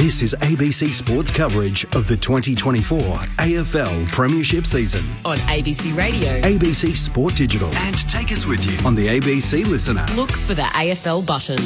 This is ABC Sports coverage of the 2024 AFL Premiership season on ABC Radio, ABC Sport Digital, and take us with you on the ABC Listener. Look for the AFL button.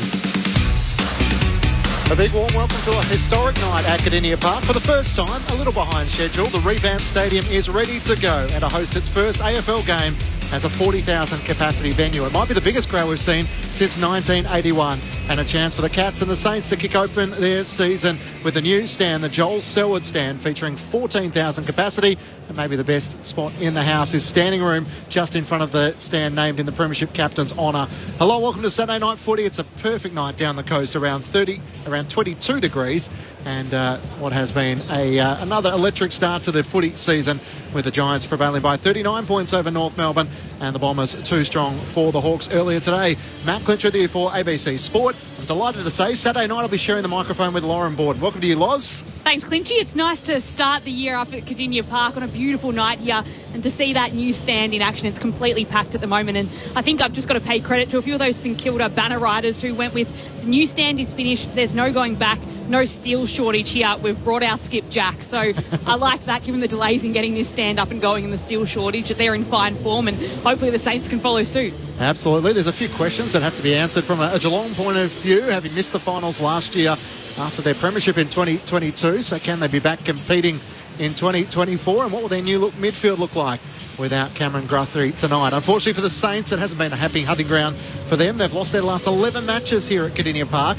A big warm welcome to a historic night at Kardinia Park. For the first time, a little behind schedule, the revamped stadium is ready to go and to host its first AFL game as a 40,000 capacity venue. It might be the biggest crowd we've seen since 1981 and a chance for the Cats and the Saints to kick open their season with a new stand, the Joel Selwood stand featuring 14,000 capacity and maybe the best spot in the house is standing room just in front of the stand named in the Premiership Captain's honour. Hello, welcome to Saturday Night Footy. It's a perfect night down the coast, around 30, around 22 degrees and uh, what has been a uh, another electric start to the footy season with the Giants prevailing by 39 points over North Melbourne and the Bombers too strong for the Hawks earlier today. Matt Clinch with you for ABC Sport. I'm delighted to say Saturday night I'll be sharing the microphone with Lauren Borden. Welcome to you, Loz. Thanks, Clinchy. It's nice to start the year up at Kardinia Park on a beautiful night here and to see that new stand in action. It's completely packed at the moment and I think I've just got to pay credit to a few of those St Kilda banner riders who went with the new stand is finished, there's no going back no steel shortage here. We've brought our skipjack. So I liked that given the delays in getting this stand up and going in the steel shortage. That they're in fine form and hopefully the Saints can follow suit. Absolutely. There's a few questions that have to be answered from a, a Geelong point of view, having missed the finals last year after their premiership in 2022. So can they be back competing in 2024? And what will their new look midfield look like? without Cameron Guthrie tonight. Unfortunately for the Saints, it hasn't been a happy hunting ground for them. They've lost their last 11 matches here at Kardinia Park.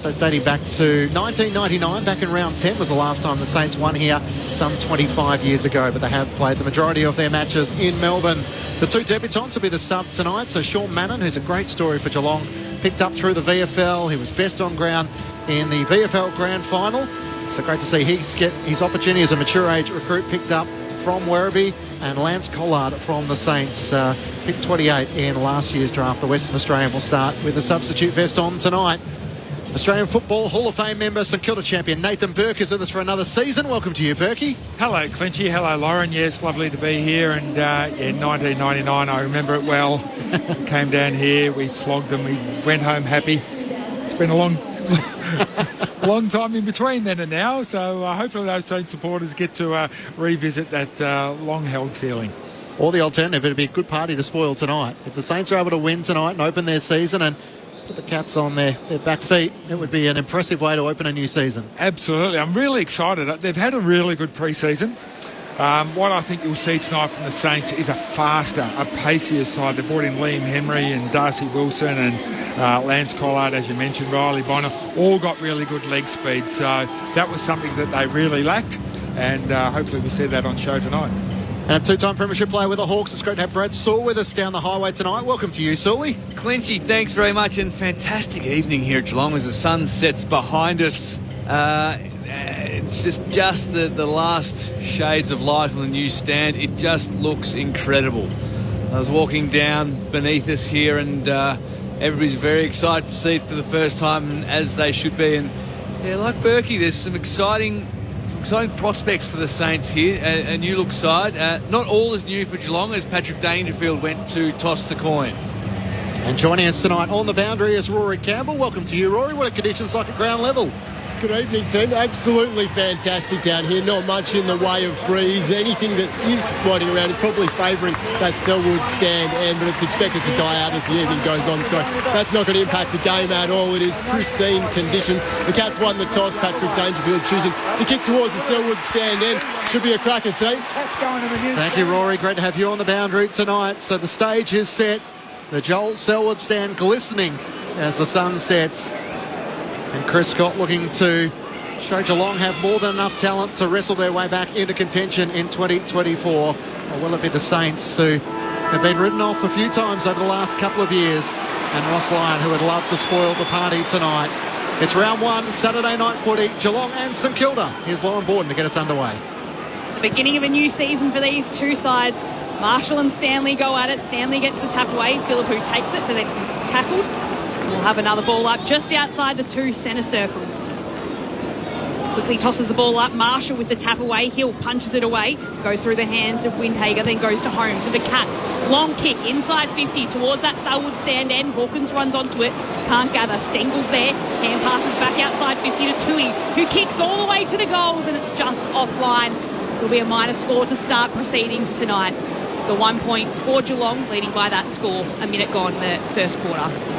So dating back to 1999, back in round 10 was the last time the Saints won here some 25 years ago, but they have played the majority of their matches in Melbourne. The two debutants will be the sub tonight. So Shaun Mannagh, who's a great story for Geelong, picked up through the VFL. He was best on ground in the VFL Grand Final. So great to see he get his opportunity as a mature age recruit picked up from Werribee and Lance Collard from the Saints, uh, picked 28 in last year's draft. The Western Australian will start with the substitute vest on tonight. Australian Football Hall of Fame member, St Kilda champion Nathan Burke is with us for another season. Welcome to you, Burkey. Hello, Clinchy. Hello, Lauren. Yes, lovely to be here. And uh, yeah, 1999, I remember it well. Came down here, we flogged them, we went home happy. It's been a long, long time in between then and now. So uh, hopefully those Saints supporters get to uh, revisit that uh, long-held feeling. Or the alternative, it'd be a good party to spoil tonight. If the Saints are able to win tonight and open their season and put the Cats on their, their back feet, it would be an impressive way to open a new season. Absolutely. I'm really excited. They've had a really good pre-season. Um, what I think you'll see tonight from the Saints is a faster, a pacier side. They brought in Liam Henry and Darcy Wilson and uh, Lance Collard, as you mentioned, Riley Bonner, all got really good leg speed. So that was something that they really lacked, and uh, hopefully we'll see that on show tonight. And a two-time premiership player with the Hawks. It's great to have Brad Sewell with us down the highway tonight. Welcome to you, Sully. Clinchy, thanks very much, and fantastic evening here at Geelong as the sun sets behind us. Uh, it's just just the, the last shades of light on the new stand. It just looks incredible. I was walking down beneath us here, and uh, everybody's very excited to see it for the first time, as they should be. And yeah, like Burkey, there's some exciting exciting prospects for the Saints here. A, a new look side. Uh, not all is new for Geelong as Patrick Dangerfield went to toss the coin. And joining us tonight on the boundary is Rory Campbell. Welcome to you, Rory. What are conditions like at ground level? Good evening, team. Absolutely fantastic down here. Not much in the way of breeze. Anything that is floating around is probably favouring that Selwood stand, and but it's expected to die out as the evening goes on. So that's not going to impact the game at all. It is pristine conditions. The Cats won the toss. Patrick Dangerfield choosing to kick towards the Selwood stand end. Should be a cracker team. That's going to the news. Thank you, Rory. Great to have you on the boundary tonight. So the stage is set. The Joel Selwood stand glistening as the sun sets. And Chris Scott looking to show Geelong have more than enough talent to wrestle their way back into contention in 2024. Or will it be the Saints who have been ridden off a few times over the last couple of years? And Ross Lyon, who would love to spoil the party tonight. It's round one, Saturday night footy, Geelong and St Kilda. Here's Lauren Borden to get us underway. The beginning of a new season for these two sides. Marshall and Stanley go at it. Stanley gets the tap away. Phillipou takes it, but then he's tackled. We'll have another ball up just outside the two centre circles. Quickly tosses the ball up. Marshall with the tap away. Hill punches it away. Goes through the hands of Windhager, then goes to Holmes. And the Cats, long kick inside 50 towards that Selwood stand end. Hawkins runs onto it. Can't gather. Stengle's there. Hand passes back outside 50 to Tuohy, who kicks all the way to the goals, and it's just offline. It'll be a minor score to start proceedings tonight. The one point for Geelong, leading by that score. A minute gone in the first quarter.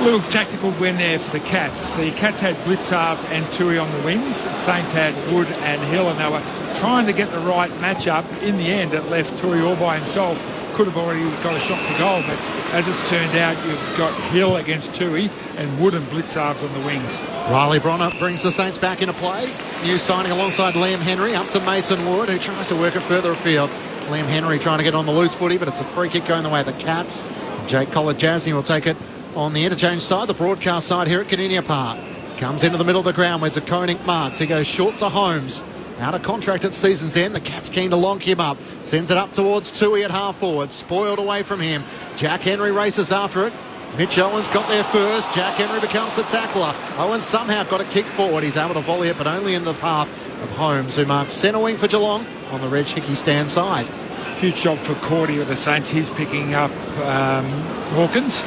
Little tactical win there for the Cats. The Cats had Blicavs and Tuohy on the wings. Saints had Wood and Hill, and they were trying to get the right matchup. In the end, it left Tuohy all by himself. Could have already got a shot for goal, but as it's turned out, you've got Hill against Tuohy and Wood and Blicavs on the wings. Riley Bonner brings the Saints back into play. New signing alongside Liam Henry up to Mason Wood, who tries to work it further afield. Liam Henry trying to get on the loose footy, but it's a free kick going the way of the Cats. Jake Kolodjashnij will take it on the interchange side, the broadcast side here at Kardinia Park. Comes into the middle of the ground where De Koning marks. He goes short to Holmes. Out of contract at season's end. The Cats keen to lock him up. Sends it up towards Tuohy at half forward. Spoiled away from him. Jack Henry races after it. Mitch Owens got there first. Jack Henry becomes the tackler. Owens somehow got a kick forward. He's able to volley it, but only in the path of Holmes, who marks centre wing for Geelong on the Reg Hickey stand side. Huge job for Cordy with the Saints. He's picking up um, Hawkins.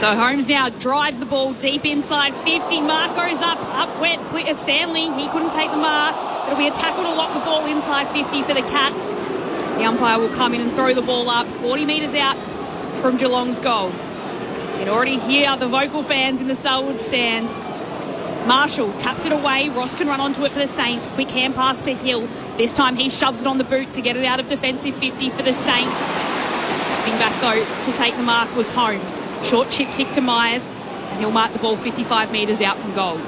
So Holmes now drives the ball deep inside 50. Mark goes up, up wet. Uh, Stanley, he couldn't take the mark. It'll be a tackle to lock the ball inside 50 for the Cats. The umpire will come in and throw the ball up 40 metres out from Geelong's goal. You can already hear the vocal fans in the Selwood stand. Marshall taps it away. Ross can run onto it for the Saints. Quick hand pass to Hill. This time he shoves it on the boot to get it out of defensive 50 for the Saints. Coming back though to take the mark was Holmes. Short chip kick to Miers, and he'll mark the ball 55 metres out from goal.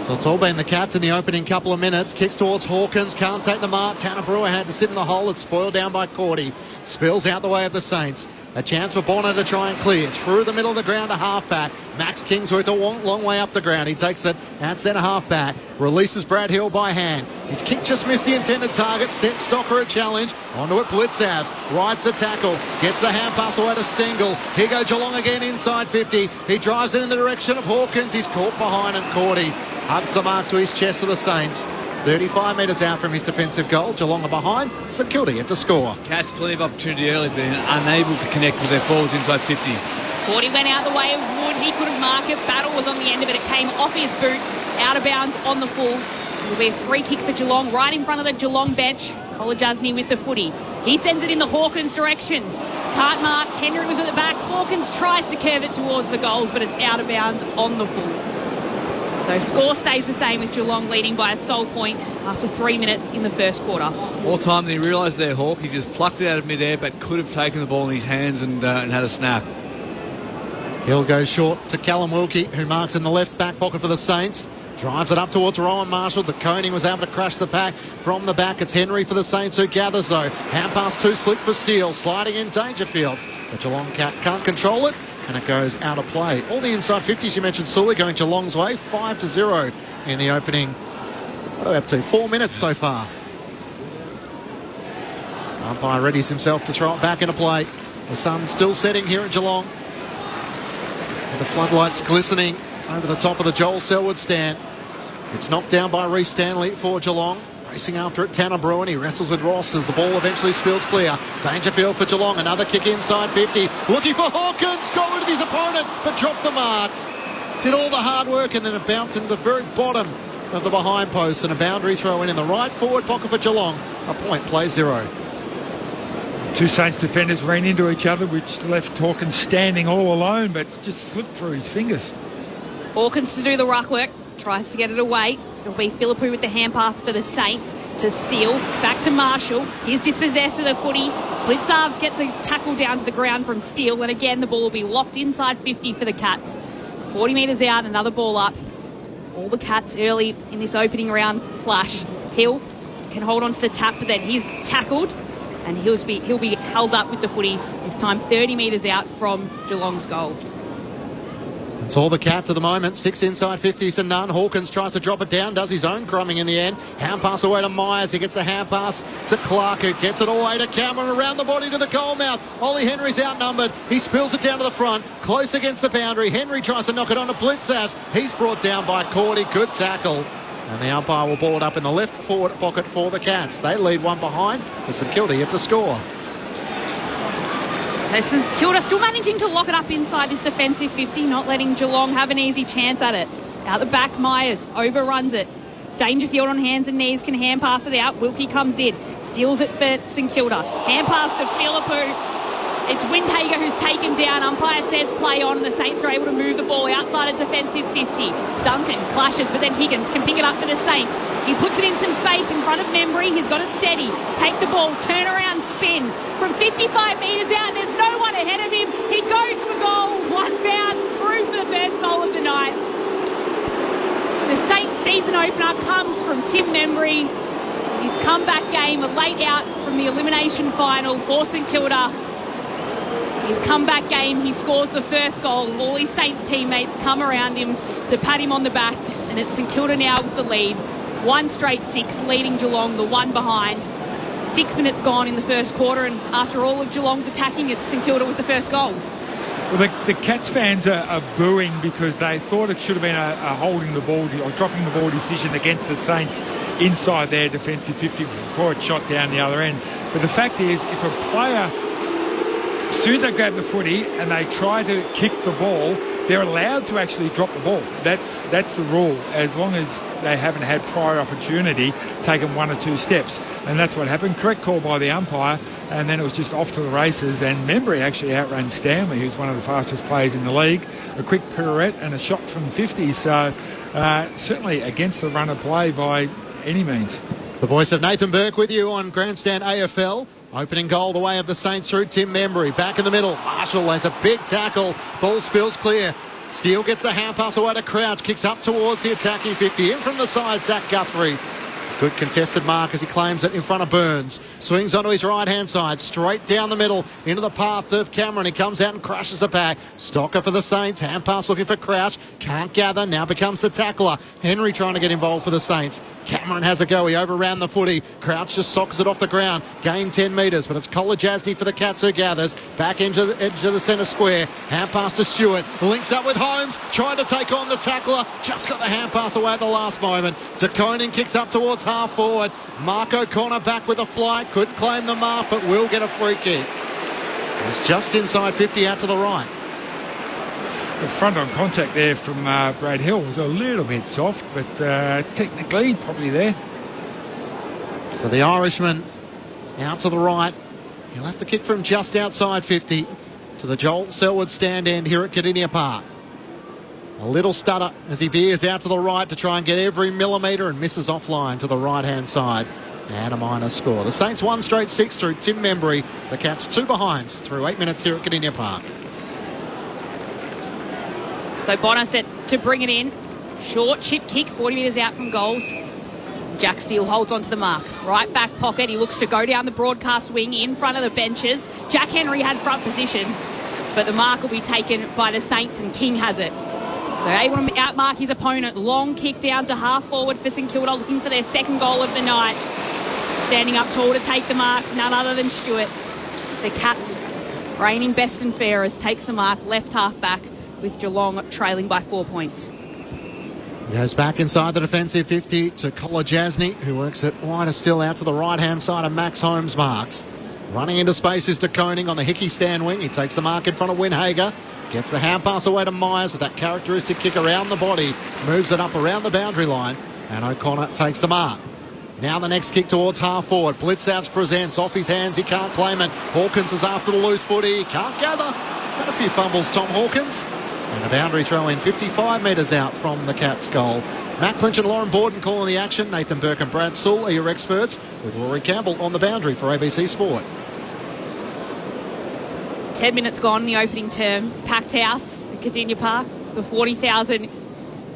So it's all been the Cats in the opening couple of minutes. Kicks towards Hawkins, can't take the mark. Tanner Bruhn had to sit in the hole. It's spoiled down by Cordy. Spills out the way of the Saints. A chance for Bonner to try and clear. Through the middle of the ground to halfback. Max Kingsworth a long, long way up the ground. He takes it at centre halfback. Releases Brad Hill by hand. His kick just missed the intended target. Set Stocker a challenge. Onto it Blicavs. Rides the tackle. Gets the hand pass away to Stengle. Here goes Geelong again inside 50. He drives it in the direction of Hawkins. He's caught behind and Cordy hugs the mark to his chest for the Saints. 35 metres out from his defensive goal. Geelong are behind. St Kilda yet to score. Cats plenty of opportunity early, but unable to connect with their forwards inside 50. Cordy went out the way of Wood. He couldn't mark it. Battle was on the end of it. It came off his boot, out of bounds on the full. It'll be a free kick for Geelong, right in front of the Geelong bench. Kolodjashnij with the footy. He sends it in the Hawkins direction. Can't mark. Henry was at the back. Hawkins tries to curve it towards the goals, but it's out of bounds on the full. So score stays the same with Geelong leading by a sole point after three minutes in the first quarter. More time than he realised there, Hawk. He just plucked it out of midair, but could have taken the ball in his hands and, uh, and had a snap. Hill goes short to Callum Wilkie, who marks in the left back pocket for the Saints. Drives it up towards Rowan Marshall. De Koning was able to crash the pack from the back. It's Henry for the Saints who gathers though. Hand pass too slick for Steele. Sliding in Dangerfield. The Geelong cat can't control it and it goes out of play. All the inside 50s you mentioned, Sully going Geelong's way. 5 to 0 in the opening. What are we up to? Four minutes so far. Umpire readies himself to throw it back into play. The sun's still setting here at Geelong. the floodlights glistening over the top of the Joel Selwood stand. It's knocked down by Rhys Stanley for Geelong. Racing after it, Tanner Bruhn. He wrestles with Ross as the ball eventually spills clear. Dangerfield for Geelong. Another kick inside 50. Looking for Hawkins. Got rid of his opponent, but dropped the mark. Did all the hard work and then it bounced into the very bottom of the behind post and a boundary throw in in the right forward pocket for Geelong. A point, play zero. Two Saints defenders ran into each other, which left Hawkins standing all alone, but just slipped through his fingers. Hawkins to do the ruck work, tries to get it away. It'll be Phillipou with the hand pass for the Saints to Steele. Back to Marshall. He's dispossessed of the footy. Blicavs gets a tackle down to the ground from Steele. And again, the ball will be locked inside 50 for the Cats. 40 metres out, another ball up. All the Cats early in this opening round clash. Hill can hold on to the tap, but then he's tackled and he'll be, he'll be held up with the footy. This time 30 metres out from Geelong's goal. It's all the Cats at the moment. Six inside 50s to none. Hawkins tries to drop it down, does his own crumbing in the end. Hand pass away to Miers. He gets the hand pass to Clark, who gets it all the way to Cameron around the body to the goal mouth. Ollie Henry's outnumbered. He spills it down to the front, close against the boundary. Henry tries to knock it on to Blicavs. He's brought down by Cordy. Good tackle. And the umpire will ball it up in the left forward pocket for the Cats. They lead one behind. The St Kilda yet to score. So St Kilda still managing to lock it up inside this defensive 50, not letting Geelong have an easy chance at it. Out the back, Miers overruns it. Dangerfield on hands and knees can hand pass it out. Wilkie comes in, steals it for St Kilda. Hand pass to Phillipou. It's Windhager who's taken down. Umpire says play on, and the Saints are able to move the ball outside a defensive 50. Duncan clashes, but then Higgins can pick it up for the Saints. He puts it in some space in front of Membrey. He's got a steady. Take the ball, turn around, spin. From 55 metres out, there's no one ahead of him. He goes for goal. One bounce through for the first goal of the night. The Saints season opener comes from Tim Membrey. His comeback game, a late out from the elimination final for St Kilda. His comeback game, he scores the first goal. All his Saints teammates come around him to pat him on the back, and it's St Kilda now with the lead. One straight six, leading Geelong, the one behind. Six minutes gone in the first quarter, and after all of Geelong's attacking, it's St Kilda with the first goal. Well, the, the Cats fans are, are, booing because they thought it should have been a, a, holding the ball or dropping the ball decision against the Saints inside their defensive 50 before it shot down the other end. But the fact is, if a player as soon as they grab the footy and they try to kick the ball, they're allowed to actually drop the ball. That's that's the rule. As long as they haven't had prior opportunity, taken one or two steps, and that's what happened. Correct call by the umpire, and then it was just off to the races. And Membrey actually outran Stanley, who's one of the fastest players in the league. A quick pirouette and a shot from 50. So uh, certainly against the run of play by any means. The voice of Nathan Burke with you on Grandstand AFL. Opening goal the way of the Saints through Tim Membrey. Back in the middle. Marshall has a big tackle. Ball spills clear. Steele gets the hand pass away to Crouch. Kicks up towards the attacking 50. In from the side, Zach Guthrie. Good contested mark as he claims it in front of Burns. Swings onto his right hand side, straight down the middle into the path of Cameron. He comes out and crashes the pack. Stocker for the Saints. Hand pass looking for Crouch. Can't gather. Now becomes the tackler. Henry trying to get involved for the Saints. Cameron has a go. He overran the footy. Crouch just socks it off the ground. Gain 10 metres, but it's Collar Kolodjashnij for the Cats who gathers. Back into the edge of the centre square. Hand pass to Stewart. Links up with Holmes. Trying to take on the tackler. Just got the hand pass away at the last moment. De Koning kicks up towards half forward. Mark O'Connor back with a flight. Couldn't claim the mark, but will get a free kick. It's just inside 50 out to the right. The front on contact there from uh, Brad Hill was a little bit soft, but uh, technically probably there. So the Irishman out to the right. He'll have to kick from just outside 50 to the Joel Selwood stand end here at Kardinia Park. A little stutter as he veers out to the right to try and get every millimetre and misses offline to the right-hand side. And a minor score. The Saints one straight six through Tim Membrey. The Cats two behinds through eight minutes here at Kardinia Park. So Bonner set to bring it in. Short chip kick, 40 metres out from goals. Jack Steele holds onto the mark. Right back pocket. He looks to go down the broadcast wing in front of the benches. Jack Henry had front position, but the mark will be taken by the Saints and King has it. So able to outmark his opponent. Long kick down to half forward for St Kilda, looking for their second goal of the night. Standing up tall to take the mark, none other than Stewart. The Cats reigning best and fairest takes the mark, left half back, with Geelong trailing by four points. Goes back inside the defensive 50 to Kolodjashnij, who works it wider still out to the right-hand side of Max Holmes marks. Running into space is De Koning on the Hickey stand wing. He takes the mark in front of Windhager. Gets the hand pass away to Miers with that characteristic kick around the body. Moves it up around the boundary line. And O'Connor takes the mark. Now the next kick towards half forward. Blicavs presents. Off his hands. He can't claim it. Hawkins is after the loose footy. He can't gather. He's had a few fumbles, Tom Hawkins. And a boundary throw in 55 metres out from the Cats goal. Matt Clinch and Lauren Borden calling the action. Nathan Burke and Brad Sewell are your experts with Rory Campbell on the boundary for ABC Sport. 10 minutes gone in the opening term. Packed house at Kardinia Park. The 40,000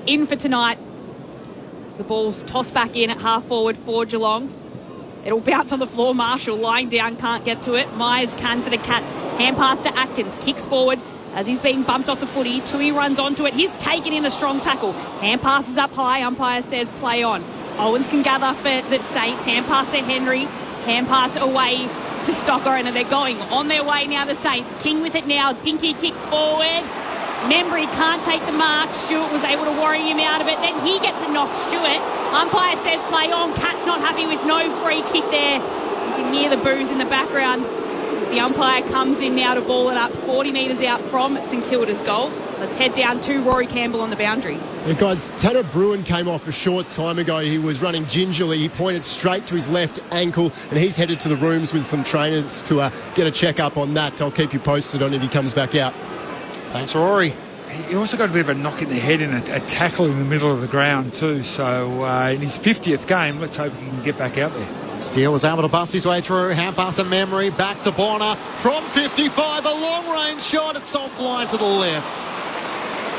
in for tonight. As the ball's tossed back in at half forward for Geelong. It'll bounce on the floor. Marshall lying down, can't get to it. Miers can for the Cats. Hand pass to Atkins. Kicks forward as he's being bumped off the footy. Tuohy runs onto it. He's taken in a strong tackle. Hand passes up high. Umpire says play on. Owens can gather for the Saints. Hand pass to Henry. Hand pass away to Stocker, and they're going on their way now, the Saints. King with it now. Dinky kick forward. Membrey can't take the mark. Stewart was able to worry him out of it. Then he gets a knock, Stewart. Umpire says play on. Cat's not happy with no free kick there. You can hear the boos in the background. As the umpire comes in now to ball it up 40 metres out from St Kilda's goal. Let's head down to Rory Campbell on the boundary. Yeah, guys, Tanner Bruhn came off a short time ago. He was running gingerly. He pointed straight to his left ankle, and he's headed to the rooms with some trainers to uh, get a check up on that. I'll keep you posted on if he comes back out. Thanks, Rory. He also got a bit of a knock in the head in a, a tackle in the middle of the ground too. So uh, in his 50th game, let's hope he can get back out there. Steele was able to bust his way through. Hand pass to Membrey. Back to Bonner. From 55, a long range shot. It's offline to the left.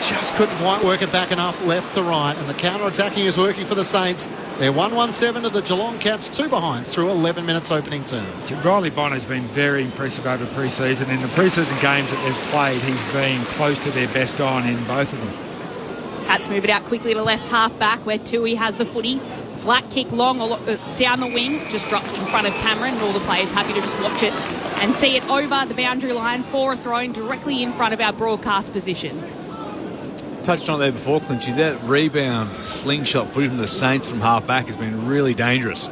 Just couldn't quite work it back enough left to right. And the counter attacking is working for the Saints. They're 1-1-7 to the Geelong Cats, two behinds through 11 minutes opening term. Riley Bonner's been very impressive over pre-season. In the pre-season games that they've played, he's been close to their best on in both of them. Cats move it out quickly to left half back where Tuohy has the footy. Flat kick long uh, down the wing, just drops it in front of Cameron, and all the players happy to just watch it and see it over the boundary line for a throw directly in front of our broadcast position touched on it there before, Clinchy. That rebound slingshot footy from the Saints from half back has been really dangerous.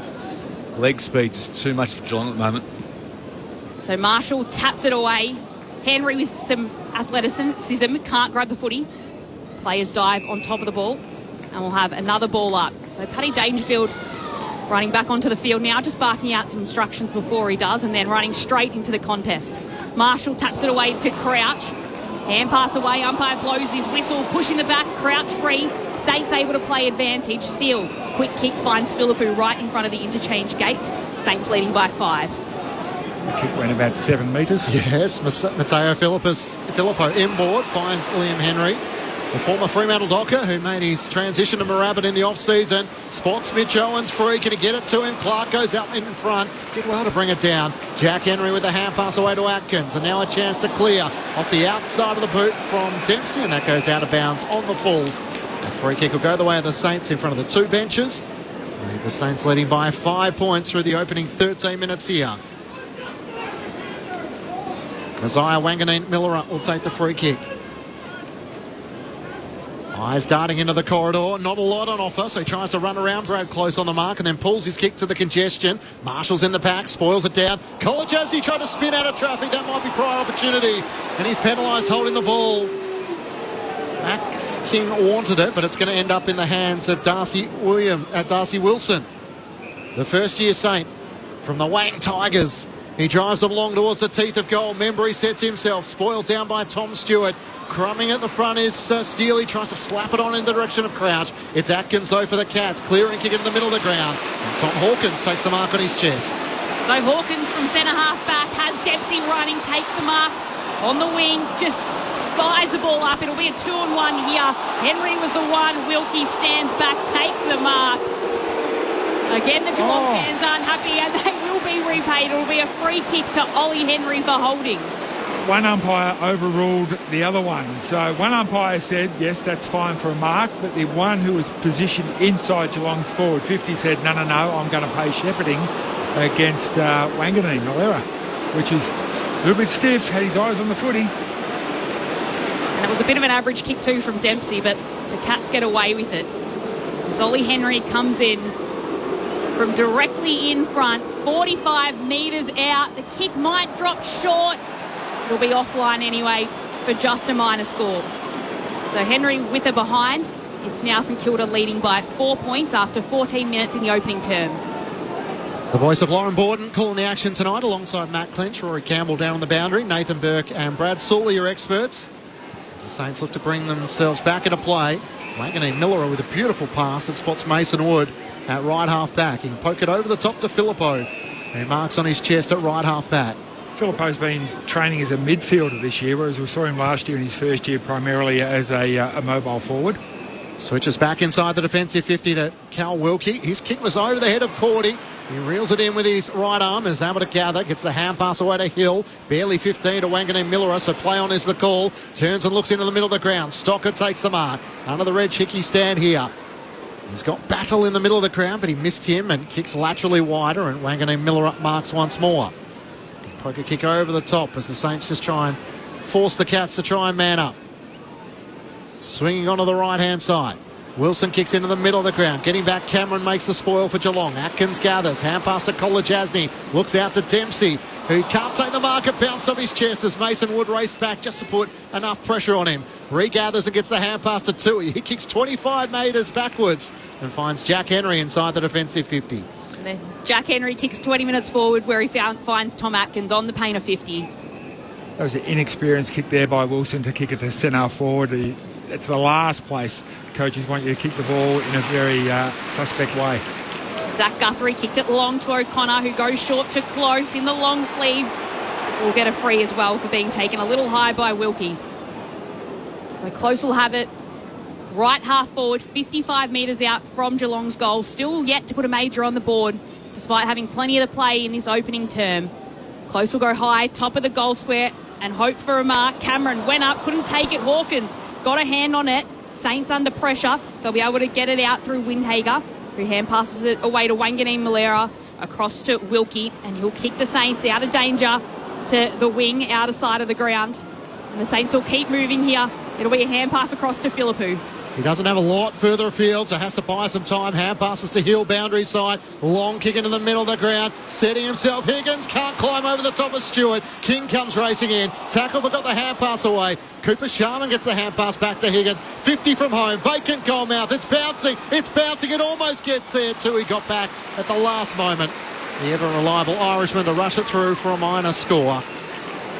Leg speed just too much for Geelong at the moment. So Marshall taps it away. Henry with some athleticism can't grab the footy. Players dive on top of the ball, and we'll have another ball up. So Paddy Dangerfield running back onto the field now, just barking out some instructions before he does, and then running straight into the contest. Marshall taps it away to Crouch. Hand pass away, umpire blows his whistle, pushing the back, crouch free. Saints able to play advantage. Steele, quick kick finds Philippou right in front of the interchange gates. Saints leading by five. The kick went about seven metres. Yes, Matteo Phillipou, Phillipou inboard finds Liam Henry. The former Fremantle Docker who made his transition to Moorabbin in the off-season. Spots Mitch Owens free. Can he get it to him? Clark goes out in front. Did well to bring it down. Jack Henry with the hand pass away to Atkins. And now a chance to clear off the outside of the boot from Dempsey. And that goes out of bounds on the full. The free kick will go the way of the Saints in front of the two benches. The Saints leading by five points through the opening 13 minutes here. Nasiah Wanganeen-Milera will take the free kick. Eyes darting into the corridor. Not a lot on offer, so he tries to run around. Brad close on the mark and then pulls his kick to the congestion. Marshall's in the pack, spoils it down. Kolodjashnij tried to spin out of traffic. That might be prior opportunity. And he's penalised holding the ball. Max King wanted it, but it's going to end up in the hands of Darcy William, uh, Darcy Wilson, the first year Saint from the Wang Tigers. He drives them along towards the teeth of goal. Membrey sets himself, spoiled down by Tom Stewart. Crumbing at the front is uh, Steely, tries to slap it on in the direction of Crouch. It's Atkins, though, for the Cats. Clearing kick in the middle of the ground. And Tom Hawkins takes the mark on his chest. So Hawkins from centre half back has Dempsey running, takes the mark on the wing, just skies the ball up. It'll be a two on one here. Henry was the one. Wilkie stands back, takes the mark. Again, the Geelong oh. fans aren't happy and they will be repaid. It'll be a free kick to Ollie Henry for holding. One umpire overruled the other one. So one umpire said, yes, that's fine for a mark, but the one who was positioned inside Geelong's forward 50 said, no, no, no, I'm going to pay shepherding against uh, Wanganeen-Milera, which is a little bit stiff, had his eyes on the footy. And it was a bit of an average kick too from Dempsey, but the Cats get away with it. As Ollie Henry comes in from directly in front, 45 metres out. The kick might drop short. It'll be offline anyway for just a minor score. So Henry with a behind. It's now St Kilda leading by four points after 14 minutes in the opening term. The voice of Lauren Borden calling the action tonight alongside Matt Clinch, Rory Campbell down on the boundary, Nathan Burke and Brad Sewell, are experts. As the Saints look to bring themselves back into play. Wanganeen-Milera with a beautiful pass that spots Mason Wood at right half back. He can poke it over the top to Phillipou, who marks on his chest at right half back. Phillipou's been training as a midfielder this year, whereas we saw him last year in his first year primarily as a, uh, a mobile forward. Switches back inside the defensive 50 to Cal Wilkie. His kick was over the head of Cordy. He reels it in with his right arm, is able to gather, gets the hand pass away to Hill. Barely 15 to Wanganeen-Milera, so play on is the call. Turns and looks into the middle of the ground. Stocker takes the mark. Under the Reg Hickey stand here. He's got Battle in the middle of the crowd, but he missed him and kicks laterally wider, and Wanganeen-Milera up marks once more. Poker kick over the top as the Saints just try and force the Cats to try and man up. Swinging onto the right hand side. Wilson kicks into the middle of the ground. Getting back, Cameron makes the spoil for Geelong. Atkins gathers. Hand pass to Kolodjashnij. Looks out to Dempsey, who can't take the mark. It bounced off his chest as Mason Wood raced back just to put enough pressure on him. Regathers and gets the hand pass to Tuohy. He kicks 25 metres backwards and finds Jack Henry inside the defensive 50. And then Jack Henry kicks 20 minutes forward where he found, finds Tom Atkins on the paint of 50. That was an inexperienced kick there by Wilson to kick it to centre forward. He, it's the last place coaches want you to kick the ball in a very uh, suspect way. Zach Guthrie kicked it long to O'Connor, who goes short to Close in the long sleeves. Will get a free as well for being taken a little high by Wilkie. So Close will have it. Right half forward, 55 metres out from Geelong's goal. Still yet to put a major on the board, despite having plenty of the play in this opening term. Close will go high, top of the goal square, and hope for a mark. Cameron went up, couldn't take it. Hawkins got a hand on it. Saints under pressure. They'll be able to get it out through Windhager, who hand passes it away to Wanganeen-Milera, across to Wilkie, and he'll kick the Saints out of danger to the wing, outer side of the ground. And the Saints will keep moving here. It'll be a hand pass across to Phillipou. He doesn't have a lot further afield, so has to buy some time. Hand passes to Hill, boundary side. Long kick into the middle of the ground. Setting himself. Higgins can't climb over the top of Stewart. King comes racing in. Tackle, but got the hand pass away. Cooper Sharman gets the hand pass back to Higgins. 50 from home. Vacant goal mouth. It's bouncing. It's bouncing. It almost gets there too. He got back at the last moment. The ever reliable Irishman to rush it through for a minor score.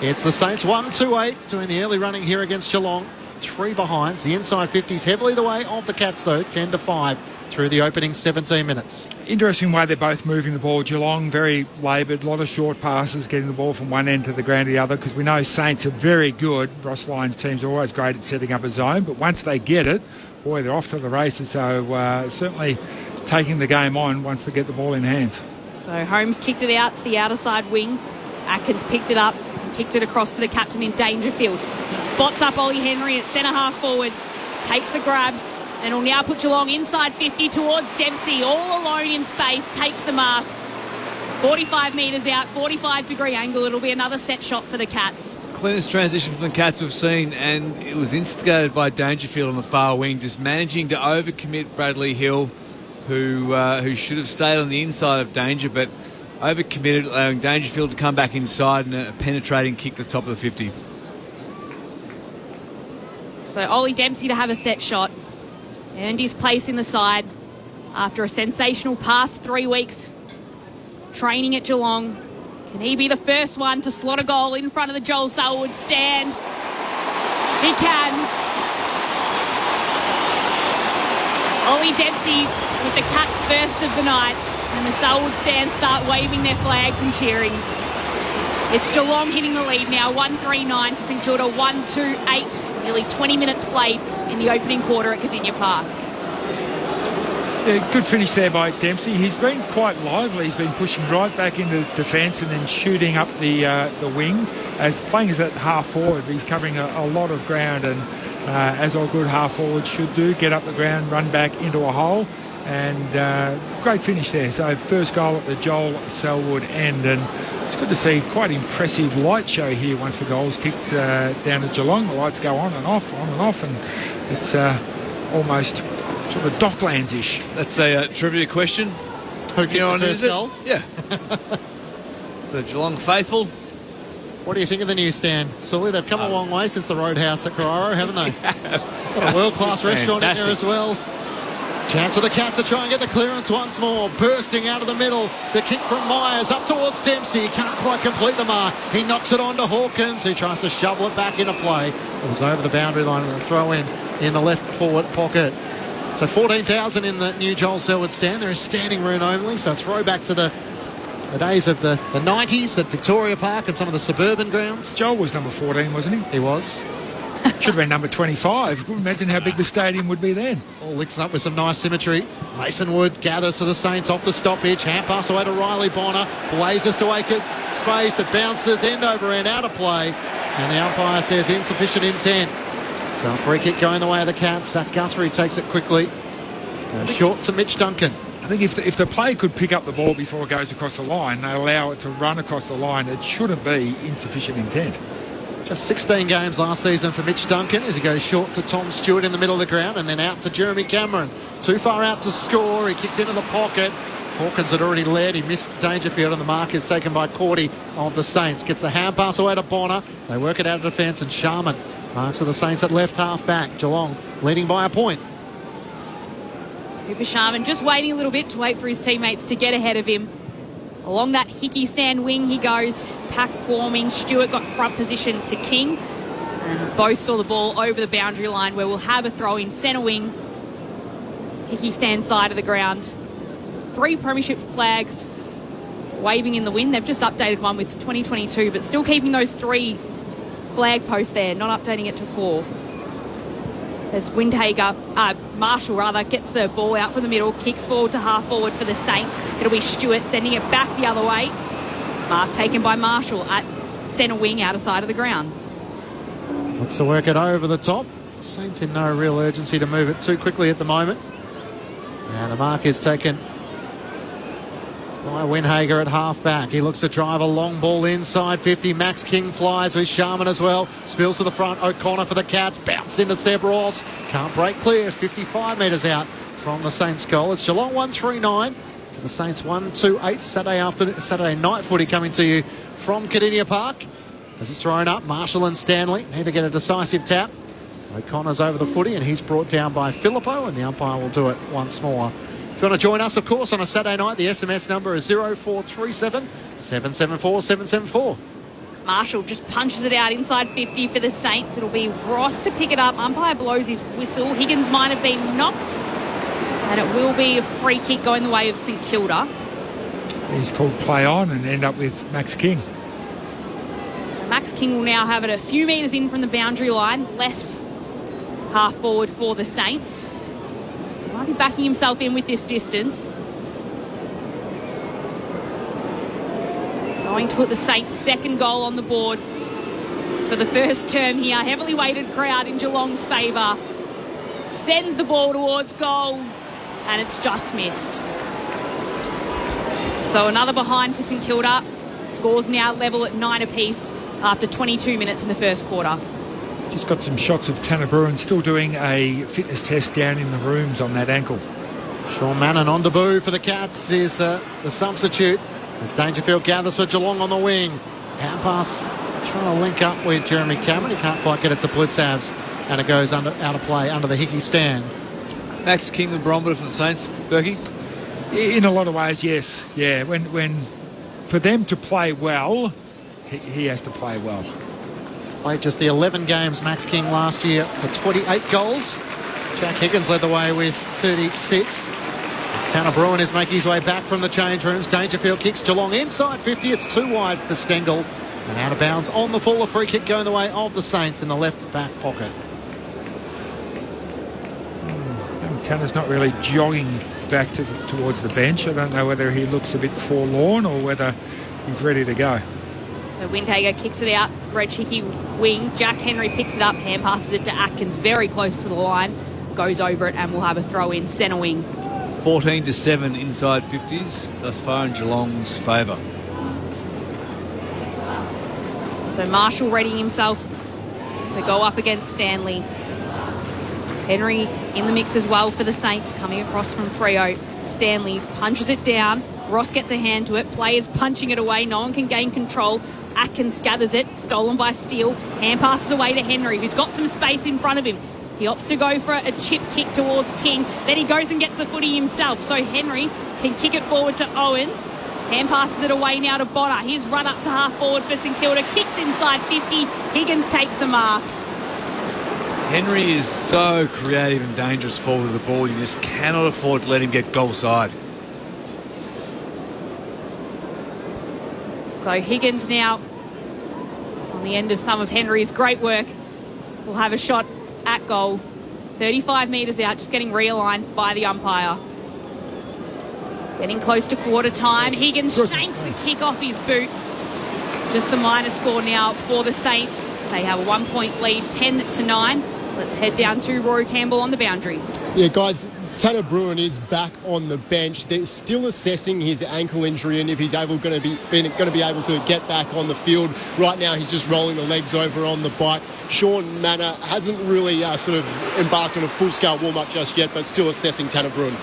It's the Saints 1 2 8 doing the early running here against Geelong. Three behinds. The inside 50s heavily the way of the Cats, though, 10 to 5 through the opening 17 minutes. Interesting way they're both moving the ball. Geelong very laboured, a lot of short passes, getting the ball from one end to the ground to the other. Because we know Saints are very good. Ross Lyon's team's always great at setting up a zone, but once they get it, boy, they're off to the races. So uh, certainly taking the game on once they get the ball in hand. So Holmes kicked it out to the outer side wing. Atkins picked it up and kicked it across to the captain in Dangerfield. He spots up Ollie Henry at centre half forward, takes the grab, and will now put Geelong inside 50 towards Dempsey, all alone in space, takes the mark. 45 metres out, 45 degree angle. It'll be another set shot for the Cats. Cleanest transition from the Cats we've seen, and it was instigated by Dangerfield on the far wing, just managing to overcommit Bradley Hill, who uh, who should have stayed on the inside of danger, but overcommitted, allowing Dangerfield to come back inside and a penetrating kick the top of the 50. So Ollie Dempsey to have a set shot. Earned his place in the side after a sensational past three weeks training at Geelong. Can he be the first one to slot a goal in front of the Joel Selwood stand? He can. Ollie Dempsey with the Cats first of the night and the Selwood stand start waving their flags and cheering. It's Geelong hitting the lead now, 1-3-9 to St Kilda, 1-2-8. Nearly 20 minutes played in the opening quarter at Kardinia Park. Yeah, good finish there by Dempsey. He's been quite lively. He's been pushing right back into defence and then shooting up the uh, the wing. As playing as at half forward, he's covering a, a lot of ground, and uh, as all good half forwards should do, get up the ground, run back into a hole, and uh, great finish there. So first goal at the Joel Selwood end, and good to see quite impressive light show here once the goal's kicked uh, down at Geelong. The lights go on and off, on and off, and it's uh, almost sort of Docklands-ish. That's a uh, trivia question. Who kicked You know the first goal? Yeah. the Geelong faithful. What do you think of the new stand? Sully, they've come a long way since the Roadhouse at Carraro, haven't they? Got a world-class restaurant in there as well. Chance for the Cats to try and get the clearance once more. Bursting out of the middle. The kick from Miers up towards Dempsey. Can't quite complete the mark. He knocks it on to Hawkins, who tries to shovel it back into play. It was over the boundary line and a throw in in the left forward pocket. So 14,000 in the new Joel Selwood stand. There is standing room only, so throw back to the, the days of the, the 90s at Victoria Park and some of the suburban grounds. Joel was number 14, wasn't he? He was. Should have been number 25. Imagine how big the stadium would be then. All linked up with some nice symmetry. Mason Wood gathers for the Saints off the stoppage. Hand pass away to Riley Bonner. Blazers to Wake space. It bounces end over end out of play. And the umpire says insufficient intent. So free kick going the way of the Cats. Zach Guthrie takes it quickly. Uh, short to Mitch Duncan. I think if the, if the player could pick up the ball before it goes across the line, they allow it to run across the line, it shouldn't be insufficient intent. Just 16 games last season for Mitch Duncan as he goes short to Tom Stewart in the middle of the ground and then out to Jeremy Cameron. Too far out to score. He kicks into the pocket. Hawkins had already led. He missed Dangerfield and the mark is taken by Cordy of the Saints. Gets the hand pass away to Bonner. They work it out of defence and Sharman marks of the Saints at left half back. Geelong leading by a point. Cooper Sharman just waiting a little bit to wait for his teammates to get ahead of him. Along that Hickey stand wing he goes, pack forming. Stewart got front position to King. And both saw the ball over the boundary line where we'll have a throw in centre wing. Hickey stand side of the ground. Three premiership flags waving in the wind. They've just updated one with 2022, but still keeping those three flag posts there, not updating it to four as Windhager, uh, Marshall rather, gets the ball out from the middle, kicks forward to half forward for the Saints. It'll be Stewart sending it back the other way. Mark taken by Marshall at centre wing out of side of the ground. Looks to work it over the top. Saints in no real urgency to move it too quickly at the moment. And the mark is taken by Windhager at half back. He looks to drive a long ball inside 50. Max King flies with Sharman as well. Spills to the front. O'Connor for the Cats. Bounced into Seb Ross. Can't break clear. 55 metres out from the Saints goal. It's Geelong 139 to the Saints 128 Saturday afternoon, Saturday night footy coming to you from Kardinia Park. As it's thrown up, Marshall and Stanley neither get a decisive tap. O'Connor's over the footy and he's brought down by Phillipou and the umpire will do it once more. If you want to join us, of course, on a Saturday night, the SMS number is 0437 774 774. Marshall just punches it out inside 50 for the Saints. It'll be Ross to pick it up. Umpire blows his whistle. Higgins might have been knocked. And it will be a free kick going the way of St Kilda. He's called play on and end up with Max King. So Max King will now have it a few metres in from the boundary line, left half forward for the Saints. Might be backing himself in with this distance. Going to put the Saints' second goal on the board for the first term here. Heavily weighted crowd in Geelong's favour. Sends the ball towards goal and it's just missed. So another behind for St Kilda. Scores now level at nine apiece after 22 minutes in the first quarter. Just got some shots of Tanner Bruhn still doing a fitness test down in the rooms on that ankle. Sean Mannagh on the boo for the Cats is uh, the substitute as Dangerfield gathers for Geelong on the wing. Hand pass trying to link up with Jeremy Cameron. He can't quite get it to Blicavs and it goes under, out of play under the Hickey stand. Max King, the barometer for the Saints. Burkey? In a lot of ways, yes. Yeah, when, when for them to play well, he, he has to play well. Played just the 11 games Max King last year for 28 goals. Jack Higgins led the way with 36. As Tanner Bruhn is making his way back from the change rooms. Dangerfield kicks Geelong inside 50. It's too wide for Stengle. And out of bounds on the full. A free kick going the way of the Saints in the left back pocket. Hmm, Tanner's not really jogging back to the, towards the bench. I don't know whether he looks a bit forlorn or whether he's ready to go. So Windhager kicks it out. Reg Hickey wing. Jack Henry picks it up. Hand passes it to Atkins very close to the line. Goes over it and we'll have a throw in centre wing. 14 to 7 inside 50s thus far in Geelong's favour. So Marshall readying himself to go up against Stanley. Henry in the mix as well for the Saints coming across from Freo. Stanley punches it down. Ross gets a hand to it. Players punching it away. No one can gain control. Atkins gathers it, stolen by Steele. Hand passes away to Henry, who's got some space in front of him. He opts to go for a chip kick towards King. Then he goes and gets the footy himself. So Henry can kick it forward to Owens. Hand passes it away now to Bonner. He's run up to half forward for St Kilda. Kicks inside 50. Higgins takes the mark. Henry is so creative and dangerous forward of the ball. You just cannot afford to let him get goal side. So Higgins now on the end of some of Henry's great work will have a shot at goal. 35 metres out, just getting realigned by the umpire. Getting close to quarter time. Higgins shanks the kick off his boot. Just the minor score now for the Saints. They have a one point lead, 10 to 9. Let's head down to Rory Campbell on the boundary. Yeah, guys, Tanner Bruhn is back on the bench. They're still assessing his ankle injury and if he's able going to be going to be able to get back on the field. Right now, he's just rolling the legs over on the bike. Sean Mannagh hasn't really uh, sort of embarked on a full-scale warm-up just yet, but still assessing Tanner Bruhn.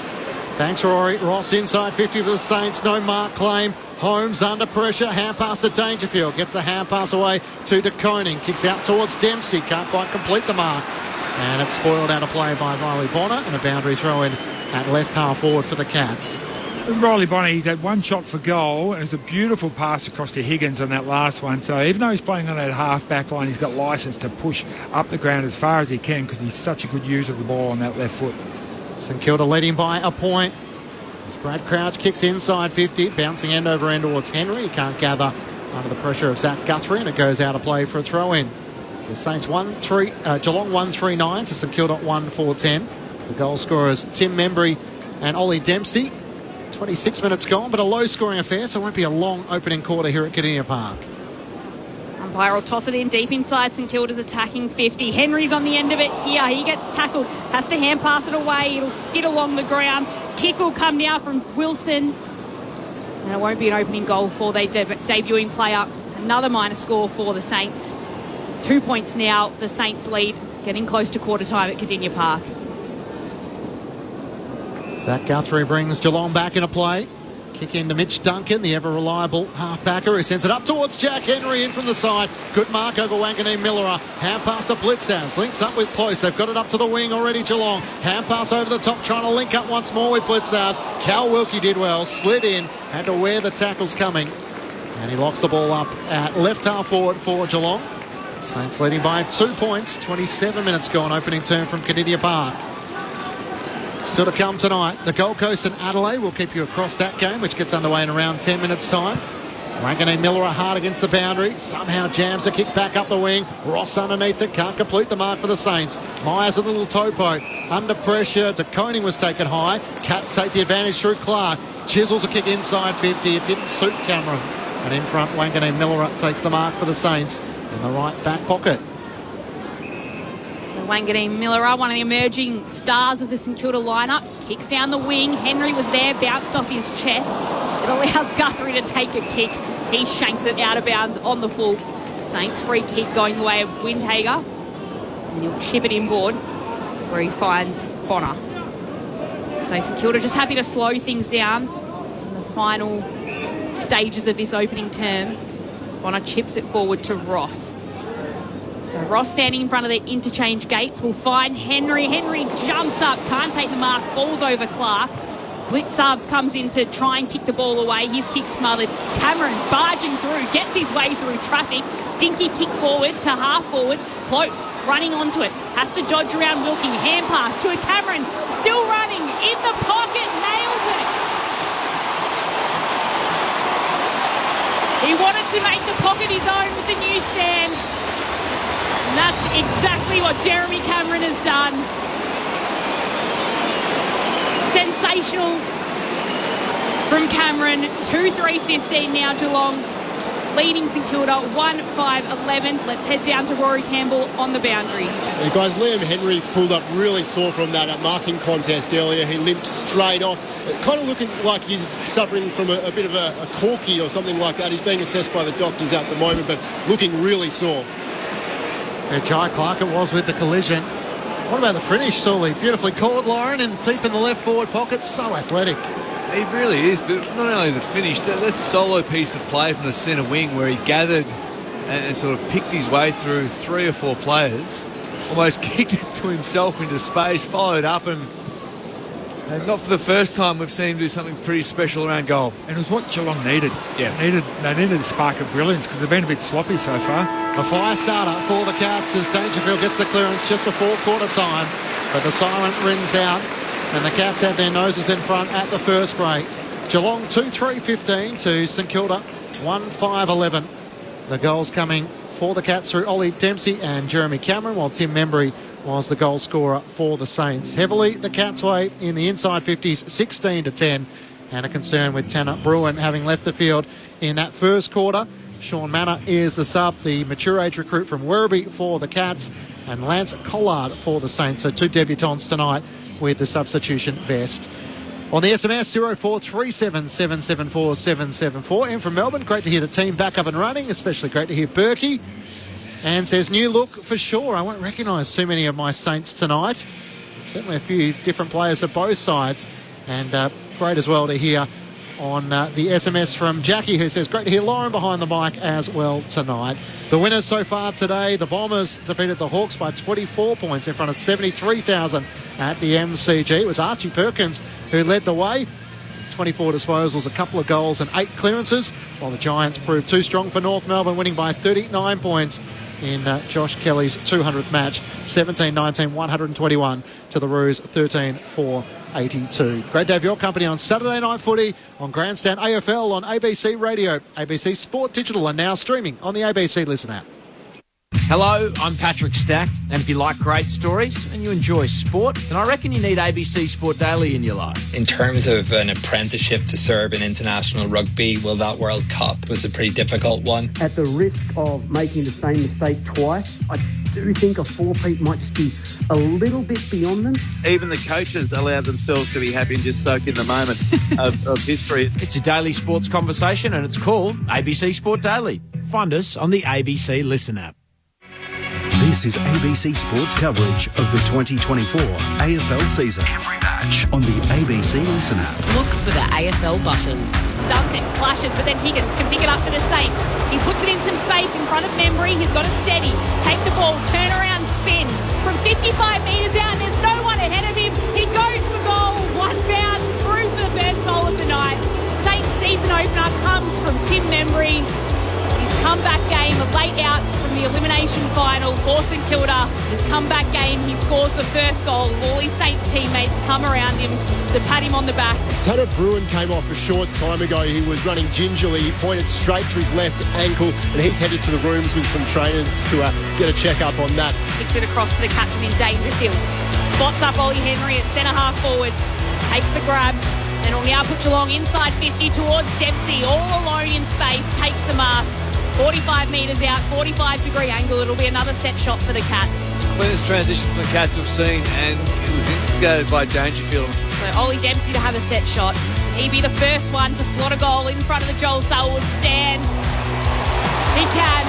Thanks, Rory. Ross inside 50 for the Saints. No mark claim. Holmes under pressure. Hand pass to Dangerfield. Gets the hand pass away to De Koning. Kicks out towards Dempsey. Can't quite complete the mark. And it's spoiled out of play by Riley Bonner and a boundary throw in at left half forward for the Cats. Riley Bonner, he's had one shot for goal, and it's a beautiful pass across to Higgins on that last one. So even though he's playing on that half back line, he's got licence to push up the ground as far as he can because he's such a good user of the ball on that left foot. St Kilda leading by a point. As Brad Crouch kicks inside 50, bouncing end over end towards Henry. He can't gather under the pressure of Zach Guthrie, and it goes out of play for a throw in. The Saints 1 3, uh, Geelong 1 3 9 to St Kilda 1 4 10. The goal scorers Tim Membrey and Ollie Dempsey. 26 minutes gone, but a low scoring affair, so it won't be a long opening quarter here at Kardinia Park. Umpire will toss it in deep inside St Kilda's attacking 50. Henry's on the end of it here. He gets tackled, has to hand pass it away. It'll skid along the ground. Kick will come now from Wilson. And it won't be an opening goal for their deb- debuting player. Another minor score for the Saints. Two points now, the Saints lead, getting close to quarter time at Kardinia Park. Zach Guthrie brings Geelong back into play. Kick into Mitch Duncan, the ever reliable halfbacker, who sends it up towards Jack Henry in from the side. Good mark over Wanganeen-Milera. Hand pass to Blicavs. Links up with Close. They've got it up to the wing already, Geelong. Hand pass over the top, trying to link up once more with Blicavs. Cal Wilkie did well, slid in, had to wear the tackles coming. And he locks the ball up at left half forward for Geelong. Saints leading by two points. 27 minutes gone, opening turn from Kardinia Park. Still to come tonight, the Gold Coast and Adelaide will keep you across that game, which gets underway in around 10 minutes' time. Wanganeen-Milera are hard against the boundary. Somehow jams a kick back up the wing. Ross underneath it. Can't complete the mark for the Saints. Miers with a little topo. Under pressure. De Koning was taken high. Cats take the advantage through Clark. Chisels a kick inside 50. It didn't suit Cameron. And in front, Wanganeen-Milera takes the mark for the Saints in the right back pocket. So Wanganeen-Milera, one of the emerging stars of the St Kilda lineup, kicks down the wing. Henry was there, bounced off his chest. It allows Guthrie to take a kick. He shanks it out of bounds on the full. Saints free kick going the way of Windhager. And he'll chip it inboard where he finds Bonner. So St Kilda just happy to slow things down in the final stages of this opening term. Bonner chips it forward to Ross. So Ross standing in front of the interchange gates will find Henry. Henry jumps up, can't take the mark, falls over Clark. Blicavs comes in to try and kick the ball away. His kick smothered. Cameron barging through, gets his way through traffic. Dinky kick forward to half forward. Close, running onto it. Has to dodge around Wilkie. Hand pass to a Cameron. Still running in the pocket. Nails it. He wanted to make the pocket his own with the new stand. And that's exactly what Jeremy Cameron has done. Sensational from Cameron. 2 3 15 now, Geelong. Leading St Kilda 1 5 11. Let's head down to Rory Campbell on the boundary. Yeah, guys, Liam Henry pulled up really sore from that marking contest earlier. He limped straight off, kind of looking like he's suffering from a, a bit of a, a corky or something like that. He's being assessed by the doctors at the moment, but looking really sore. Yeah, Jhye Clark it was with the collision. What about the finish, Sully? Beautifully called, Lauren, and deep in the left forward pocket. So athletic. He really is, but not only the finish, that, that solo piece of play from the centre wing where he gathered and, and, sort of picked his way through three or four players, almost kicked it to himself into space, followed up, and, and not for the first time we've seen him do something pretty special around goal. And it was what Geelong needed. Yeah. They needed, they needed a spark of brilliance because they've been a bit sloppy so far. A fire starter for the Cats as Dangerfield gets the clearance just before quarter time. But the siren rings out and the Cats have their noses in front at the first break. Geelong 2-3-15 to St Kilda 1-5-11. The goals coming for the Cats through Ollie Dempsey and Jeremy Cameron, while Tim Membrey was the goal scorer for the Saints. Heavily the Cats way in the inside 50s, 16 to 10, and a concern with Tanner Bruhn having left the field in that first quarter. Shaun Mannagh is the sub, the mature age recruit from Werribee for the Cats. And Lance Collard for the Saints. So two debutants tonight with the substitution vest. On the SMS 0437774774. And from Melbourne, great to hear the team back up and running, especially great to hear Burkey. And says, new look for sure. I won't recognise too many of my Saints tonight. Certainly a few different players at both sides. And uh, great as well to hear on uh, the SMS from Jackie, who says, Great to hear Lauren behind the mic as well tonight. The winners so far today, the Bombers defeated the Hawks by 24 points in front of 73,000 at the MCG. It was Archie Perkins who led the way. 24 disposals, a couple of goals, and eight clearances, while the Giants proved too strong for North Melbourne, winning by 39 points in uh, Josh Kelly's 200th match, 17 19, 121 to the Roos, 13 4 82. Great to have your company on Saturday Night Footy on Grandstand AFL on ABC Radio, ABC Sport Digital, and now streaming on the ABC Listen app. Hello, I'm Patrick Stack, and if you like great stories and you enjoy sport, then I reckon you need ABC Sport Daily in your life. In terms of an apprenticeship to serve in international rugby, well, that World Cup was a pretty difficult one. At the risk of making the same mistake twice, I do think a four-peat might just be a little bit beyond them. Even the coaches allowed themselves to be happy and just soak in the moment of, of history. It's a daily sports conversation, and it's called ABC Sport Daily. Find us on the ABC Listen app. This is ABC Sports coverage of the 2024 AFL season. Every match on the ABC Listen app. Look for the AFL button. Duncan flashes, but then Higgins can pick it up for the Saints. He puts it in some space in front of Membrey. He's got a steady. Take the ball, turn around, spin. From 55 metres out, there's no one ahead of him. He goes for goal. One bounce through for the first goal of the night. Saints season opener comes from Tim Membrey comeback game, a late out from the elimination final for St Kilda. His comeback game, he scores the first goal. All his Saints teammates come around him to pat him on the back. Tanner Bruhn came off a short time ago. He was running gingerly. He pointed straight to his left ankle, and he's headed to the rooms with some trainers to uh, get a check-up on that. Kicks it across to the captain in Dangerfield. Spots up Ollie Henry at centre half forward. Takes the grab. And will now put Geelong inside 50 towards Dempsey, all alone in space, takes the mark. 45 metres out, 45 degree angle. It'll be another set shot for the Cats. Cleanest transition from the Cats we've seen, and it was instigated by Dangerfield. So Ollie Dempsey to have a set shot. He'd be the first one to slot a goal in front of the Joel Selwood stand. He can.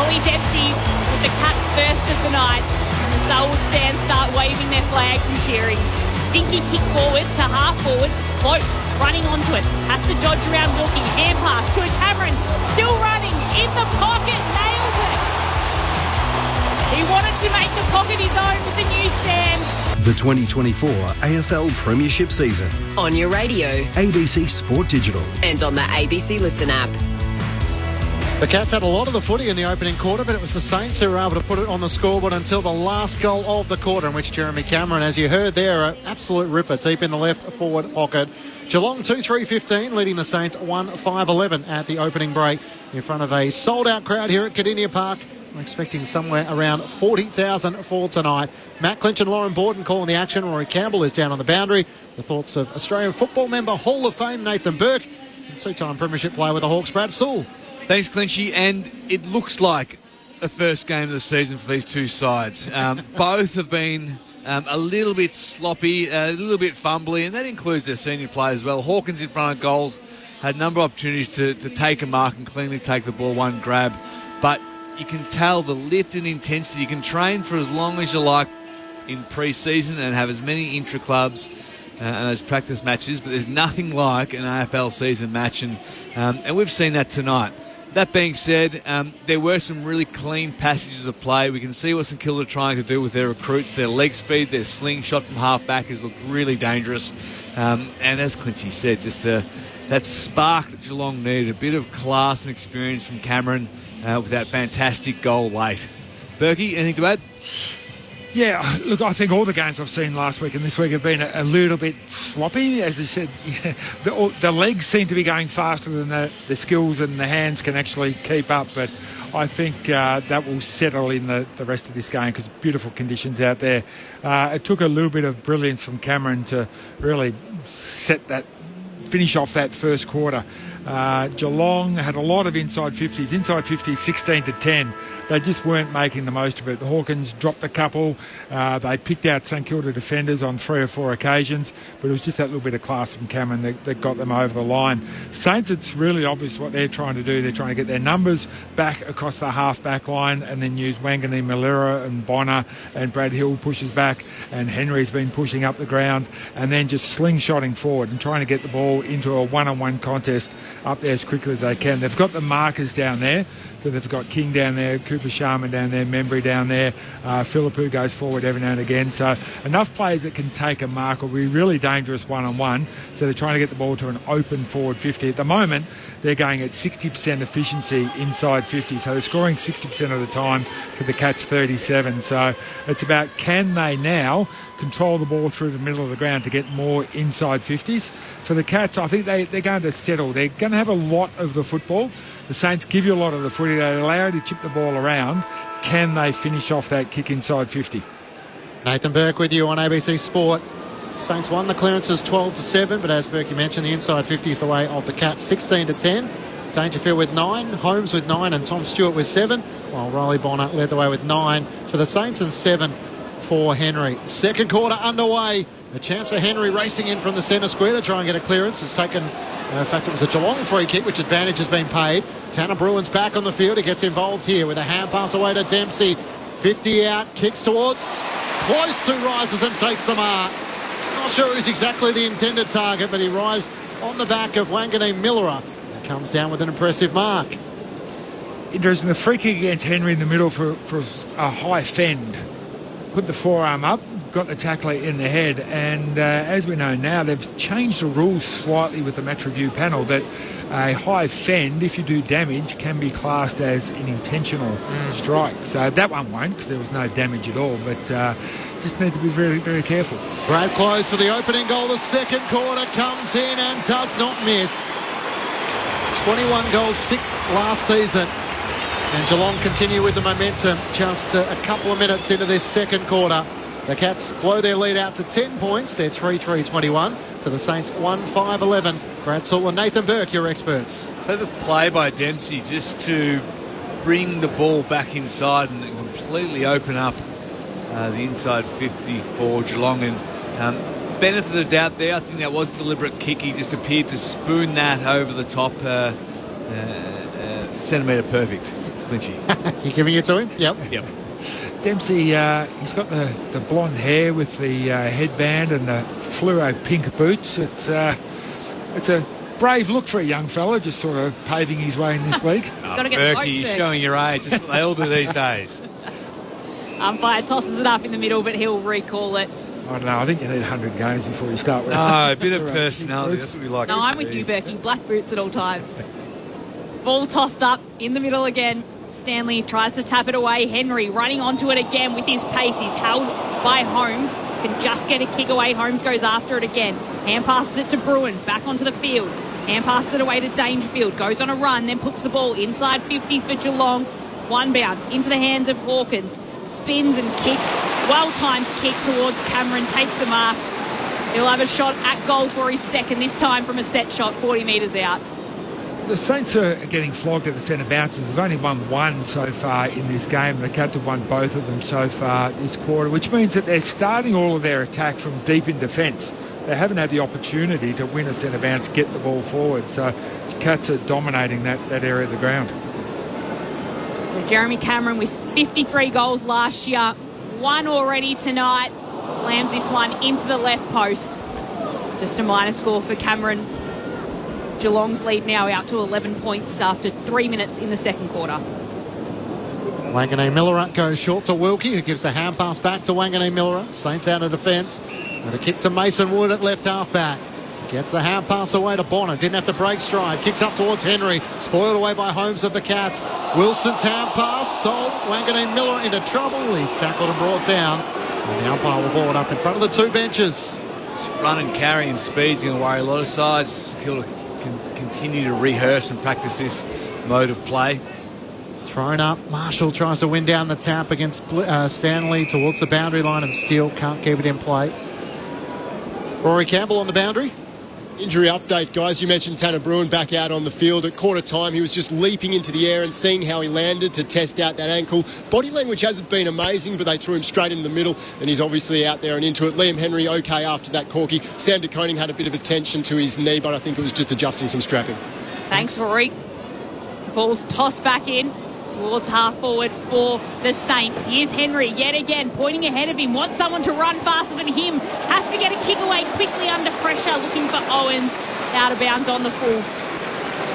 Ollie Dempsey with the Cats first of the night. And the Selwood stand start waving their flags and cheering. Dinky kick forward to half forward. Close running onto it. Has to dodge around Wilkie. Hand pass to a Cameron. Still running in the pocket. Nails it. He wanted to make the pocket his own with the new stand. The 2024 AFL Premiership season. On your radio. ABC Sport Digital. And on the ABC Listen app. The Cats had a lot of the footy in the opening quarter, but it was the Saints who were able to put it on the scoreboard until the last goal of the quarter, in which Jeremy Cameron, as you heard there, an absolute ripper deep in the left forward pocket. Geelong 2 3 15, leading the Saints 1 5 11 at the opening break in front of a sold out crowd here at Kardinia Park. I'm expecting somewhere around 40,000 for tonight. Matt Clinch and Lauren Borden calling the action. Rory Campbell is down on the boundary. The thoughts of Australian football member, Hall of Fame Nathan Burke, two time Premiership player with the Hawks, Brad Sewell. Thanks, Clinchy. And it looks like a first game of the season for these two sides. Um, both have been um, a little bit sloppy, a little bit fumbly, and that includes their senior players as well. Hawkins in front of goals had a number of opportunities to, to take a mark and cleanly take the ball one grab. But you can tell the lift and intensity. You can train for as long as you like in pre-season and have as many intra clubs uh, and those practice matches, but there's nothing like an AFL season match, and um, and we've seen that tonight. That being said, um, there were some really clean passages of play. We can see what St Kilda are trying to do with their recruits. Their leg speed, their slingshot from half back has looked really dangerous. Um, and as Clinchy said, just uh, that spark that Geelong needed, a bit of class and experience from Cameron uh, with that fantastic goal late. Burkey, anything to add? Yeah, look, I think all the games I've seen last week and this week have been a, a little bit sloppy. As you said, the, the, legs seem to be going faster than the, the, skills and the hands can actually keep up. But I think uh, that will settle in the, the rest of this game because beautiful conditions out there. Uh, it took a little bit of brilliance from Cameron to really set that, finish off that first quarter. Uh, Geelong had a lot of inside 50s, inside 50s 16 to 10. They just weren't making the most of it. Hawkins dropped a couple. Uh, they picked out St Kilda defenders on three or four occasions, but it was just that little bit of class from Cameron that, that got them over the line. Saints, it's really obvious what they're trying to do. They're trying to get their numbers back across the half back line and then use Wanganeen-Milera and Bonner and Brad Hill pushes back and Henry's been pushing up the ground and then just slingshotting forward and trying to get the ball into a one-on-one contest up there as quickly as they can. They've got the markers down there. So they've got King down there, Cooper Sharman down there, Membry down there. Uh, Phillipou goes forward every now and again. So enough players that can take a mark will be really dangerous one on one. So they're trying to get the ball to an open forward 50. At the moment, they're going at 60% efficiency inside 50. So they're scoring 60% of the time for the Cats 37. So it's about can they now control the ball through the middle of the ground to get more inside 50s. For the Cats, I think they, they're going to settle. They're going to have a lot of the football. The Saints give you a lot of the footy. They allow you to chip the ball around. Can they finish off that kick inside 50? Nathan Burke with you on ABC Sport. Saints won the clearances 12 to 7, but as Burke mentioned, the inside 50 is the way of the Cats 16 to 10. Dangerfield with 9, Holmes with 9, and Tom Stewart with 7, while Riley Bonner led the way with 9 for the Saints and 7 for Henry. Second quarter underway. A chance for Henry racing in from the centre square to try and get a clearance. Has taken, in fact, it was a Geelong free kick, which advantage has been paid. Tanner Bruhn's back on the field. He gets involved here with a hand pass away to Dempsey. 50 out, kicks towards Close, who rises and takes the mark. Not sure who's exactly the intended target, but he rises on the back of Wanganeen-Milera and comes down with an impressive mark. Interesting. The free kick against Henry in the middle for, for a high fend. Put the forearm up, got the tackler in the head, and uh, as we know now, they've changed the rules slightly with the match review panel that a high fend, if you do damage, can be classed as an intentional mm. strike. So that one won't because there was no damage at all, but uh, just need to be very, very careful. Brad Close for the opening goal. The second quarter comes in and does not miss. 21 goals, six last season. And Geelong continue with the momentum just uh, a couple of minutes into this second quarter. The Cats blow their lead out to 10 points. They're 3-3-21 to the Saints 1-5-11. Brad Sewell and Nathan Burke, your experts. Clever play by Dempsey just to bring the ball back inside and completely open up uh, the inside 50 for Geelong. And um, benefit of the doubt there, I think that was deliberate kick. He just appeared to spoon that over the top. Uh, uh, uh centimetre perfect, Clinchy. you giving it to him? Yep. Yep. Dempsey, uh, he's got the, the blonde hair with the uh, headband and the fluoro pink boots. It's uh, it's a brave look for a young fella, just sort of paving his way in this league. oh, Got to get Burkey, you're showing your age. That's what they all do these days. Umpire tosses it up in the middle, but he'll recall it. I don't know. I think you need 100 games before you start with. No, a bit of personality. That's what we like. No, I'm with you, Burkey. Black boots at all times. Ball tossed up in the middle again. Stanley tries to tap it away. Henry running onto it again with his pace. He's held by Holmes. Can just get a kick away. Holmes goes after it again. Hand passes it to Bruhn. Back onto the field. Hand passes it away to Dangerfield. Goes on a run, then puts the ball inside 50 for Geelong. One bounce into the hands of Hawkins. Spins and kicks. Well timed kick towards Cameron. Takes the mark. He'll have a shot at goal for his second, this time from a set shot 40 metres out. The Saints are getting flogged at the centre bounces. They've only won one so far in this game. The Cats have won both of them so far this quarter, which means that they're starting all of their attack from deep in defence. They haven't had the opportunity to win a centre bounce, get the ball forward. So the Cats are dominating that, that area of the ground. So Jeremy Cameron with 53 goals last year, one already tonight, slams this one into the left post. Just a minor score for Cameron Geelong's lead now out to 11 points after three minutes in the second quarter. Wanganeen-Milera goes short to Wilkie, who gives the hand pass back to Wanganeen-Milera. Saints out of defence. With a kick to Mason Wood at left half back. Gets the hand pass away to Bonner. Didn't have to break stride. Kicks up towards Henry. Spoiled away by Holmes of the Cats. Wilson's hand pass. Sold Wanganeen-Milera into trouble. He's tackled and brought down. And the umpire will ball it up in front of the two benches. Run and carry and speed's going to worry a lot of sides. Killed continue to rehearse and practice this mode of play. Thrown up. Marshall tries to win down the tap against uh, Stanley towards the boundary line and Steele can't keep it in play. Rory Campbell on the boundary. Injury update, guys. You mentioned Tanner Bruhn back out on the field at quarter time. He was just leaping into the air and seeing how he landed to test out that ankle. Body language hasn't been amazing, but they threw him straight in the middle, and he's obviously out there and into it. Liam Henry okay after that corky. Sam De Koning had a bit of attention to his knee, but I think it was just adjusting some strapping. Thanks, Rory. The ball's tossed back in towards half forward for the Saints. Here's Henry yet again pointing ahead of him. Wants someone to run faster than him. Has to get a kick away quickly under pressure. Looking for Owens out of bounds on the full.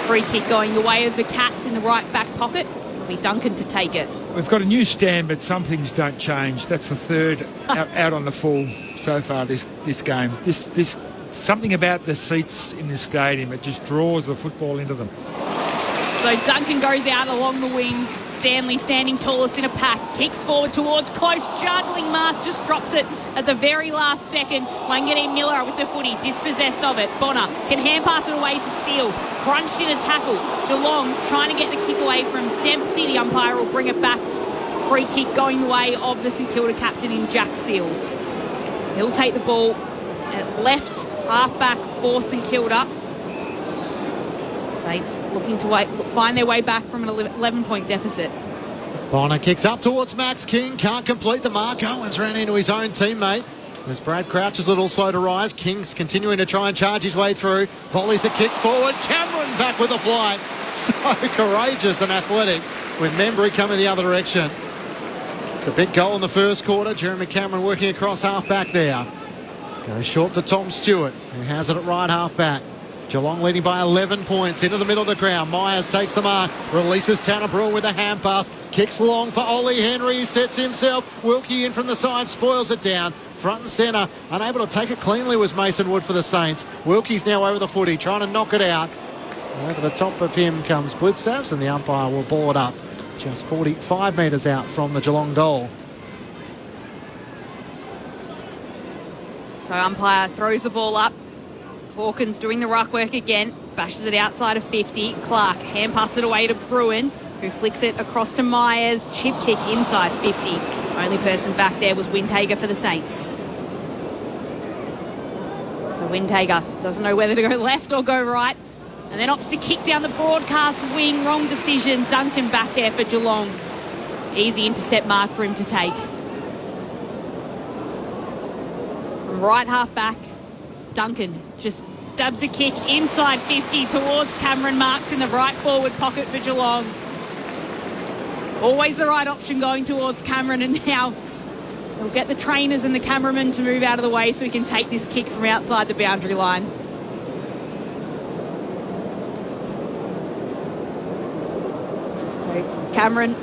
Free kick going the way of the Cats in the right back pocket. It'll be Duncan to take it. We've got a new stand, but some things don't change. That's the third out, out on the full so far this this game. This this something about the seats in this stadium. It just draws the football into them. So Duncan goes out along the wing. Stanley standing tallest in a pack. Kicks forward towards close. Juggling mark. Just drops it at the very last second. Wanganeen-Milera with the footy. Dispossessed of it. Bonner can hand pass it away to Steele. Crunched in a tackle. Geelong trying to get the kick away from Dempsey. The umpire will bring it back. Free kick going the way of the St Kilda captain in Jack Steele. He'll take the ball at left half back for St Kilda. Looking to wait, find their way back from an 11 point deficit. Bonner kicks up towards Max King. Can't complete the mark. Owens ran into his own teammate. As Brad Crouch is a little slow to rise, King's continuing to try and charge his way through. Volleys a kick forward. Cameron back with a flight. So courageous and athletic with Membrey coming the other direction. It's a big goal in the first quarter. Jeremy Cameron working across half back there. Goes short to Tom Stewart, who has it at right half back. Geelong leading by 11 points into the middle of the ground. Miers takes the mark, releases Tanner Bruhn with a hand pass, kicks long for Ollie Henry, sets himself. Wilkie in from the side, spoils it down. Front and centre, unable to take it cleanly was Mason Wood for the Saints. Wilkie's now over the footy, trying to knock it out. Over the top of him comes Blicavs, and the umpire will ball it up just 45 metres out from the Geelong goal. So umpire throws the ball up. Hawkins doing the ruck work again. Bashes it outside of 50. Clark hand passes it away to Bruhn, who flicks it across to Miers. Chip kick inside 50. Only person back there was Windhager for the Saints. So Windhager doesn't know whether to go left or go right. And then opts to kick down the broadcast wing. Wrong decision. Duncan back there for Geelong. Easy intercept mark for him to take. From right half back, Duncan just dabs a kick inside 50 towards Cameron Marks in the right forward pocket for Geelong. Always the right option going towards Cameron, and now he'll get the trainers and the cameraman to move out of the way so he can take this kick from outside the boundary line. So Cameron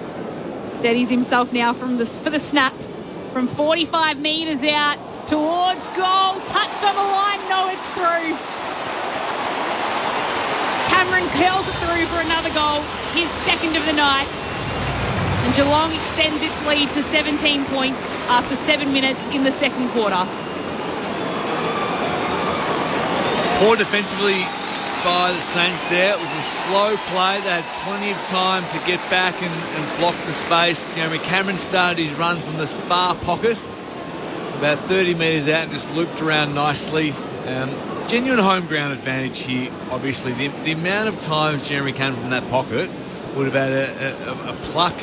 steadies himself now from the, for the snap from 45 metres out towards goal. Touched on the line. No, it's through. Cameron curls it through for another goal. His second of the night. And Geelong extends its lead to 17 points after seven minutes in the second quarter. Poor defensively by the Saints there. It was a slow play. They had plenty of time to get back and, and block the space. Jeremy Cameron started his run from the far pocket, about 30 metres out, and just looped around nicely. Um, genuine home ground advantage here, obviously. The, the, amount of times Jeremy came from that pocket would have had a, a, a pluck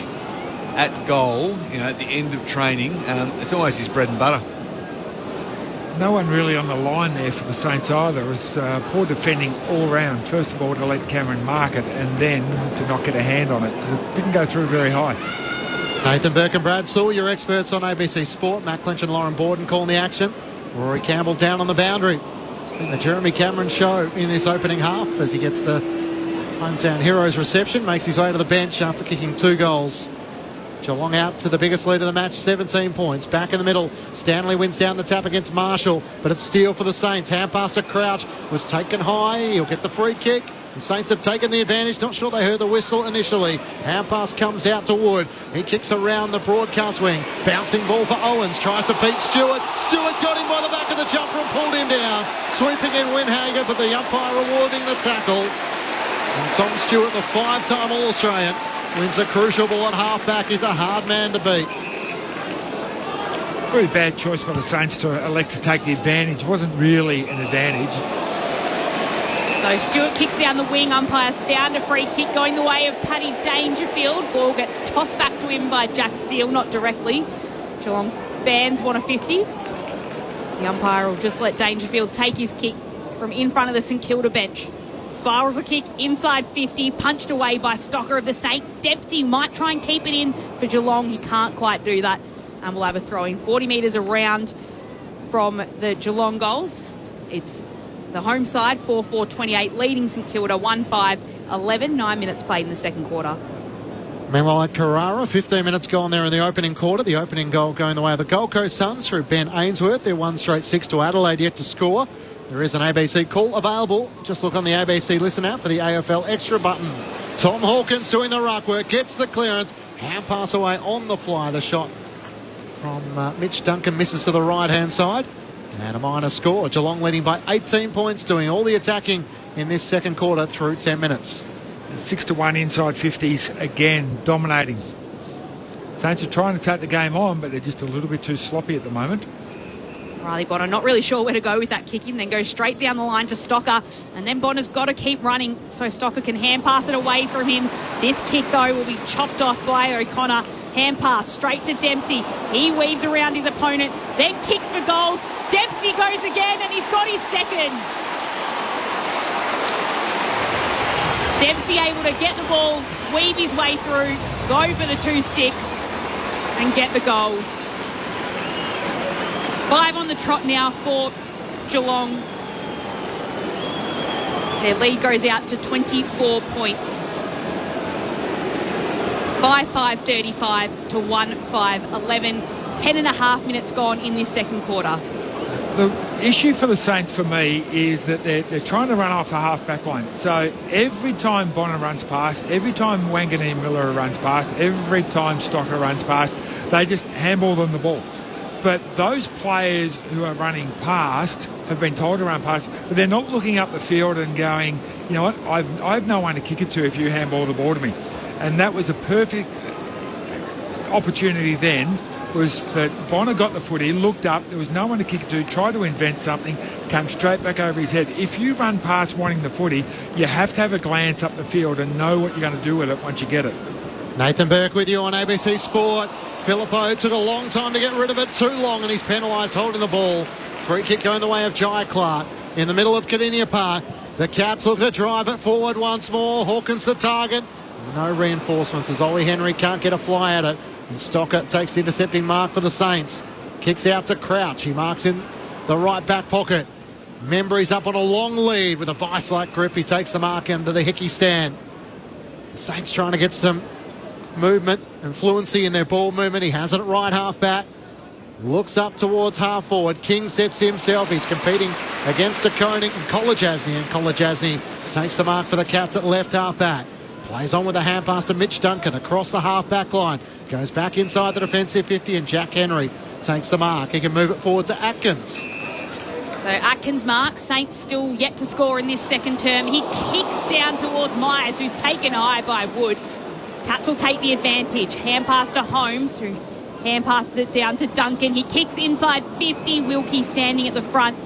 at goal, you know, at the end of training. Um, it's always his bread and butter no one really on the line there for the Saints either. It was uh, poor defending all round. First of all, to let Cameron mark it and then to not get a hand on it. It didn't go through very high. Nathan Burke and Brad Sewell, your experts on ABC Sport. Matt Clinch and Lauren Borden calling the action. Rory Campbell down on the boundary. It's been the Jeremy Cameron show in this opening half as he gets the hometown heroes reception, makes his way to the bench after kicking two goals. Geelong out to the biggest lead of the match, 17 points. Back in the middle, Stanley wins down the tap against Marshall, but it's Steele for the Saints. Hand pass to Crouch was taken high. He'll get the free kick. The Saints have taken the advantage. Not sure they heard the whistle initially. Hand pass comes out to Wood. He kicks around the broadcast wing. Bouncing ball for Owens. Tries to beat Stewart. Stewart got him by the back of the jumper and pulled him down. Sweeping in Windhager, but the umpire rewarding the tackle. And Tom Stewart, the five-time All-Australian, wins a crucial ball at half-back. He's a hard man to beat. Very bad choice by the Saints to elect to take the advantage. It wasn't really an advantage. So Stewart kicks down the wing, umpires found a free kick going the way of Paddy Dangerfield. Ball gets tossed back to him by Jack Steele, not directly. Geelong fans want a 50. The umpire will just let Dangerfield take his kick from in front of the St Kilda bench. Spirals a kick inside 50, punched away by Stocker of the Saints. Dempsey might try and keep it in for Geelong. He can't quite do that. And we'll have a throw in 40 metres around from the Geelong goals. It's the home side, 4 4 28, leading St Kilda 1 5 11, nine minutes played in the second quarter. Meanwhile, at Carrara, 15 minutes gone there in the opening quarter. The opening goal going the way of the Gold Coast Suns through Ben Ainsworth. They're one straight six to Adelaide yet to score. There is an ABC call available. Just look on the ABC listen out for the AFL extra button. Tom Hawkins doing the ruck work, gets the clearance, hand pass away on the fly. The shot from uh, Mitch Duncan misses to the right hand side. And a minor score. Geelong leading by 18 points, doing all the attacking in this second quarter through 10 minutes. Six to one inside 50s again, dominating. Saints are trying to take the game on, but they're just a little bit too sloppy at the moment. Riley Bonner not really sure where to go with that kick in, then goes straight down the line to Stocker. And then Bonner's got to keep running so Stocker can hand pass it away from him. This kick, though, will be chopped off by O'Connor. Hand pass straight to Dempsey. He weaves around his opponent, then kicks for goals. Dempsey goes again, and he's got his second. Dempsey able to get the ball, weave his way through, go for the two sticks, and get the goal. Five on the trot now for Geelong. Their lead goes out to 24 points. 5 5 35 to 1 5 11. 10 and a half minutes gone in this second quarter. The issue for the Saints for me is that they're, they're trying to run off the half back line. So every time Bonner runs past, every time Wanganeen-Milera runs past, every time Stocker runs past, they just handball them the ball. But those players who are running past have been told to run past, but they're not looking up the field and going, you know what, I've, I have no one to kick it to if you handball the ball to me. And that was a perfect opportunity then was that Bonner got the footy, looked up, there was no one to kick it to, tried to invent something, came straight back over his head. If you run past wanting the footy, you have to have a glance up the field and know what you're going to do with it once you get it. Nathan Burke with you on ABC Sport. Phillipou took a long time to get rid of it, too long, and he's penalised holding the ball. Free kick going the way of Jhye Clark in the middle of Kardinia Park. The Cats look to drive it forward once more. Hawkins the target. No reinforcements as Ollie Henry can't get a fly at it. And Stocker takes the intercepting mark for the Saints. Kicks out to Crouch. He marks in the right back pocket. Membrey's up on a long lead with a vice-like grip. He takes the mark into the Hickey stand. The Saints trying to get some movement and fluency in their ball movement. He has it at right half back. Looks up towards half forward. King sets himself. He's competing against De Koning and Kolodjashnij. And Kolodjashnij takes the mark for the Cats at left half back. Plays on with a hand pass to Mitch Duncan across the half back line. Goes back inside the defensive 50 and Jack Henry takes the mark. He can move it forward to Atkins. So Atkins marks. Saints still yet to score in this second term. He kicks down towards Miers, who's taken high by Wood. Cats will take the advantage. Hand pass to Holmes, who hand passes it down to Duncan. He kicks inside 50. Wilkie standing at the front.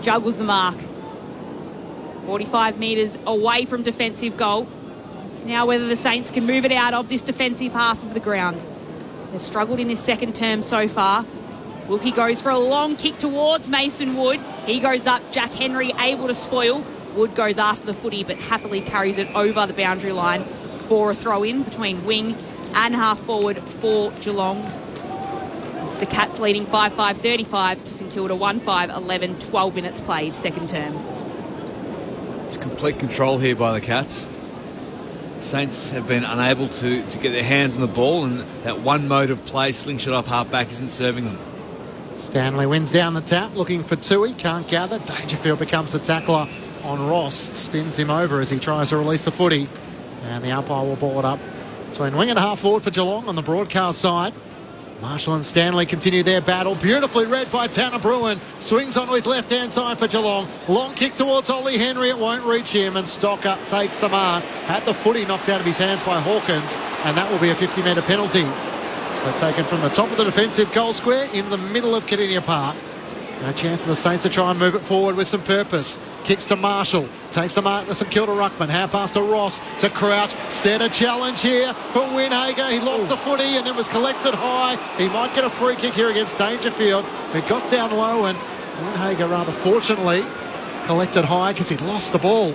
Juggles the mark. 45 metres away from defensive goal. It's now whether the Saints can move it out of this defensive half of the ground. They've struggled in this second term so far. Wilkie goes for a long kick towards Mason Wood. He goes up. Jack Henry able to spoil. Wood goes after the footy but happily carries it over the boundary line for a throw in between wing and half forward for Geelong. It's the Cats leading 5 5 35 to St Kilda 1 5 11, 12 minutes played, second term. It's complete control here by the Cats. Saints have been unable to, to get their hands on the ball, and that one mode of play, slingshot off halfback, isn't serving them. Stanley wins down the tap, looking for Tuohy, can't gather. Dangerfield becomes the tackler on Ross, spins him over as he tries to release the footy. And the umpire will ball it up between wing and half forward for Geelong on the broadcast side. Marshall and Stanley continue their battle. Beautifully read by Tanner Bruhn. Swings onto his left-hand side for Geelong. Long kick towards Ollie Henry. It won't reach him. And Stocker takes the mark. At the footy knocked out of his hands by Hawkins. And that will be a 50-metre penalty. So taken from the top of the defensive goal square in the middle of Kardinia Park. And a chance for the Saints to try and move it forward with some purpose. Kicks to Marshall. Takes the mark to St Kilda Ruckman. Half pass to Ross. To Crouch. Set a challenge here for Windhager. He lost the footy and then was collected high. He might get a free kick here against Dangerfield. Who got down low and Windhager rather fortunately collected high because he'd lost the ball.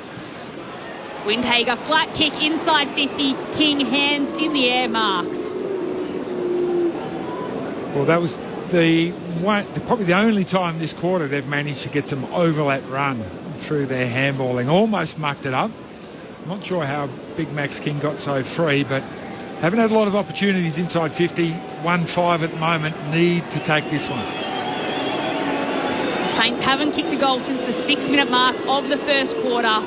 Windhager, flat kick inside 50. King hands in the air marks. Well, that was the one, probably the only time this quarter they've managed to get some overlap run through their handballing. Almost mucked it up. Not sure how Big Max King got so free, but haven't had a lot of opportunities inside 50. 1-5 at the moment. Need to take this one. The Saints haven't kicked a goal since the six-minute mark of the first quarter.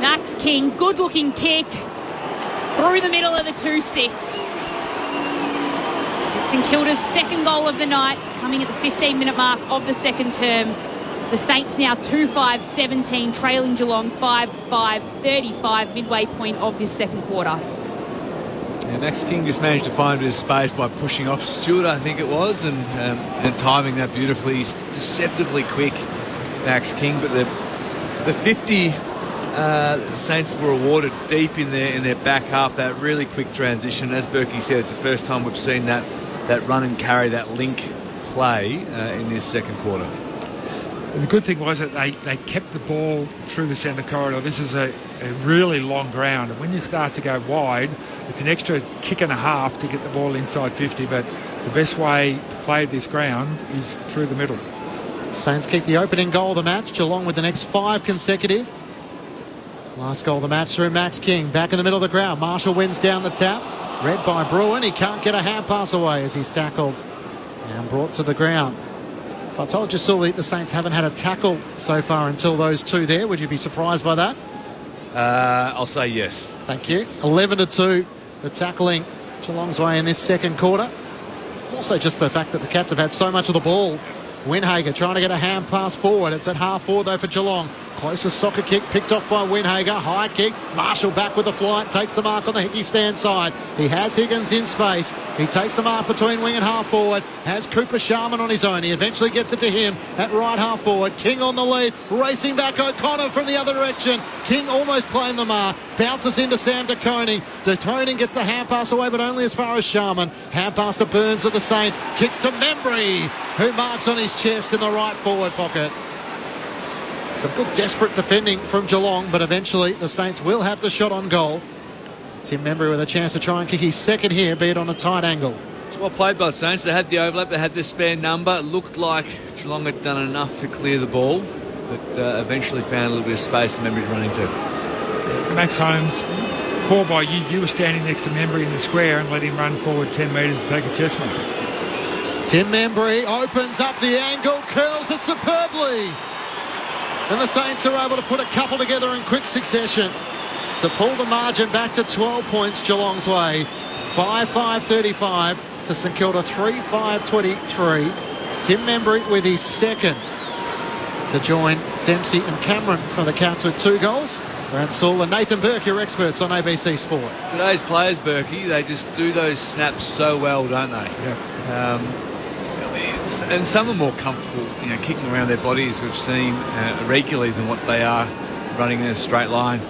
Max King, good-looking kick through the middle of the two sticks. St Kilda's second goal of the night, coming at the 15 minute mark of the second term. The Saints now 2 5 17, trailing Geelong 5 5 35, midway point of this second quarter. Yeah, Max King just managed to find of space by pushing off Stewart, I think it was, and um, and timing that beautifully. He's deceptively quick, Max King, but the the 50 uh, Saints were awarded deep in their in their back half. That really quick transition, as Burkey said, it's the first time we've seen that that run and carry, that link play uh, in this second quarter. And the good thing was that they, they kept the ball through the centre corridor. This is a, a, really long ground. And when you start to go wide, it's an extra kick and a half to get the ball inside 50. But the best way to play this ground is through the middle. Saints keep the opening goal of the match, along with the next five consecutive. Last goal of the match through Max King. Back in the middle of the ground. Marshall wins down the tap. Read by Bruhn. He can't get a hand pass away as he's tackled and brought to the ground. If I told you, Sully, the Saints haven't had a tackle so far until those two there, would you be surprised by that? Uh, I'll say yes. Thank you. 11 to 2, the tackling Geelong's way in this second quarter. Also, just the fact that the Cats have had so much of the ball. Windhager trying to get a hand pass forward. It's at half forward though for Geelong. Closest soccer kick picked off by Windhager. High kick. Marshall back with the flight. Takes the mark on the Hickey stand side. He has Higgins in space. He takes the mark between wing and half forward. Has Cooper Sharman on his own. He eventually gets it to him at right half forward. King on the lead. Racing back O'Connor from the other direction. King almost claimed the mark. Bounces into Sam De Koning. De Koning gets the hand pass away, but only as far as Sharman. Hand pass to Burns of the Saints. Kicks to Membrey, who marks on his chest in the right forward pocket. Some good desperate defending from Geelong, but eventually the Saints will have the shot on goal. Tim Membrey with a chance to try and kick his second here, be it on a tight angle. It's well played by the Saints. They had the overlap, they had the spare number. It looked like Geelong had done enough to clear the ball, but uh, eventually found a little bit of space for Membrey to run into. Max Holmes, poor by you. You were standing next to Membrey in the square and let him run forward 10 metres and take a chest mark. Tim Membrey opens up the angle, curls it superbly. And the Saints are able to put a couple together in quick succession to pull the margin back to 12 points Geelong's way. 5-5-35 to St Kilda 3-5-23. Tim Membrey with his second to join Dempsey and Cameron for the Cats with two goals. Grant Saul and Nathan Burke, your experts on ABC Sport. Today's players, Burkey, they just do those snaps so well, don't they? Yeah. Um, and some are more comfortable, you know, kicking around their bodies. We've seen uh, regularly than what they are running in a straight line.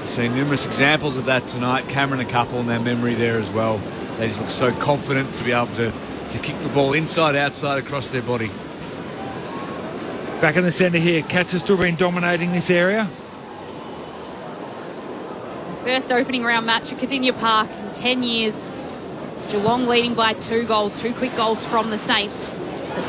We've seen numerous examples of that tonight. Cameron, a couple, and their memory there as well. They just look so confident to be able to, to kick the ball inside, outside, across their body. Back in the centre here, Cats have still been dominating this area. First opening round match at Kardinia Park in 10 years. It's Geelong leading by two goals, two quick goals from the Saints.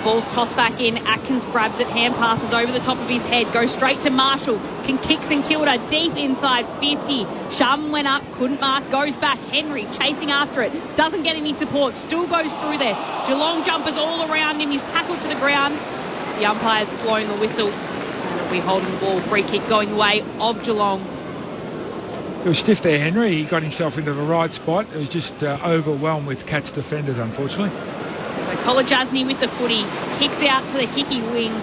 Ball's tossed back in, Atkins grabs it, hand passes over the top of his head, goes straight to Marshall, can kick St Kilda deep inside 50. Shum went up, couldn't mark, goes back. Henry chasing after it, doesn't get any support, still goes through there. Geelong jumpers all around him, he's tackled to the ground. The umpire's blowing the whistle, and will be holding the ball. Free kick going the way of Geelong. It was stiff there, Henry. He got himself into the right spot. It was just uh, overwhelmed with Cats defenders, unfortunately. So Kolodjashnij with the footy, kicks out to the Hickey wing.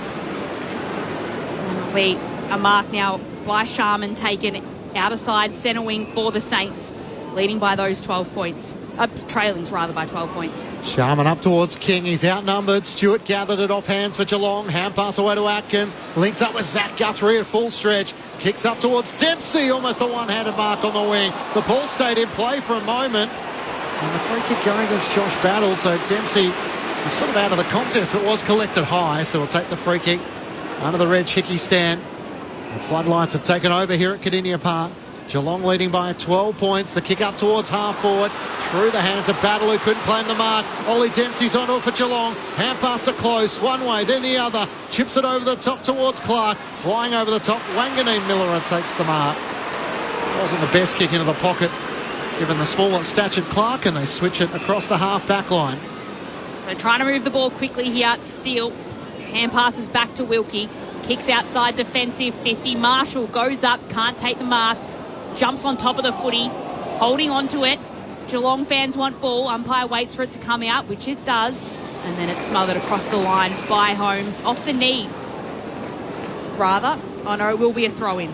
We a mark now by Sharman taken out of side centre wing for the Saints, leading by those 12 points. uh, trailings rather by 12 points. Sharman up towards King. He's outnumbered. Stewart gathered it off hands for Geelong. Hand pass away to Atkins. Links up with Zach Guthrie at full stretch. Kicks up towards Dempsey. Almost a one-handed mark on the wing. The ball stayed in play for a moment. And the free kick going against Josh Battle. So Dempsey was sort of out of the contest, but was collected high. So we'll take the free kick under the Reg Hickey stand. The floodlights have taken over here at Kardinia Park. Geelong leading by 12 points. The kick up towards half forward. Through the hands of Battle who couldn't claim the mark. Ollie Dempsey's on for Geelong. Hand pass to close. One way, then the other. Chips it over the top towards Clark. Flying over the top. Wanganeen-Milera takes the mark. Wasn't the best kick into the pocket given the smaller statured Clark and they switch it across the half back line. So trying to move the ball quickly here. Steele. Hand passes back to Wilkie. Kicks outside defensive 50. Marshall goes up. Can't take the mark jumps on top of the footy, holding on to it. Geelong fans want ball. Umpire waits for it to come out, which it does. And then it's smothered across the line by Holmes off the knee. Rather, oh no, it will be a throw in.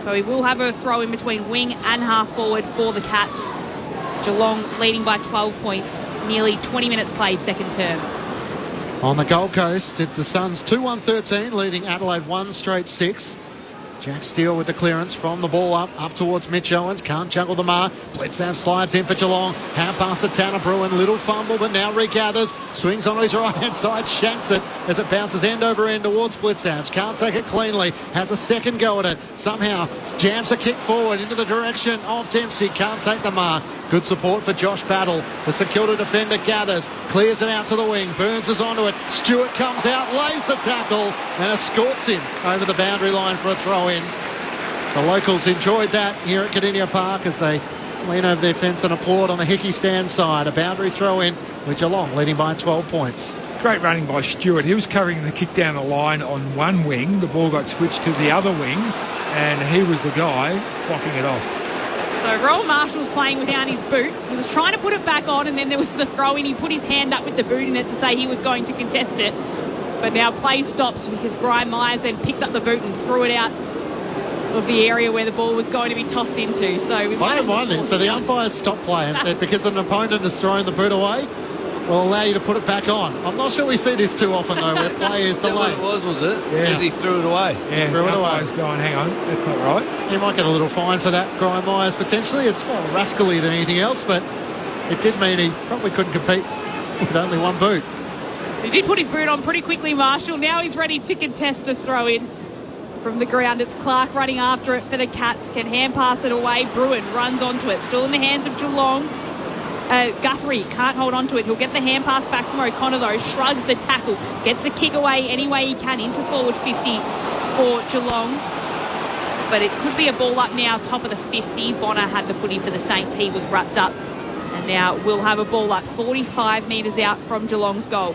So he will have a throw in between wing and half forward for the Cats. Geelong leading by 12 points, nearly 20 minutes played second term. On the Gold Coast, it's the Suns 2 1 13, leading Adelaide 1 straight 6. Jack Steele with the clearance from the ball up, up towards Mitch Owens. Can't juggle the mark. Bledsoe slides in for Geelong. Hand pass to Tanner Bruhn. Little fumble, but now regathers. Swings on his right hand side. Shanks it as it bounces end over end towards Bledsoe. Can't take it cleanly. Has a second go at it. Somehow jams a kick forward into the direction of Dempsey. Can't take the mark. Good support for Josh Battle. The St Kilda defender gathers, clears it out to the wing. Burns is onto it. Stewart comes out, lays the tackle, and escorts him over the boundary line for a throw in. The locals enjoyed that here at Kardinia Park as they lean over their fence and applaud on the Hickey stand side. A boundary throw in with Geelong leading by 12 points. Great running by Stewart. He was carrying the kick down the line on one wing. The ball got switched to the other wing, and he was the guy blocking it off. So Rowan Marshall's playing without his boot. He was trying to put it back on, and then there was the throw in. He put his hand up with the boot in it to say he was going to contest it. But now play stops because Gryan Miers then picked up the boot and threw it out of the area where the ball was going to be tossed into. So we I don't mind this. So the umpires stopped play and said because an opponent is throwing the boot away, will allow you to put it back on. I'm not sure we see this too often though, where play is That what delayed. it was, was it? Yeah. Because he threw it away. Yeah, Threw it away. umpire's going, hang on, that's not right. He might get a little fine for that, Gryan Miers potentially. It's more rascally than anything else, but it did mean he probably couldn't compete with only one boot. He did put his boot on pretty quickly, Marshall. Now he's ready to contest the throw in from the ground. It's Clark running after it for the Cats. Can hand pass it away. Bruhn runs onto it. Still in the hands of Geelong. Uh, Guthrie can't hold on to it. He'll get the hand pass back from O'Connor though. Shrugs the tackle. Gets the kick away any way he can into forward 50 for Geelong. But it could be a ball up now, top of the 50. Bonner had the footy for the Saints. He was wrapped up. And now we'll have a ball up 45 metres out from Geelong's goal.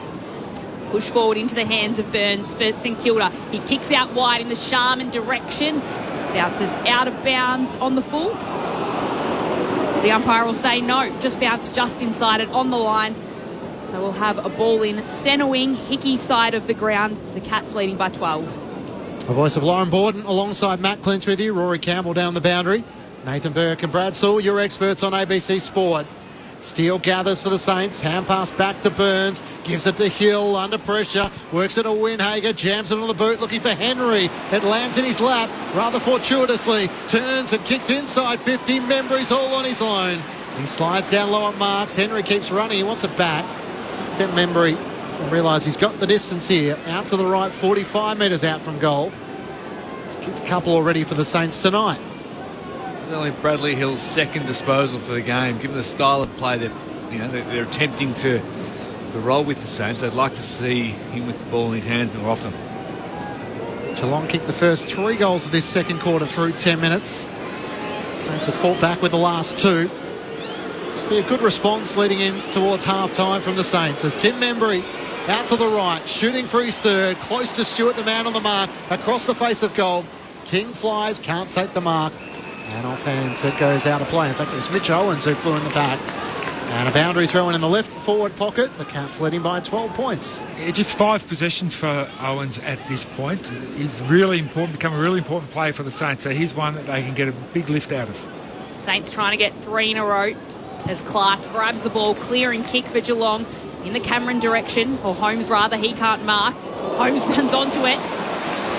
Push forward into the hands of Burns for St Kilda. He kicks out wide in the Sharman direction. Bounces out of bounds on the full. The umpire will say no, just bounce just inside it on the line. So we'll have a ball in centre wing, Hickey side of the ground. It's the Cats leading by 12. The voice of Lauren Borden alongside Matt Clinch with you. Rory Campbell down the boundary. Nathan Burke and Brad Sewell, your experts on ABC Sport. Steele gathers for the Saints. Hand pass back to Burns. Gives it to Hill under pressure. Works it to Windhager. Jams it on the boot looking for Henry. It lands in his lap rather fortuitously. Turns and kicks inside 50. Membrey's all on his own. He slides down low at marks. Henry keeps running. He wants it back. Tim Membrey will realise he's got the distance here. Out to the right, 45 metres out from goal. He's kicked a couple already for the Saints tonight. It's only Bradley Hill's second disposal for the game. Given the style of play that you know they're, attempting to to roll with the Saints, I'd like to see him with the ball in his hands more often. Geelong kicked the first three goals of this second quarter through 10 minutes. Saints have fought back with the last two. It's be a good response leading in towards half time from the Saints as Tim Membrey out to the right, shooting for his third, close to Stewart, the man on the mark, across the face of goal. King flies, can't take the mark. And off hands, that goes out of play. In fact, it was Mitch Owens who flew in the back. And a boundary throw in in the left forward pocket. The Cats leading by 12 points. Yeah, just five possessions for Owens at this point. He's really important, become a really important player for the Saints. So he's one that they can get a big lift out of. Saints trying to get three in a row. as Clark grabs the ball, clearing kick for Geelong in the Cameron direction, or Holmes rather, he can't mark. Holmes runs onto it,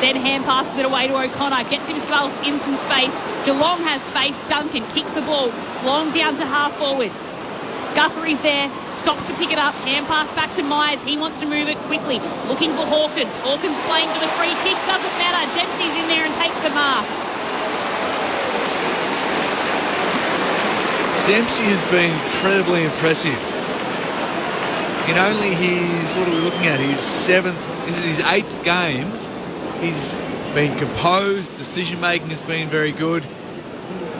then hand passes it away to O'Connor, gets himself in some space. Geelong has space, Duncan kicks the ball long down to half forward. Guthrie's there, stops to pick it up, hand pass back to Miers. He wants to move it quickly, looking for Hawkins. Hawkins playing for the free kick, doesn't matter. Dempsey's in there and takes the mark. Dempsey has been incredibly impressive. In only his, what are we looking at? His seventh, is his eighth game. He's been composed, decision making has been very good.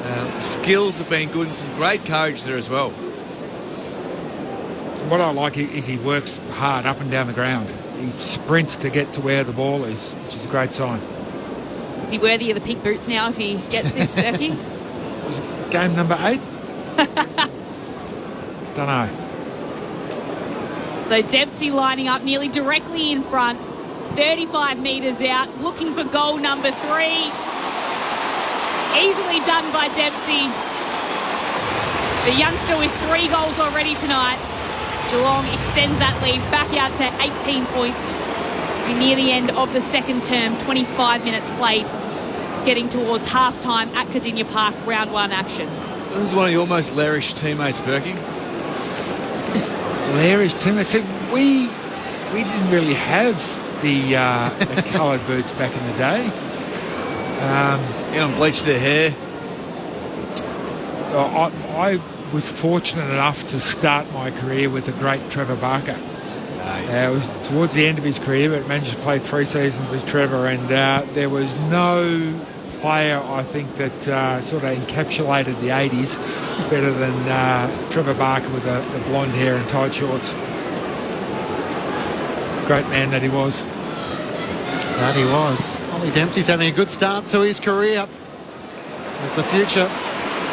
Uh, skills have been good and some great courage there as well. What I like is he works hard up and down the ground. He sprints to get to where the ball is, which is a great sign. Is he worthy of the pink boots now if he gets this, Becky? Game number eight? Don't know. So Dempsey lining up nearly directly in front, 35 metres out, looking for goal number three. Easily done by Dempsey. The youngster with three goals already tonight. Geelong extends that lead back out to 18 points. As we near the end of the second term, 25 minutes played, getting towards half time at Kardinia Park, round one action. This is one of your most lairish teammates, Burkey. Lairish teammates. We we didn't really have the, uh, the coloured boots back in the day. Um, you don't bleach their hair. I, I was fortunate enough to start my career with the great Trevor Barker. Uh, it was towards the end of his career, but managed to play three seasons with Trevor, and uh, there was no player I think that uh, sort of encapsulated the 80s better than uh, Trevor Barker with the, the blonde hair and tight shorts. Great man that he was. That he was. Ollie Dempsey's having a good start to his career. As the future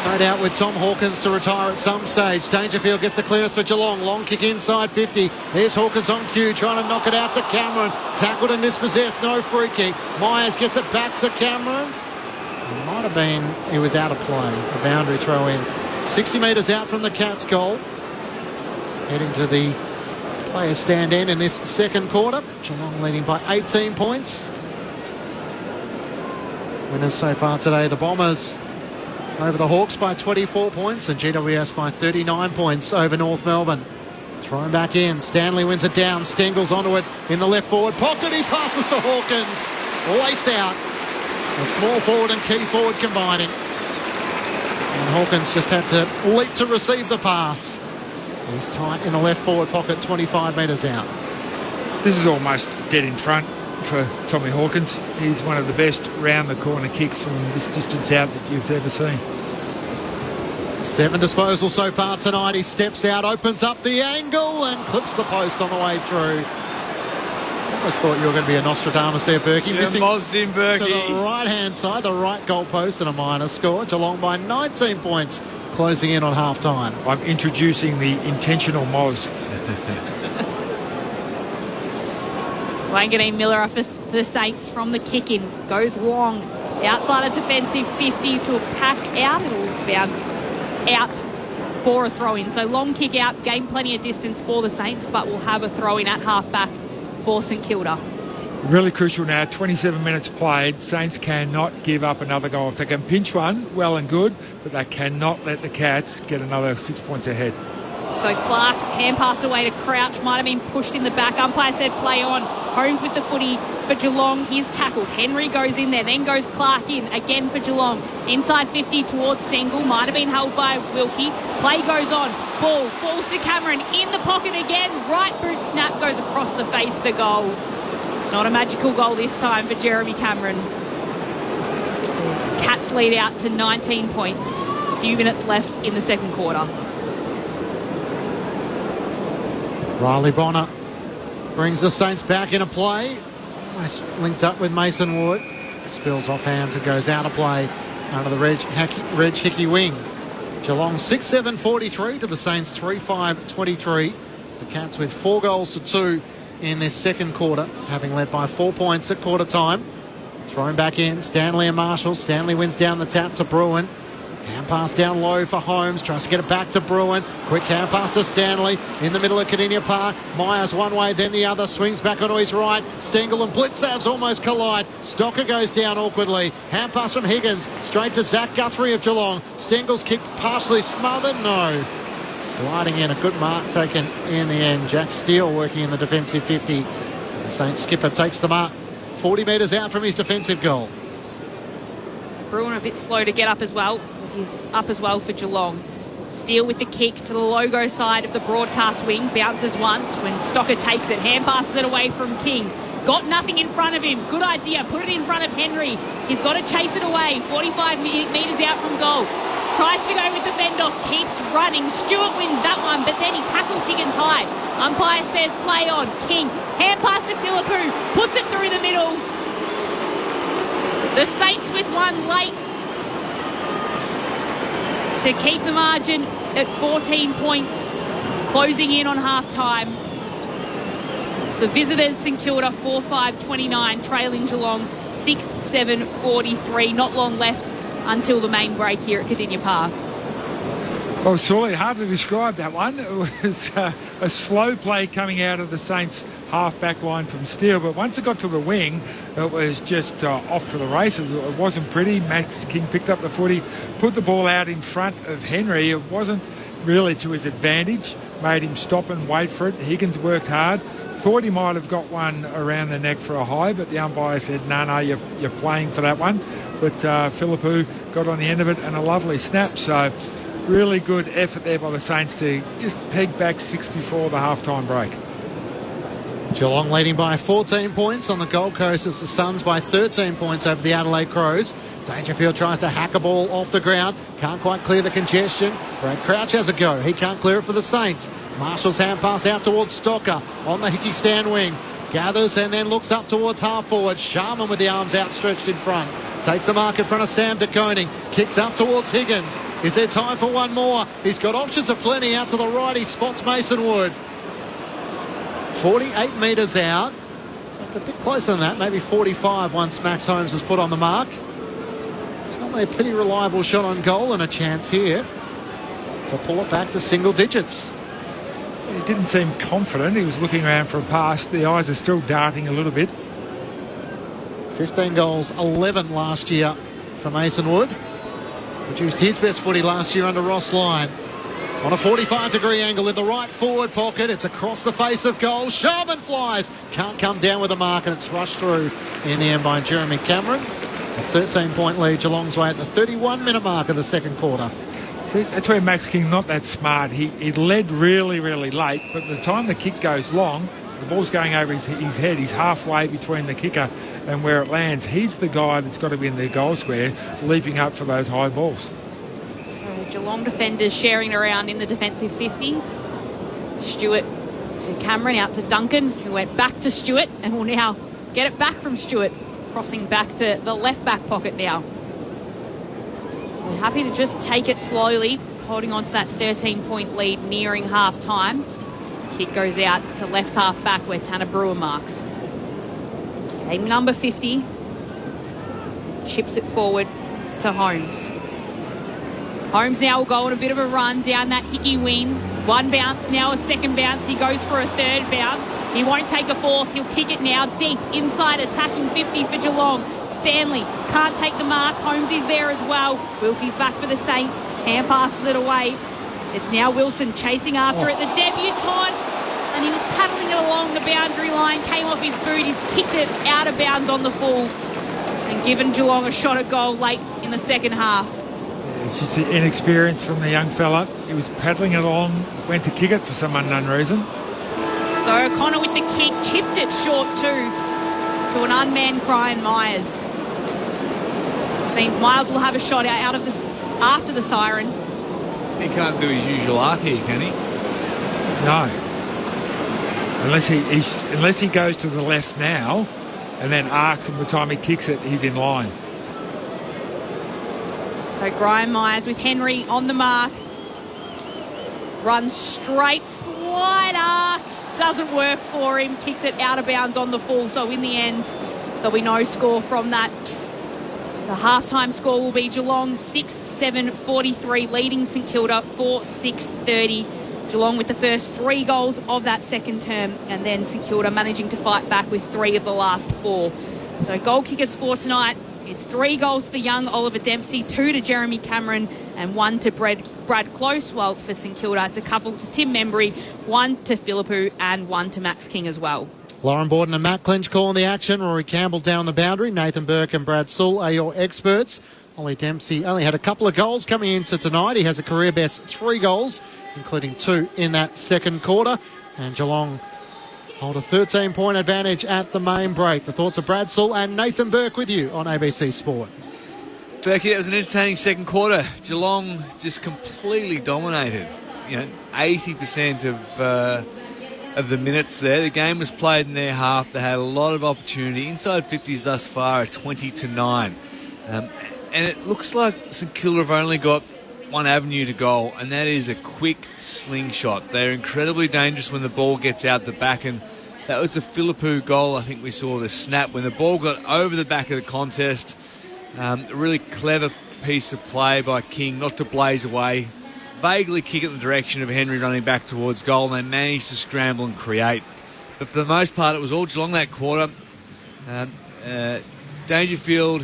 no doubt with Tom Hawkins to retire at some stage. Dangerfield gets the clearance for Geelong. Long kick inside 50. There's Hawkins on cue, trying to knock it out to Cameron. Tackled and dispossessed, no free kick. Miers gets it back to Cameron. It might have been, he was out of play. A boundary throw in. 60 metres out from the Cats goal. Heading to the players stand in in this second quarter. Geelong leading by 18 points. Winners so far today, the Bombers over the Hawks by 24 points and GWS by 39 points over North Melbourne. Thrown back in. Stanley wins it down. Stengle's onto it in the left forward pocket. He passes to Hawkins. Lace out. A small forward and key forward combining. And Hawkins just had to leap to receive the pass. He's tight in the left forward pocket, 25 metres out. This is almost dead in front for Tommy Hawkins. He's one of the best round the corner kicks from this distance out that you've ever seen. Seven disposals so far tonight. He steps out, opens up the angle and clips the post on the way through. Almost thought you were going to be a Nostradamus there, Burkey. Yeah, Missing Burkey. to the right-hand side, the right goalpost, and a minor score. Geelong by 19 points, closing in on half-time. I'm introducing the intentional Moz. Wanganeen-Milera off the Saints from the kick in. Goes long. Outside a defensive 50 to a pack out. It'll bounce out for a throw in. So long kick out, gain plenty of distance for the Saints, but will have a throw in at half back for St Kilda. Really crucial now, 27 minutes played. Saints cannot give up another goal. If they can pinch one, well and good, but they cannot let the Cats get another six points ahead. So Clark hand passed away to Crouch, might have been pushed in the back. Umpire said play on. Holmes with the footy for Geelong. He's tackled. Henry goes in there, then goes Clark in again for Geelong. Inside 50 towards Stengle, might have been held by Wilkie. Play goes on. Ball falls to Cameron in the pocket again. Right boot snap goes across the face for goal. Not a magical goal this time for Jeremy Cameron. Cats lead out to 19 points. A few minutes left in the second quarter. Riley Bonner brings the Saints back into play. Almost linked up with Mason Wood. Spills off hands and goes out of play under the Reg, Hacky, Reg Hickey wing. Geelong 6-7 43 to the Saints 3-5 23. The Cats with four goals to two in this second quarter, having led by four points at quarter time. Thrown back in, Stanley and Marshall. Stanley wins down the tap to Bruhn. Hand pass down low for Holmes. Tries to get it back to Bruhn. Quick hand pass to Stanley. In the middle of Kardinia Park. Miers one way, then the other. Swings back onto his right. Stengle and Blicavs almost collide. Stocker goes down awkwardly. Hand pass from Higgins. Straight to Zach Guthrie of Geelong. Stengle's kick partially smothered. No. Sliding in. A good mark taken in the end. Jack Steele working in the defensive 50. The Saints skipper takes the mark 40 metres out from his defensive goal. Bruhn a bit slow to get up as well. He's up as well for Geelong. Steele with the kick to the logo side of the broadcast wing. Bounces once when Stocker takes it. Hand passes it away from King. Got nothing in front of him. Good idea. Put it in front of Henry. He's got to chase it away. 45 metres out from goal. Tries to go with the bend off. Keeps running. Stewart wins that one, but then he tackles Higgins high. Umpire says play on. King. Hand pass to Phillipou. Puts it through the middle. The Saints with one late to keep the margin at 14 points, closing in on half time. It's the visitors, St Kilda 4 5 29, trailing Geelong 6 7 43. Not long left until the main break here at Kardinia Park. Well, Sully, hard to describe that one. It was uh, a slow play coming out of the Saints half back line from Steele, but once it got to the wing, it was just uh, off to the races. It wasn't pretty. Max King picked up the footy, put the ball out in front of Henry. It wasn't really to his advantage, made him stop and wait for it. Higgins worked hard. Thought he might have got one around the neck for a high, but the umpire said, no, no, you're, you're playing for that one. But uh, Phillipou got on the end of it and a lovely snap. So really good effort there by the Saints to just peg back six before the halftime break. Geelong leading by 14 points on the Gold Coast as the Suns by 13 points over the Adelaide Crows. Dangerfield tries to hack a ball off the ground. Can't quite clear the congestion. Brad Crouch has a go. He can't clear it for the Saints. Marshall's hand pass out towards Stocker on the Hickey stand wing. Gathers and then looks up towards half forward. Sharman with the arms outstretched in front. Takes the mark in front of Sam De Koning. Kicks up towards Higgins. Is there time for one more? He's got options aplenty out to the right. He spots Mason Wood. 48 metres out. It's a bit closer than that, maybe 45 once Max Holmes has put on the mark. It's not a pretty reliable shot on goal and a chance here to pull it back to single digits. He didn't seem confident. He was looking around for a pass. The eyes are still darting a little bit. 15 goals, 11 last year for Mason Wood. Produced his best footy last year under Ross Lyon. On a 45 degree angle in the right forward pocket. It's across the face of goal. Sharman flies. Can't come down with a mark and it's rushed through in the end by Jeremy Cameron. A 13 point lead Geelong's way at the 31 minute mark of the second quarter. That's where Max King not that smart. He, he led really, really late, but the time the kick goes long, the ball's going over his, his head. He's halfway between the kicker and where it lands. He's the guy that's got to be in the goal square, leaping up for those high balls. So Geelong defenders sharing around in the defensive 50. Stewart to Cameron, out to Duncan, who went back to Stewart and will now get it back from Stewart, crossing back to the left back pocket now. So happy to just take it slowly, holding on to that 13 point lead nearing half time. Kick goes out to left half back where Tanner Bruhn marks. Game number 50. Chips it forward to Holmes. Holmes now will go on a bit of a run down that Hickey wing. One bounce, now a second bounce. He goes for a third bounce. He won't take a fourth. He'll kick it now deep inside, attacking 50 for Geelong. Stanley can't take the mark. Holmes is there as well. Wilkie's back for the Saints. Hand passes it away. It's now Wilson chasing after it. The debutant, and he was paddling it along the boundary line, came off his boot. He's kicked it out of bounds on the full and given Geelong a shot at goal late in the second half. It's just the inexperience from the young fella. He was paddling it along, went to kick it for some unknown reason. So O'Connor with the kick chipped it short too to an unmanned Gryan Miers. Which means Miles will have a shot out of this after the siren. He can't do his usual arc here, can he? No. Unless he he's, unless he goes to the left now and then arcs and by the time he kicks it, he's in line. So Gryan Miers with Henry on the mark. Runs straight, slide arc. Doesn't work for him. Kicks it out of bounds on the full. So in the end, there'll be no score from that. The halftime score will be Geelong 6 7 43, leading St Kilda 4 6 30. Geelong with the first three goals of that second term, and then St Kilda managing to fight back with three of the last four. So, goal kickers for tonight. It's three goals for young Oliver Dempsey, two to Jeremy Cameron, and one to Brad, Brad Close. Well, for St Kilda, it's a couple to Tim Membrey, one to Phillipou, and one to Max King as well. Lauren Borden and Matt Clinch calling the action. Rory Campbell down the boundary. Nathan Burke and Brad Sewell are your experts. Ollie Dempsey only had a couple of goals coming into tonight. He has a career best three goals, including two in that second quarter. And Geelong hold a 13 point advantage at the main break. The thoughts of Brad Sewell and Nathan Burke with you on ABC Sport. Becky, it was an entertaining second quarter. Geelong just completely dominated. You know, 80% of. Uh, of the minutes there. The game was played in their half. They had a lot of opportunity. Inside 50s thus far 20 to 9. Um, and it looks like St Kilda have only got one avenue to goal, and that is a quick slingshot. They're incredibly dangerous when the ball gets out the back, and that was the Phillipou goal. I think we saw the snap when the ball got over the back of the contest. Um, a really clever piece of play by King, not to blaze away vaguely kick it in the direction of Henry running back towards goal, and they managed to scramble and create. But for the most part, it was all Geelong that quarter. Uh, uh, Dangerfield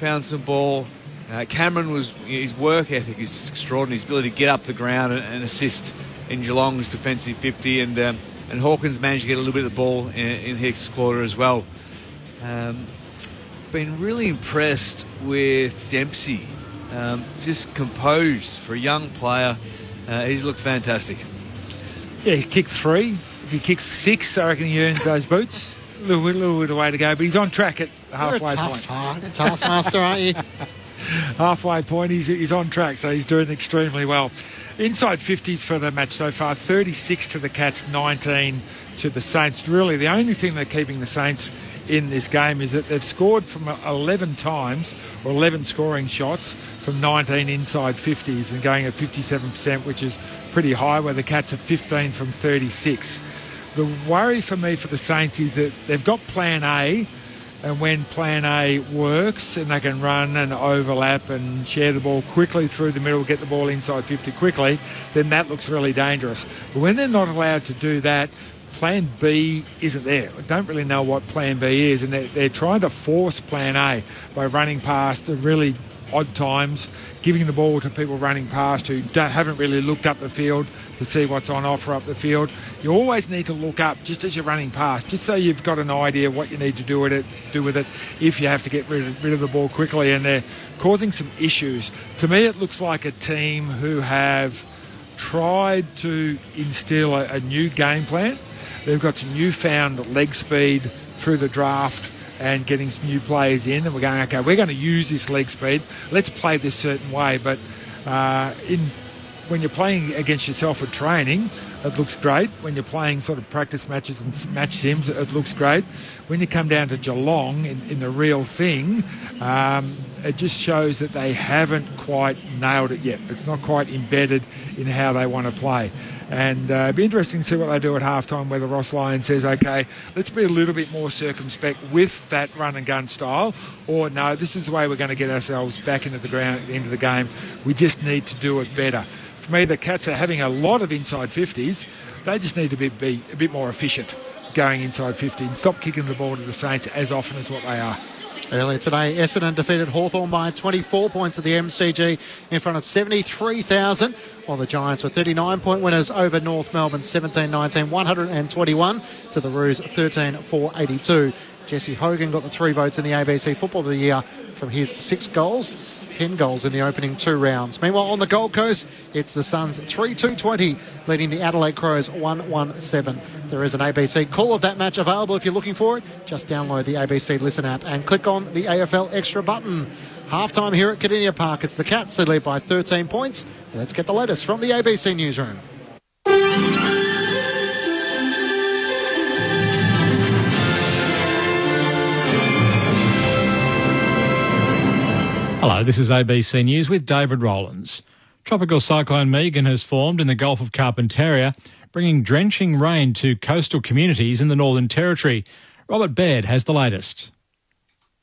found some ball. Uh, Cameron was his work ethic is just extraordinary. His ability to get up the ground and, and assist in Geelong's defensive 50, and um, and Hawkins managed to get a little bit of the ball in, in Hicks' quarter as well. Um, been really impressed with Dempsey um, just composed for a young player. Uh, he's looked fantastic. Yeah, he's kicked three. If he kicks six, I reckon he earns those boots. A little, bit, little bit of way to go, but he's on track at the halfway tough, point. Taskmaster, aren't you? halfway point, he's, he's on track, so he's doing extremely well. Inside 50s for the match so far 36 to the Cats, 19 to the Saints. Really, the only thing they're keeping the Saints in this game is that they've scored from 11 times or 11 scoring shots from 19 inside 50s and going at 57%, which is pretty high, where the Cats are 15 from 36. The worry for me for the Saints is that they've got plan A, and when plan A works and they can run and overlap and share the ball quickly through the middle, get the ball inside 50 quickly, then that looks really dangerous. But when they're not allowed to do that, plan B isn't there. I don't really know what plan B is, and they're, they're trying to force plan A by running past a really odd times, giving the ball to people running past who haven't really looked up the field to see what's on offer up the field. You always need to look up just as you're running past, just so you've got an idea what you need to do with it. Do with it if you have to get rid of, rid of the ball quickly, and they're causing some issues. To me, it looks like a team who have tried to instill a, a new game plan. They've got some newfound leg speed through the draft and getting some new players in, and we're going, okay, we're going to use this leg speed. Let's play this certain way. But uh, in when you're playing against yourself at training, it looks great. When you're playing sort of practice matches and match sims, it looks great. When you come down to Geelong in, in the real thing, um, it just shows that they haven't quite nailed it yet. It's not quite embedded in how they want to play. And uh, it'd be interesting to see what they do at halftime, whether Ross Lyon says, okay, let's be a little bit more circumspect with that run and gun style, or no, this is the way we're going to get ourselves back into the ground, into the game. We just need to do it better. For me, the Cats are having a lot of inside 50s. They just need to be, be a bit more efficient going inside 50 and stop kicking the ball to the Saints as often as what they are. Earlier today, Essendon defeated Hawthorn by 24 points at the MCG in front of 73,000, while the Giants were 39 point winners over North Melbourne 17 19, 121 to the Roos 13 4 82. Jesse Hogan got the three votes in the ABC Football of the Year from his six goals, 10 goals in the opening two rounds. Meanwhile, on the Gold Coast, it's the Suns 3 2 20, leading the Adelaide Crows 1 1 7. There is an ABC call of that match available if you're looking for it. Just download the ABC Listen app and click on the AFL Extra button. Halftime here at Kardinia Park. It's the Cats who lead by 13 points. Let's get the latest from the ABC Newsroom. Hello, this is ABC News with David Rollins. Tropical cyclone Megan has formed in the Gulf of Carpentaria, bringing drenching rain to coastal communities in the Northern Territory. Robert Baird has the latest.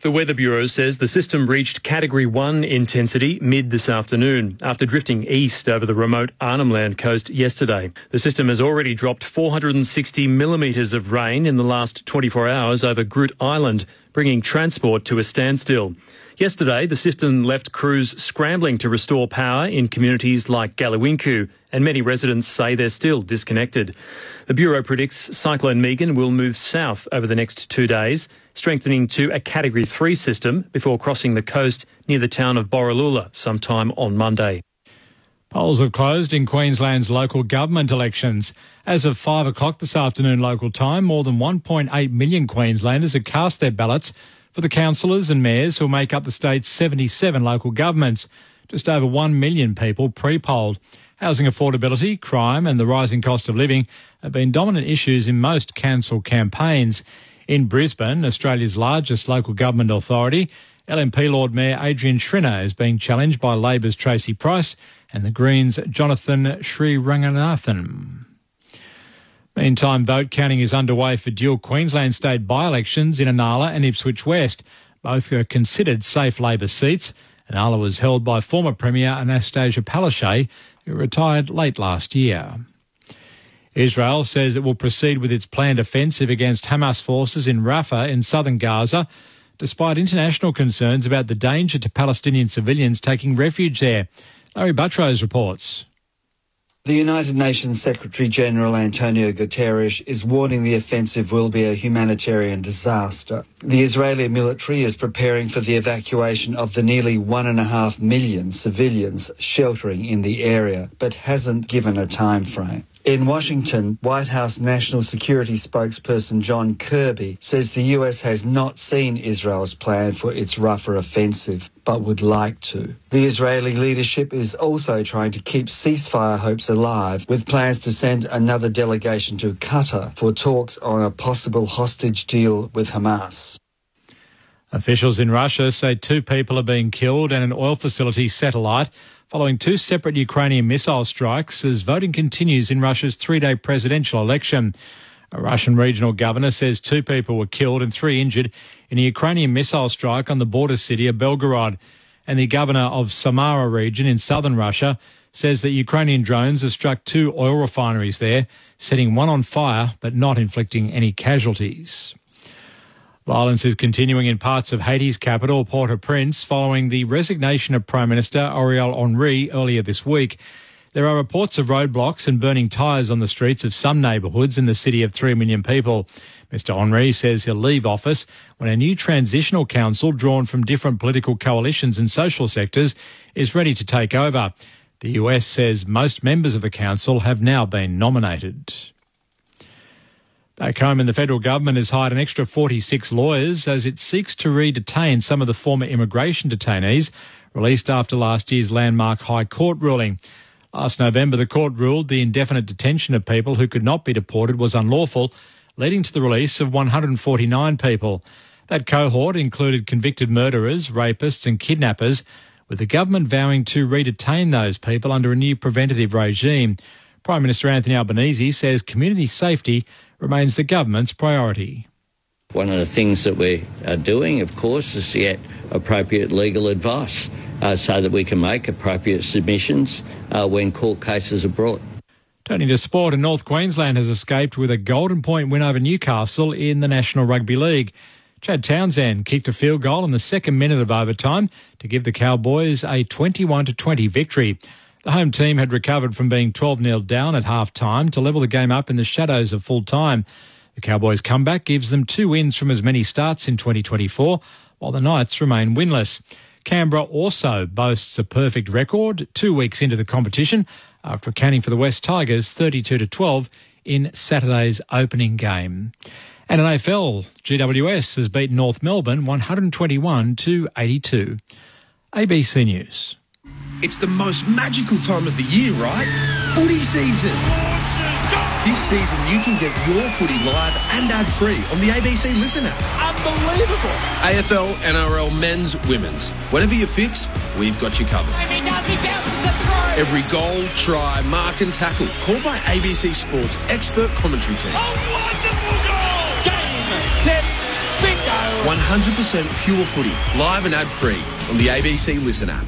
The Weather Bureau says the system reached Category 1 intensity mid this afternoon after drifting east over the remote Arnhem Land coast yesterday. The system has already dropped 460 millimetres of rain in the last 24 hours over Groote Eylandt, bringing transport to a standstill. Yesterday, the system left crews scrambling to restore power in communities like Galiwinku, and many residents say they're still disconnected. The Bureau predicts Cyclone Megan will move south over the next two days, strengthening to a Category 3 system before crossing the coast near the town of Borroloola sometime on Monday. Polls have closed in Queensland's local government elections. As of 5 o'clock this afternoon local time, more than 1.8 million Queenslanders have cast their ballots for the councillors and mayors who make up the state's 77 local governments. Just over 1 million people pre-polled. Housing affordability, crime and the rising cost of living have been dominant issues in most council campaigns. In Brisbane, Australia's largest local government authority, LNP Lord Mayor Adrian Schrinner is being challenged by Labor's Tracy Price and the Greens' Jonathan Sriranganathan. Meantime, vote counting is underway for dual Queensland state by-elections in Inala and Ipswich West. Both are considered safe Labor seats. Inala was held by former Premier Anastasia Palaszczuk, who retired late last year. Israel says it will proceed with its planned offensive against Hamas forces in Rafah in southern Gaza, despite international concerns about the danger to Palestinian civilians taking refuge there. Larry Buttrose reports. The United Nations Secretary General Antonio Guterres is warning the offensive will be a humanitarian disaster. The Israeli military is preparing for the evacuation of the nearly one and a half million civilians sheltering in the area, but hasn't given a time frame. In Washington, White House National Security spokesperson John Kirby says the US has not seen Israel's plan for its Rafah offensive, but would like to. The Israeli leadership is also trying to keep ceasefire hopes alive, with plans to send another delegation to Qatar for talks on a possible hostage deal with Hamas. Officials in Russia say two people are being killed and an oil facility alight following two separate Ukrainian missile strikes as voting continues in Russia's three day presidential election. A Russian regional governor says two people were killed and three injured in a Ukrainian missile strike on the border city of Belgorod. And the governor of Samara region in southern Russia says that Ukrainian drones have struck two oil refineries there, setting one on fire but not inflicting any casualties. Violence is continuing in parts of Haiti's capital, Port-au-Prince, following the resignation of Prime Minister Ariel Henry earlier this week. There are reports of roadblocks and burning tyres on the streets of some neighbourhoods in the city of 3 million people. Mr Henry says he'll leave office when a new transitional council drawn from different political coalitions and social sectors is ready to take over. The US says most members of the council have now been nominated. Home in the federal government has hired an extra 46 lawyers as it seeks to re-detain some of the former immigration detainees released after last year's landmark High Court ruling. Last November, the court ruled the indefinite detention of people who could not be deported was unlawful, leading to the release of 149 people. That cohort included convicted murderers, rapists, and kidnappers, with the government vowing to re-detain those people under a new preventative regime. Prime Minister Anthony Albanese says community safety remains the government's priority. One of the things that we are doing, of course, is to get appropriate legal advice uh, so that we can make appropriate submissions uh, when court cases are brought. Turning to sport, and North Queensland has escaped with a golden point win over Newcastle in the National Rugby League. Chad Townsend kicked a field goal in the second minute of overtime to give the Cowboys a 21 20 victory. The home team had recovered from being 12 0 down at half time to level the game up in the shadows of full time. The Cowboys' comeback gives them two wins from as many starts in 2024, while the Knights remain winless. Canberra also boasts a perfect record two weeks into the competition after accounting for the West Tigers 32 12 in Saturday's opening game. And in AFL, GWS has beaten North Melbourne 121 to 82. ABC News. It's the most magical time of the year, right? Footy season. This season, you can get your footy live and ad-free on the ABC Listen app. Unbelievable. AFL, NRL, men's, women's. Whatever you fix, we've got you covered. Every goal, try, mark and tackle, called by ABC Sports expert commentary team. A wonderful goal! Game, set, bingo! 100% pure footy, live and ad free on the ABC Listen app.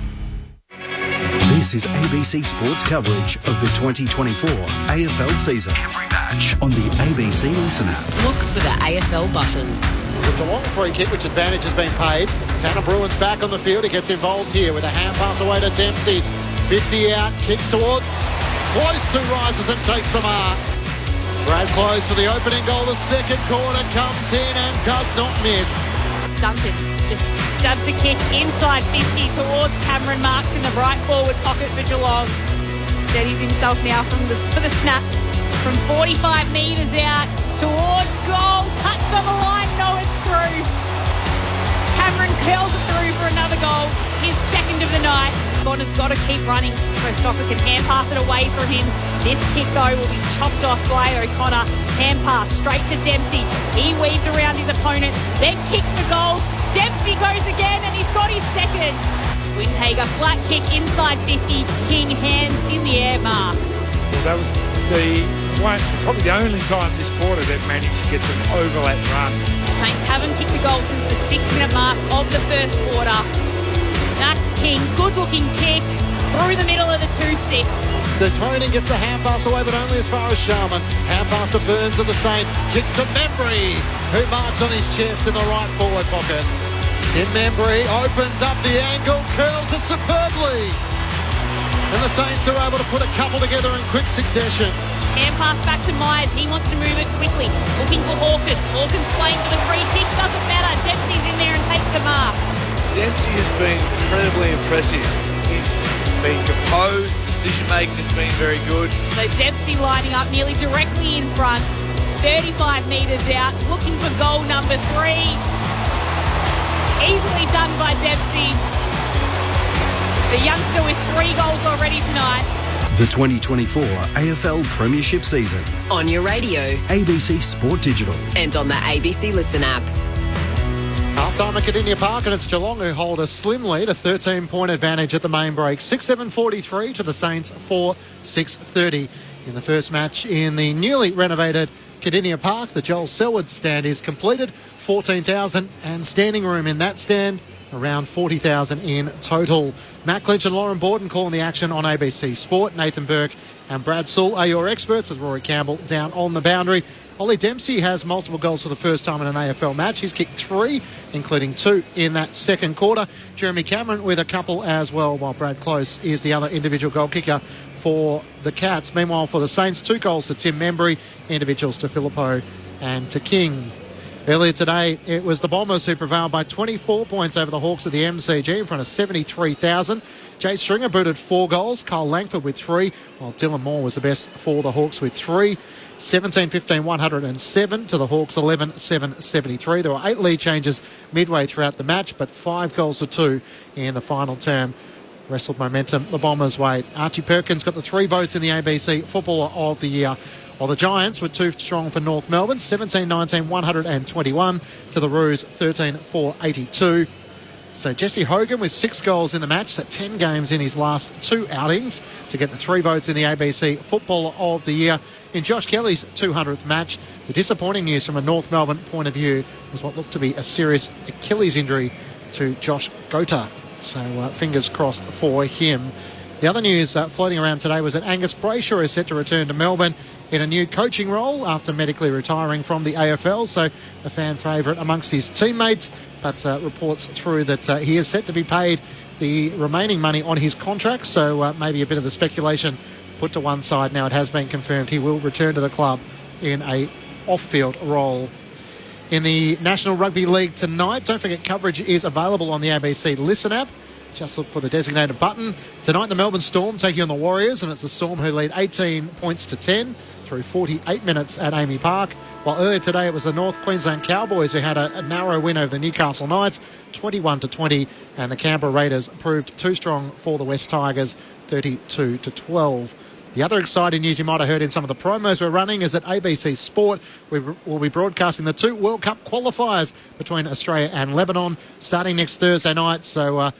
This is ABC Sports coverage of the 2024 AFL season. Every match on the ABC Listen app. Look for the AFL button. With the long free kick, which advantage has been paid. Tanner Bruhn's back on the field. He gets involved here with a hand pass away to Dempsey. 50 out, kicks towards Close, who rises and takes the mark. Brad Close for the opening goal. The second quarter comes in and does not miss. Duncan just stabs a kick inside 50 towards Cameron Marks in the right forward pocket for Geelong. Steadies himself now from the, for the snap from 45 metres out towards goal. Touched on the line, no, it's through. Cameron curls it through for another goal. His second of the night. Bonner's got to keep running so Stocker can hand pass it away from him. This kick, though, will be chopped off by O'Connor. Hand pass straight to Dempsey. He weaves around his opponent, then kicks for goals. Dempsey goes again, and he's got his second. Windhager, flat kick inside 50. King hands in the air marks. That was the one, probably the only time this quarter that managed to get an overlap run. Saints haven't kicked a goal since the six-minute mark of the first quarter. Max King, good-looking kick through the middle of the two sticks. De Tony gets the hand pass away, but only as far as Sharman. Hand pass to Burns of the Saints. Kicks to Membrey, who marks on his chest in the right forward pocket. Tim Membrey opens up the angle, curls it superbly. And the Saints are able to put a couple together in quick succession. Hand pass back to Miers. He wants to move it quickly. Looking for Hawkins. Hawkins playing for the free kick. Doesn't matter. Dempsey's in there and takes the mark. Dempsey has been incredibly impressive. He's been composed, decision making has been very good. So Dempsey lining up nearly directly in front, 35 metres out, looking for goal number three. Easily done by Dempsey. The youngster with three goals already tonight. The 2024 AFL Premiership season. On your radio. ABC Sport Digital. And on the ABC Listen app. Half time at Kardinia Park, and it's Geelong who hold a slim lead, a 13 point advantage at the main break. 6 7 43 to the Saints 4 6 30 in the first match in the newly renovated Kardinia Park. The Joel Selwood stand is completed, 14,000 and standing room in that stand, around 40,000 in total. Matt Clinch and Lauren Borden calling the action on ABC Sport. Nathan Burke and Brad Sewell are your experts with Rory Campbell down on the boundary. Ollie Dempsey has multiple goals for the first time in an AFL match. He's kicked three, including two in that second quarter. Jeremy Cameron with a couple as well, while Brad Close is the other individual goal kicker for the Cats. Meanwhile, for the Saints, two goals to Tim Membrey, individuals to Phillipou and to King. Earlier today, it was the Bombers who prevailed by 24 points over the Hawks at the MCG in front of 73,000. Jake Stringer booted four goals, Kyle Langford with three, while Dylan Moore was the best for the Hawks with three. 17 15 107 to the Hawks 11 7 73. There were eight lead changes midway throughout the match, but five goals to two in the final term. Wrestled momentum the Bombers' way. Archie Perkins got the three votes in the ABC Footballer of the Year. While the Giants were too strong for North Melbourne, 17 19 121 to the Roos 13 4 82. So Jesse Hogan with six goals in the match, so 10 games in his last two outings to get the three votes in the ABC Footballer of the Year. In Josh Kelly's 200th match, the disappointing news from a North Melbourne point of view was what looked to be a serious Achilles injury to Josh Goater. So uh, fingers crossed for him. The other news uh, floating around today was that Angus Brayshaw is set to return to Melbourne in a new coaching role after medically retiring from the AFL. So a fan favourite amongst his teammates, but uh, reports through that uh, he is set to be paid the remaining money on his contract. So uh, maybe a bit of the speculation put to one side. Now it has been confirmed he will return to the club in a off-field role. In the National Rugby League tonight, don't forget coverage is available on the ABC Listen app. Just look for the designated button. Tonight, the Melbourne Storm taking on the Warriors, and it's the Storm who lead 18 points to 10 through 48 minutes at AAMI Park. While earlier today it was the North Queensland Cowboys who had a, a narrow win over the Newcastle Knights, 21 to 20, and the Canberra Raiders proved too strong for the West Tigers, 32 to 12. The other exciting news you might have heard in some of the promos we're running is that ABC Sport will be broadcasting the two World Cup qualifiers between Australia and Lebanon starting next Thursday night. So uh,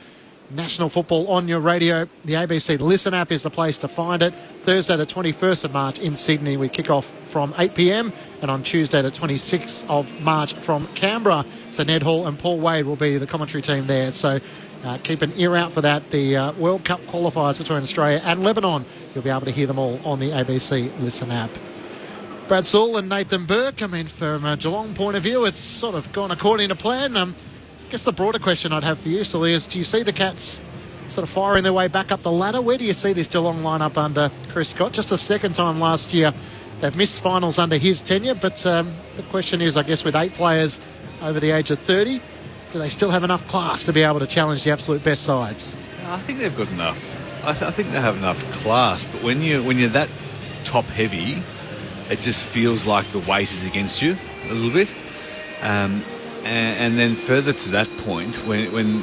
national football on your radio. The ABC Listen app is the place to find it. Thursday, the 21st of March in Sydney, we kick off from 8 pm, and on Tuesday, the 26th of March from Canberra. So Ned Hall and Paul Wade will be the commentary team there. So uh, keep an ear out for that. The uh, World Cup qualifiers between Australia and Lebanon. You'll be able to hear them all on the ABC Listen app. Brad Sewell and Nathan Burke. I mean, from a Geelong point of view, it's sort of gone according to plan. Um, I guess the broader question I'd have for you, Sully, is do you see the Cats sort of firing their way back up the ladder? Where do you see this Geelong lineup under Chris Scott? Just the second time last year they've missed finals under his tenure, but um, the question is, I guess, with eight players over the age of 30, do they still have enough class to be able to challenge the absolute best sides? I think they've got enough. I, th- I think they have enough class, but when you when you're that top heavy, it just feels like the weight is against you a little bit. Um, and, and, then further to that point, when, when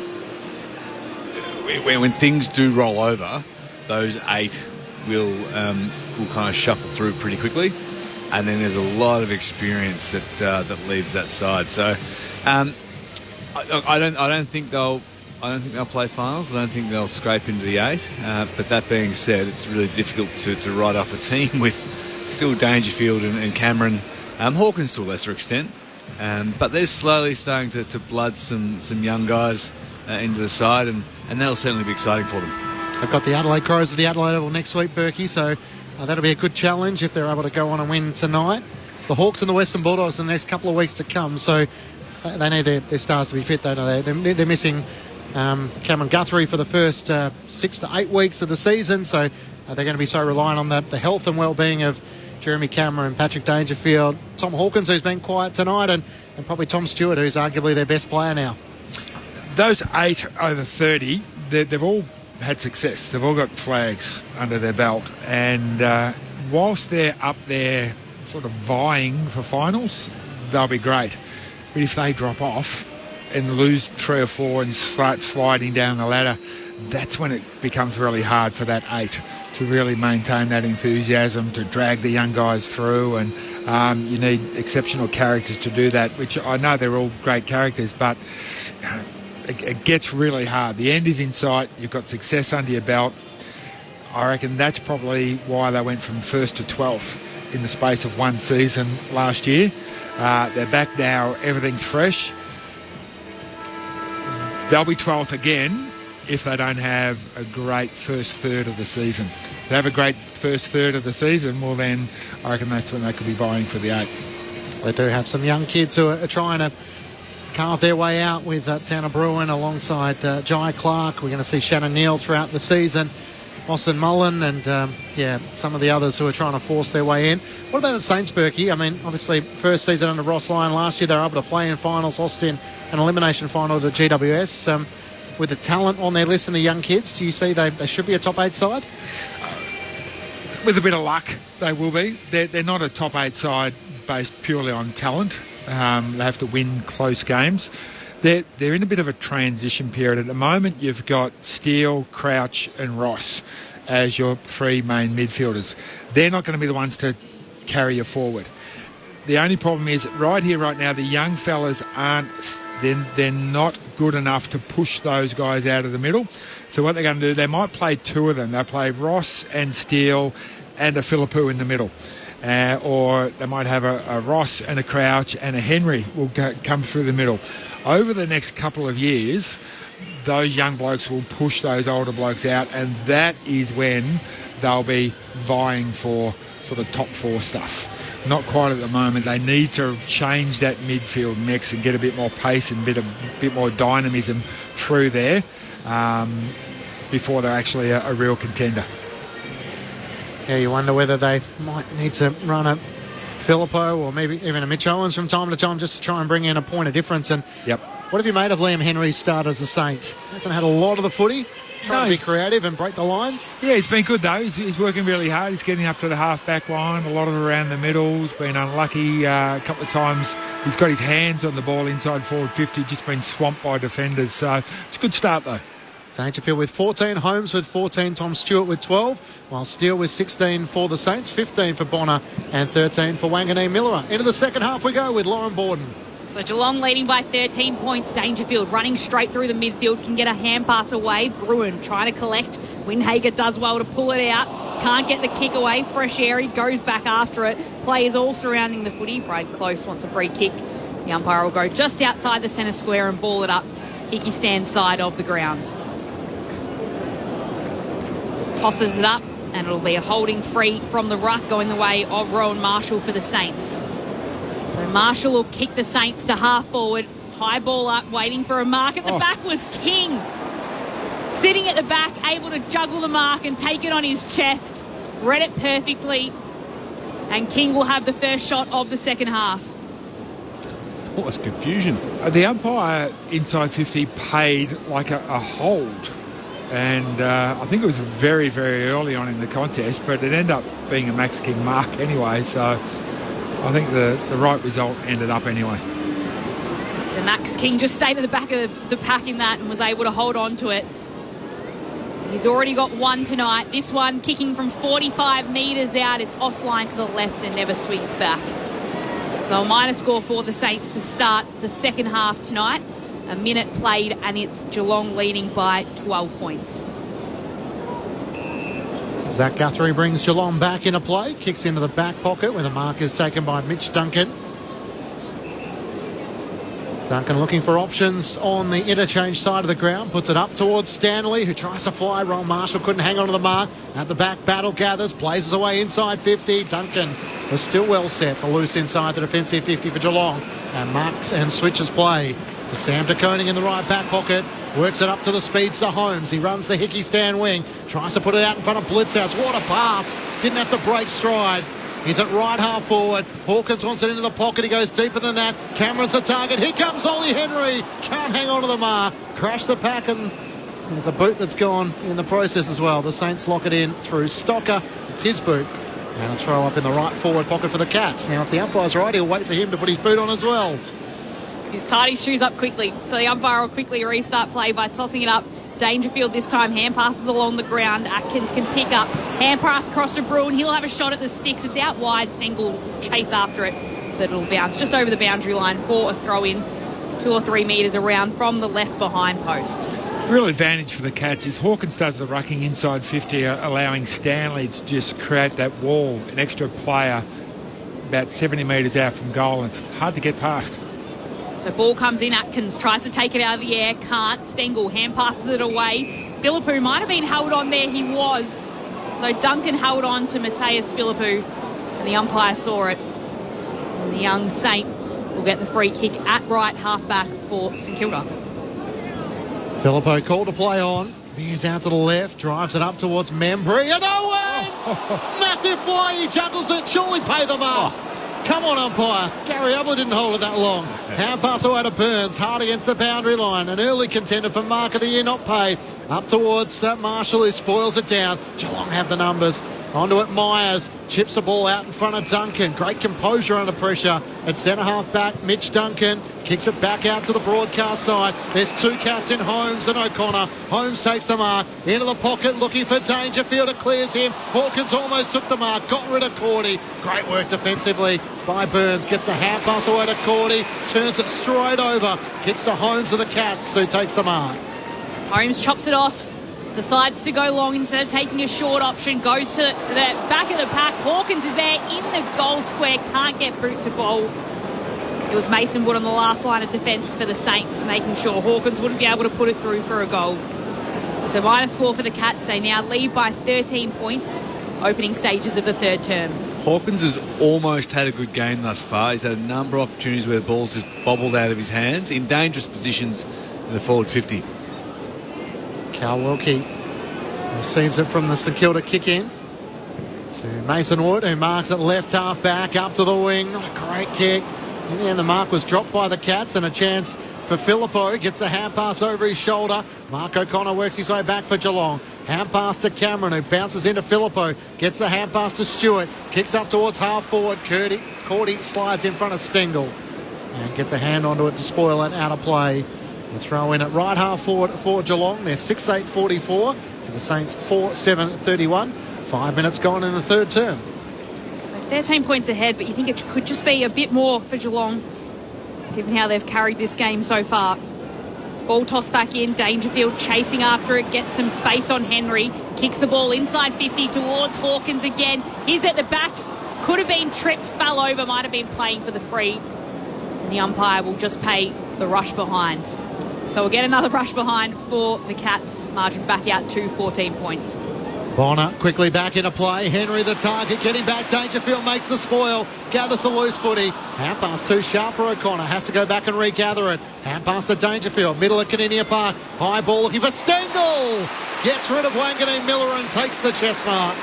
when when things do roll over, those eight will um, will kind of shuffle through pretty quickly, and then there's a lot of experience that uh, that leaves that side. So um, I, I, don't I don't think they'll. I don't think they'll play finals. I don't think they'll scrape into the eight. Uh, but that being said, it's really difficult to, to write off a team with still Dangerfield and, and Cameron, um, Hawkins to a lesser extent. Um, but they're slowly starting to, to blood some, some young guys uh, into the side, and, and that'll certainly be exciting for them. They've got the Adelaide Crows at the Adelaide Oval next week, Burkey, so uh, that'll be a good challenge if they're able to go on and win tonight. The Hawks and the Western Bulldogs in the next couple of weeks to come, so they need their, their stars to be fit, they? They're, they're missing um, Cameron Guthrie for the first uh, six to eight weeks of the season, so uh, they're going to be so reliant on the, the health and well-being of Jeremy Cameron, Patrick Dangerfield, Tom Hawkins, who's been quiet tonight, and, and probably Tom Stewart, who's arguably their best player now. Those eight over 30, they've all had success. They've all got flags under their belt. And uh, whilst they're up there sort of vying for finals, they'll be great. But if they drop off and lose three or four and start sliding down the ladder, that's when it becomes really hard for that eight to really maintain that enthusiasm, to drag the young guys through, and um, you need exceptional characters to do that. Which I know they're all great characters, but it, it gets really hard. The end is in sight. You've got success under your belt. I reckon that's probably why they went from first to twelfth in the space of one season last year. Uh, they're back now. Everything's fresh. They'll be 12th again if they don't have a great first third of the season. If they have a great first third of the season, well, then I reckon that's when they could be vying for the eight. They do have some young kids who are trying to carve their way out with uh, Tanner Bruhn alongside uh, Jhye Clark. We're going to see Shannon Neale throughout the season. Austin Mullen and um, yeah, some of the others who are trying to force their way in. What about the Saints, Burkey? I mean, obviously, first season under Ross Lyon last year, they were able to play in finals, lost in an elimination final to GWS. Um, with the talent on their list and the young kids, do you see they, they should be a top eight side? With a bit of luck, they will be. They're, they're not a top eight side based purely on talent. Um, they have to win close games. They're, they're in a bit of a transition period. At the moment, you've got Steele, Crouch, and Ross as your three main midfielders. They're not going to be the ones to carry you forward. The only problem is right here, right now, the young fellas aren't. They're, they're not good enough to push those guys out of the middle. So what they're going to do, they might play two of them. They'll play Ross and Steele and a Phillipou in the middle. Uh, or they might have a, a, Ross and a Crouch and a Henry will go, come through the middle. Over the next couple of years, those young blokes will push those older blokes out, and that is when they'll be vying for sort of top four stuff. Not quite at the moment. They need to change that midfield mix and get a bit more pace and a bit, a bit more dynamism through there um, before they're actually a, a real contender yeah, you wonder whether they might need to run a Phillipou or maybe even a Mitch Owens from time to time just to try and bring in a point of difference. And yep. what have you made of Liam Henry's start as a Saint? Hasn't had a lot of the footy. Trying no, to be creative and break the lines. Yeah, he's been good though. He's, he's, working really hard. He's getting up to the half back line. A lot of around the middle. He's been unlucky uh, a couple of times. He's got his hands on the ball inside forward 50. Just been swamped by defenders. So it's a good start though. Dangerfield with 14, Holmes with 14, Tom Stewart with 12, while Steele with 16 for the Saints, 15 for Bonner, and 13 for Wanganeen-Milera. Into the second half we go with Lauren Borden. So Geelong leading by 13 points. Dangerfield running straight through the midfield can get a hand pass away. Bruhn trying to collect. Windhager does well to pull it out. Can't get the kick away. Fresh air. He goes back after it. Players all surrounding the footy. Brad Close wants a free kick. The umpire will go just outside the centre square and ball it up. Hickey stands side of the ground. Tosses it up and it'll be a holding free from the ruck going the way of Rowan Marshall for the Saints. So Marshall will kick the Saints to half forward. High ball up, waiting for a mark. At the Oh. back was King. Sitting at the back, able to juggle the mark and take it on his chest. Read it perfectly. And King will have the first shot of the second half. What was confusion? The umpire inside 50 paid like a, a hold. And uh, I think it was very, very early on in the contest, but it ended up being a Max King mark anyway. So I think the, the right result ended up anyway. So Max King just stayed at the back of the pack in that and was able to hold on to it. He's already got one tonight. This one kicking from 45 metres out. It's offline to the left and never swings back. So a minor score for the Saints to start the second half tonight. A minute played and it's Geelong leading by 12 points. Zach Guthrie brings Geelong back into play, kicks into the back pocket where the mark is taken by Mitch Duncan. Duncan looking for options on the interchange side of the ground, puts it up towards Stanley, who tries to fly. Rowan Marshall couldn't hang on to the mark. At the back, battle gathers, blazes away inside 50. Duncan was still well set, the loose inside the defensive 50 for Geelong. And marks and switches play. Sam De Koning in the right back pocket. Works it up to the speedster Holmes. He runs the Hickey stand wing. Tries to put it out in front of Blicavs. What a pass. Didn't have to break stride. He's at right half forward. Hawkins wants it into the pocket. He goes deeper than that. Cameron's the target. Here comes Ollie Henry. Can't hang on to the mark. Crash the pack and there's a boot that's gone in the process as well. The Saints lock it in through Stocker. It's his boot. And a throw up in the right forward pocket for the Cats. Now, if the umpire's right, he'll wait for him to put his boot on as well. He's tied his shoes up quickly, so the umpire will quickly restart play by tossing it up. Dangerfield this time, hand passes along the ground. Atkins can pick up. Hand pass across to Bruhn. He'll have a shot at the sticks. It's out wide. Will chase after it, but it'll bounce just over the boundary line for a throw in, two or three metres around from the left behind post. Real advantage for the Cats is Hawkins does the rucking inside 50, uh, allowing Stanley to just create that wall, an extra player about 70 metres out from goal. It's hard to get past. So ball comes in. Atkins tries to take it out of the air. Can't. Stengle hand passes it away. Phillipou might have been held on there. He was. So Duncan held on to Mattaes Phillipou, and the umpire saw it. And the young Saint will get the free kick at right halfback for St Kilda. Phillipou called to play on. Veers out to the left, drives it up towards Membrey, and Owens! Massive fly, he juggles it, surely pay the mark. Oh. Come on, umpire. Gary Abler didn't hold it that long. Hand pass away to Burns, hard against the boundary line. An early contender for mark of the year, not paid. Up towards uh, Marshall, who spoils it down. Geelong have the numbers. Onto it, Miers. Chips the ball out in front of Duncan. Great composure under pressure. At centre half back, Mitch Duncan kicks it back out to the broadcast side. There's two cats in Holmes and O'Connor. Holmes takes the mark. Into the pocket looking for Dangerfield. It clears him. Hawkins almost took the mark. Got rid of Cordy. Great work defensively by Burns. Gets the hand pass away to Cordy. Turns it straight over. Kicks to Holmes of the Cats who takes the mark. Holmes chops it off. Decides to go long instead of taking a short option. Goes to the back of the pack. Hawkins is there in the goal square. Can't get boot to goal. It was Mason Wood on the last line of defence for the Saints, making sure Hawkins wouldn't be able to put it through for a goal. So minus score for the Cats. They now lead by 13 points. Opening stages of the third term. Hawkins has almost had a good game thus far. He's had a number of opportunities where the ball's just bobbled out of his hands in dangerous positions in the forward 50. Cal Wilkie receives it from the St Kilda kick in to Mason Wood, who marks it left half back up to the wing. Not great kick. End, the mark was dropped by the Cats, and a chance for Phillipou. Gets the hand pass over his shoulder. Mark O'Connor works his way back for Geelong. Hand pass to Cameron, who bounces into Phillipou. Gets the hand pass to Stewart. Kicks up towards half forward. Curdy, Cordy slides in front of Stengle. And gets a hand onto it to spoil it out of play. The throw in at right half forward for Geelong. They're 6 8 44 to the Saints 4 7 31. Five minutes gone in the third term. So 13 points ahead, but you think it could just be a bit more for Geelong. given how they've carried this game so far. Ball tossed back in. Dangerfield chasing after it. Gets some space on Henry. Kicks the ball inside 50 towards Hawkins again. He's at the back. Could have been tripped, fell over, might have been playing for the free. And the umpire will just pay the rush behind. So we'll get another rush behind for the Cats. Margin back out to 14 points. Bonner quickly back into play. Henry the target, getting back. Dangerfield makes the spoil, gathers the loose footy. Hand pass too sharp for O'Connor. Has to go back and regather it. Hand pass to Dangerfield, middle of Kardinia Park. High ball looking for Stengle. Gets rid of Wanganeen-Milera and takes the chest mark.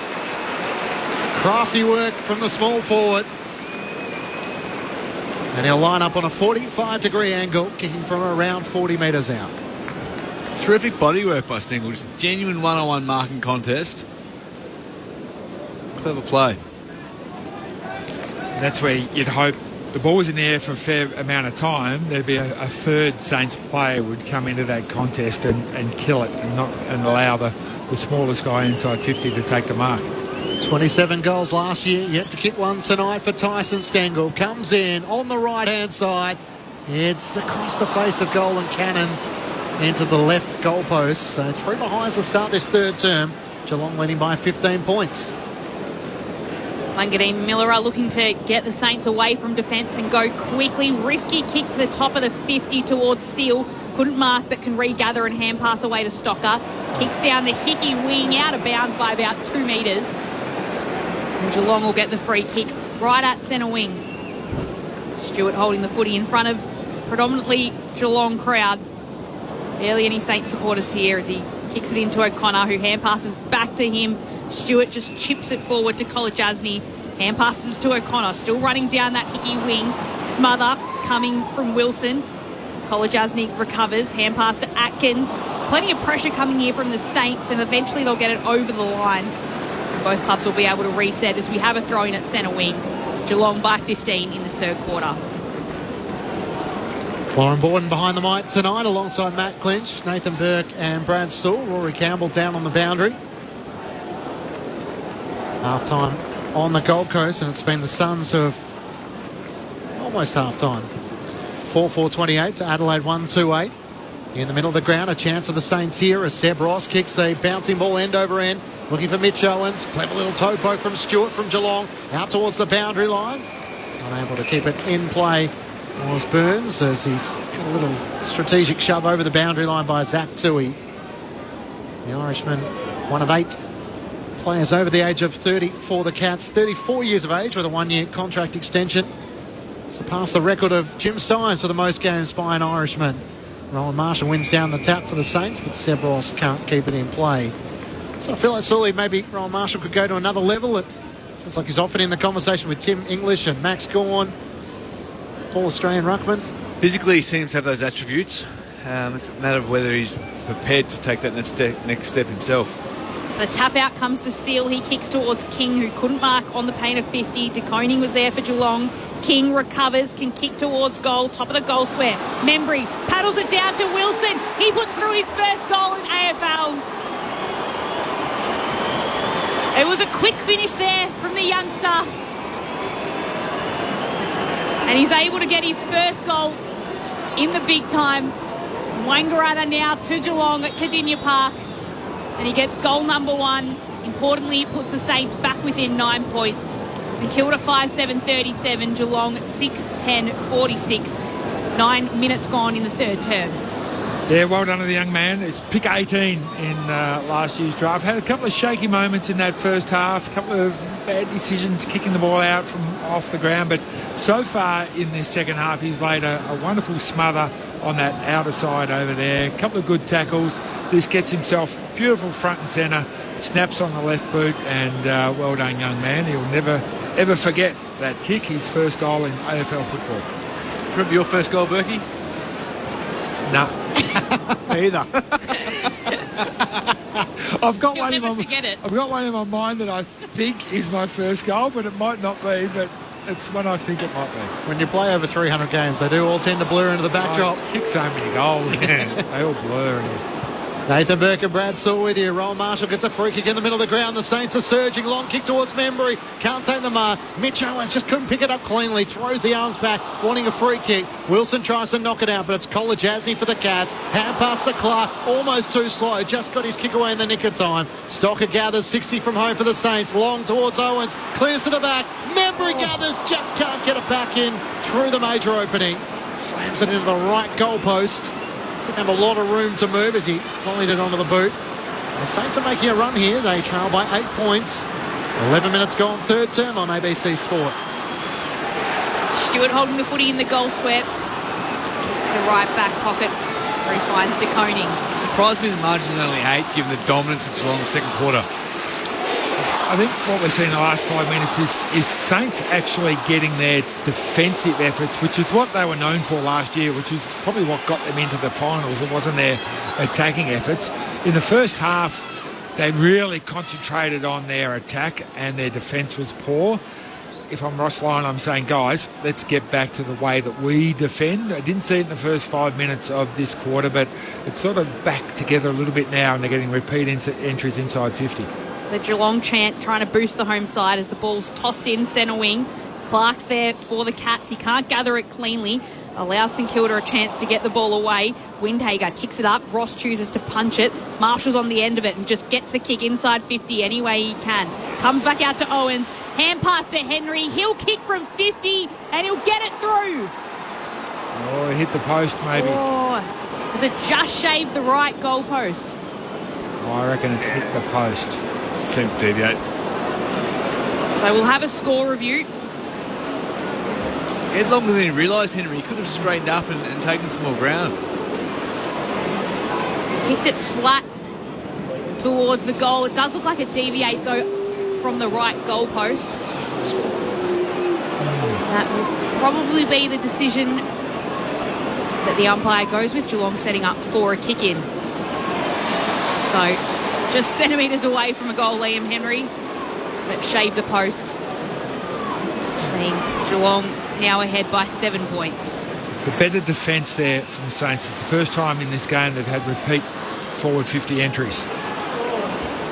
Crafty work from the small forward. And he'll line up on a 45 degree angle, kicking from around 40 metres out. Terrific bodywork by Stengle. Just genuine one-on-one marking contest. Clever play. That's where you'd hope the ball was in the air for a fair amount of time. There'd be a, a third Saints player would come into that contest and, and kill it and not and allow the, the smallest guy inside 50 to take the mark. 27 goals last year, yet to kick one tonight for Tyson Stengle. Comes in on the right hand side. It's across the face of goal and cannons into the left goalpost. So three behinds to start this third term. Geelong leading by 15 points. Wanganeen-Milera are looking to get the Saints away from defence and go quickly. Risky kick to the top of the 50 towards Steele. Couldn't mark but can regather and hand pass away to Stocker. Kicks down the Hickey wing out of bounds by about two metres. And Geelong will get the free kick right at centre wing. Stewart holding the footy in front of predominantly Geelong crowd. Barely any Saints supporters here as he kicks it into O'Connor, who hand passes back to him. Stewart just chips it forward to Kolodjashnij. Hand passes to O'Connor, still running down that Hickey wing. Smother coming from Wilson. Kolodjashnij recovers. Hand pass to Atkins. Plenty of pressure coming here from the Saints, and eventually they'll get it over the line. Both clubs will be able to reset as we have a throw in at centre wing. Geelong by 15 in this third quarter. Lauren Borden behind the mic tonight alongside Matt Clinch, Nathan Burke and Brad Sewell. Rory Campbell down on the boundary. Half time on the Gold Coast, and it's been the Suns who have almost half time. 4 4 28 to Adelaide 1 2 8. In the middle of the ground, a chance of the Saints here as Seb Ross kicks the bouncing ball end over end. Looking for Mitch Owens. Clever little toe poke from Stewart from Geelong. Out towards the boundary line. Unable to keep it in play was Burns as he's got a little strategic shove over the boundary line by Zach Tuohy. The Irishman, one of eight players over the age of 30 for the Cats. 34 years of age with a one-year contract extension. Surpassed the record of Jim Stynes for the most games by an Irishman. Rowan Marshall wins down the tap for the Saints, but Seb Ross can't keep it in play. So I feel like Sully, maybe Rowan Marshall could go to another level. It feels like he's often in the conversation with Tim English and Max Gawn. Full Australian ruckman. Physically, he seems to have those attributes. Um, it's a matter of whether he's prepared to take that next step, next step himself. So the tap out comes to Steele. He kicks towards King, who couldn't mark on the paint of 50. De Koning was there for Geelong. King recovers, can kick towards goal, top of the goal square. Membrey paddles it down to Wilson. He puts through his first goal in AFL. It was a quick finish there from the youngster. And he's able to get his first goal in the big time. Wangaratta now to Geelong at Kardinia Park. And he gets goal number one. Importantly, it puts the Saints back within nine points. St Kilda 5 7 37, Geelong 6 10 46. Nine minutes gone in the third term. Yeah, well done to the young man. It's pick 18 in uh, last year's draft. Had a couple of shaky moments in that first half, a couple of bad decisions kicking the ball out from off the ground, but so far in this second half, he's laid a, a wonderful smother on that outer side over there. A couple of good tackles. This gets himself beautiful front and centre, snaps on the left boot, and uh, well done, young man. He'll never ever forget that kick, his first goal in AFL football. Remember your first goal, Berkey? No. Either. I've got You'll one in my forget it. I've got one in my mind that I think is my first goal, but it might not be. But it's one I think it might be. When you play over 300 games, they do all tend to blur into the backdrop. I kick so many goals, yeah, they all blur. Nathan Burke and Brad Saw with you. Roll Marshall gets a free kick in the middle of the ground. The Saints are surging. Long kick towards Membrey. Can't take the mark. Mitch Owens just couldn't pick it up cleanly. Throws the arms back, wanting a free kick. Wilson tries to knock it out, but it's Kolodjashnij for the Cats. Hand pass to Clark. Almost too slow. Just got his kick away in the nick of time. Stocker gathers 60 from home for the Saints. Long towards Owens. Clears to the back. Membrey oh. gathers. Just can't get it back in through the major opening. Slams it into the right goalpost. Didn't have a lot of room to move as he volleyed it onto the boot. The Saints are making a run here. They trail by eight points. 11 minutes gone, third term on ABC Sport. Stewart holding the footy in the goal square. Kicks the right back pocket where he finds De Koning. Surprised me the margin's only eight given the dominance of Geelong second quarter. I think what we've seen in the last five minutes is, is Saints actually getting their defensive efforts, which is what they were known for last year, which is probably what got them into the finals. It wasn't their attacking efforts. In the first half, they really concentrated on their attack and their defence was poor. If I'm Ross Lyon, I'm saying, guys, let's get back to the way that we defend. I didn't see it in the first five minutes of this quarter, but it's sort of back together a little bit now, and they're getting repeat entries inside 50. The Geelong chant trying to boost the home side as the ball's tossed in centre wing. Clark's there for the Cats. He can't gather it cleanly. Allows St Kilda a chance to get the ball away. Windhager kicks it up. Ross chooses to punch it. Marshall's on the end of it and just gets the kick inside 50 any way he can. Comes back out to Owens. Hand pass to Henry. He'll kick from 50 and he'll get it through. Oh, hit the post maybe. Oh, has it just shaved the right goal post? Oh, I reckon it's hit the post seemed to deviate. So we'll have a score review. He had longer than he realised, Henry. He could have straightened up and, and taken some more ground. Kicked it flat towards the goal. It does look like it deviates from the right goal post. That will probably be the decision that the umpire goes with. Geelong setting up for a kick in. So just centimetres away from a goal, Liam Henry, that shaved the post. Which means Geelong now ahead by seven points. The better defence there from the Saints. It's the first time in this game they've had repeat forward 50 entries.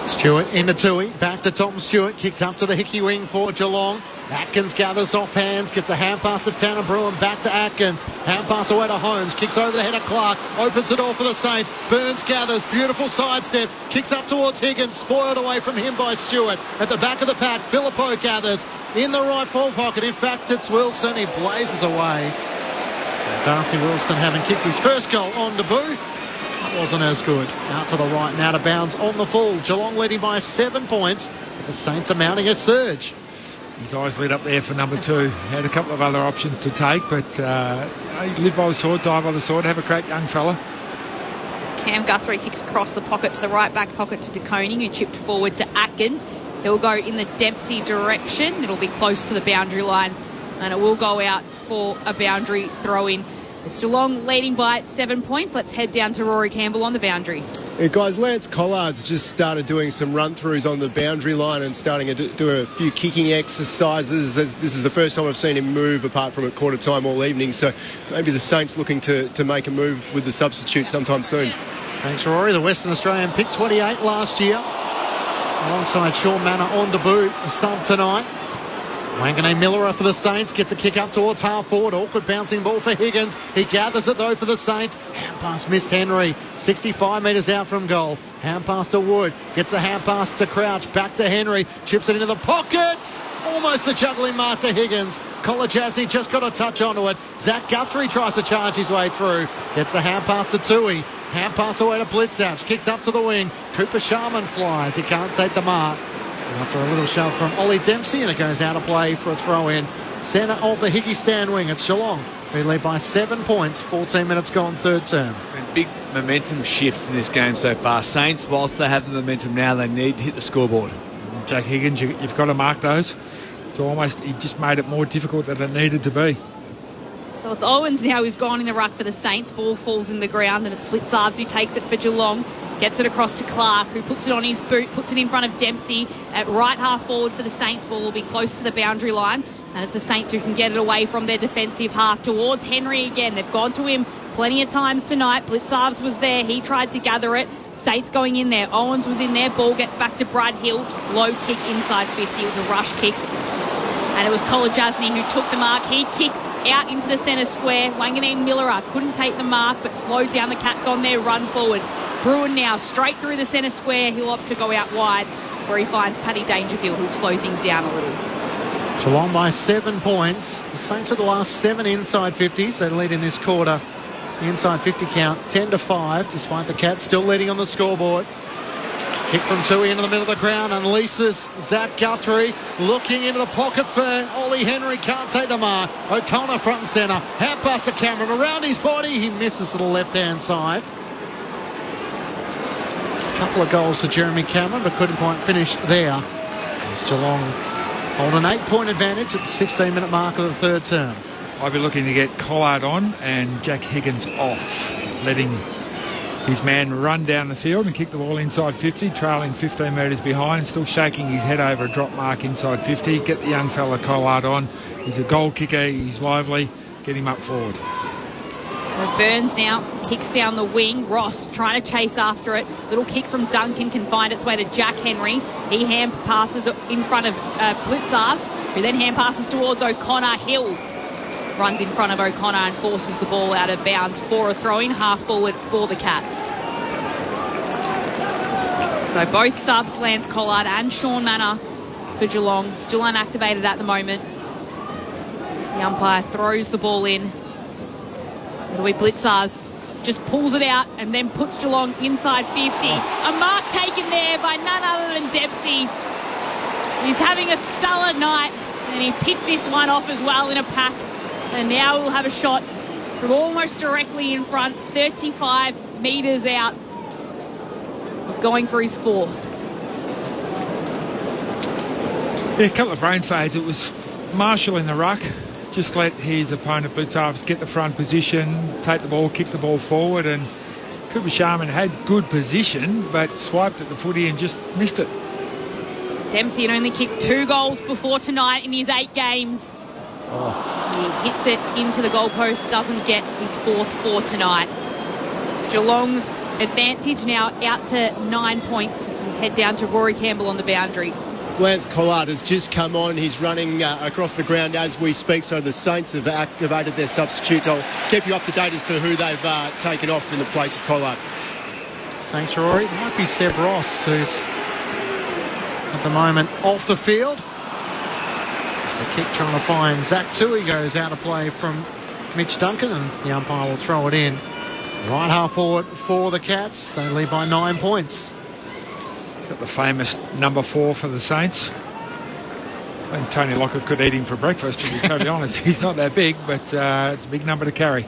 Stewart into Tuohy, back to Tom Stewart, kicks up to the Hickey wing for Geelong. Atkins gathers off hands, gets a hand pass to Tanner Bruhn, back to Atkins. Hand pass away to Holmes, kicks over the head of Clark, opens the door for the Saints. Burns gathers, beautiful sidestep, kicks up towards Higgins, spoiled away from him by Stewart. At the back of the pack, Phillipou gathers in the right full pocket. In fact, it's Wilson, he blazes away. Darcy Wilson having kicked his first goal on debut. That wasn't as good. Out to the right, and out of bounds on the full. Geelong leading by seven points. The Saints are mounting a surge. His eyes lit up there for number two. Had a couple of other options to take, but uh, live by the sword, die by the sword. Have a crack, young fella. Cam Guthrie kicks across the pocket to the right back pocket to De Koning, who chipped forward to Atkins. He'll go in the Dempsey direction. It'll be close to the boundary line, and it will go out for a boundary throw in. It's Geelong leading by seven points. Let's head down to Rory Campbell on the boundary. Guys, Lance Collard's just started doing some run throughs on the boundary line and starting to do a few kicking exercises. This is the first time I've seen him move apart from at quarter time all evening. So maybe the Saints looking to, to make a move with the substitute sometime soon. Thanks, Rory. The Western Australian picked 28 last year alongside Shaun Mannagh on debut, a sub tonight. Wanganeen-Milera for the Saints gets a kick up towards half forward. Awkward bouncing ball for Higgins. He gathers it though for the Saints. Hand pass missed Henry. 65 metres out from goal. Hand pass to Wood. Gets the hand pass to Crouch. Back to Henry. Chips it into the pockets. Almost the juggling mark to Higgins. Kolodjashnij just got a touch onto it. Zach Guthrie tries to charge his way through. Gets the hand pass to Tuohy. Hand pass away to Blicavs. Kicks up to the wing. Cooper Sharman flies. He can't take the mark. After a little shove from Ollie Dempsey, and it goes out of play for a throw in. Centre of the Hickey stand wing. It's Geelong, who lead by seven points. 14 minutes gone, third term. Big momentum shifts in this game so far. Saints, whilst they have the momentum now, they need to hit the scoreboard. Jack Higgins, you, have got to mark those. It's almost, he just made it more difficult than it needed to be. So it's Owens now who's gone in the ruck for the Saints. Ball falls in the ground and it's Blicavs who takes it for Geelong. Gets it across to Clark, who puts it on his boot, puts it in front of Dempsey at right half forward for the Saints. Ball will be close to the boundary line. And it's the Saints who can get it away from their defensive half towards Henry again. They've gone to him plenty of times tonight. Blicavs was there. He tried to gather it. Saints going in there. Owens was in there. Ball gets back to Brad Hill. Low kick inside 50. It was a rush kick. And it was Kolodjashnij who took the mark. He kicks out into the centre square. Wanganeen-Milera couldn't take the mark, but slowed down the Cats on their run forward. Bruhn now straight through the centre square. He'll opt to go out wide, where he finds Paddy Dangerfield, who'll slow things down a little. Geelong by seven points. The Saints with the last seven inside 50s. They lead in this quarter. The inside 50 count, 10 to 5, despite the Cats still leading on the scoreboard. Kick from Tuohy into the middle of the ground, unleashes Zach Guthrie, looking into the pocket for Ollie Henry, can't take the mark. O'Connor front and centre, hand pass to Cameron, around his body, he misses to the left-hand side. A couple of goals to Jeremy Cameron, but couldn't quite finish there. As Geelong hold an eight-point advantage at the 16-minute mark of the third term. I'd be looking to get Collard on and Jack Higgins off, letting his man run down the field and kick the ball inside 50, trailing 15 metres behind, still shaking his head over a drop mark inside 50. Get the young fella Collard on. He's a goal kicker, he's lively. Get him up forward. So Burns now kicks down the wing. Ross trying to chase after it. Little kick from Duncan can find its way to Jack Henry. He hand passes in front of uh, Blicavs, who then hand passes towards O'Connor Hill runs in front of O'Connor and forces the ball out of bounds for a throw-in, half forward for the Cats. So both subs, Lance Collard and Shaun Mannagh for Geelong, still unactivated at the moment. The umpire throws the ball in. It'll be Blicavs just pulls it out and then puts Geelong inside 50. A mark taken there by none other than Dempsey. He's having a stellar night and he picked this one off as well in a pack. And now we'll have a shot from almost directly in front, 35 metres out. He's going for his fourth. Yeah, a couple of brain fades. It was Marshall in the ruck. Just let his opponent Blicavs get the front position, take the ball, kick the ball forward, and Cooper Sharman had good position, but swiped at the footy and just missed it. Dempsey had only kicked two goals before tonight in his eight games. Oh. He hits it into the goalpost, doesn't get his fourth for tonight. It's Geelong's advantage now out to nine points as we head down to Rory Campbell on the boundary. Lance Collard has just come on. He's running uh, across the ground as we speak. So the Saints have activated their substitute. I'll keep you up to date as to who they've uh, taken off in the place of Collard. Thanks, Rory. It might be Seb Ross, who's at the moment off the field. It's the kick trying to find Zach Tuohy goes out of play from Mitch Duncan, and the umpire will throw it in. Right half forward for the Cats. They lead by nine points. Got the famous number four for the Saints. I think Tony Lockett could eat him for breakfast, to be totally honest. He's not that big, but uh, it's a big number to carry.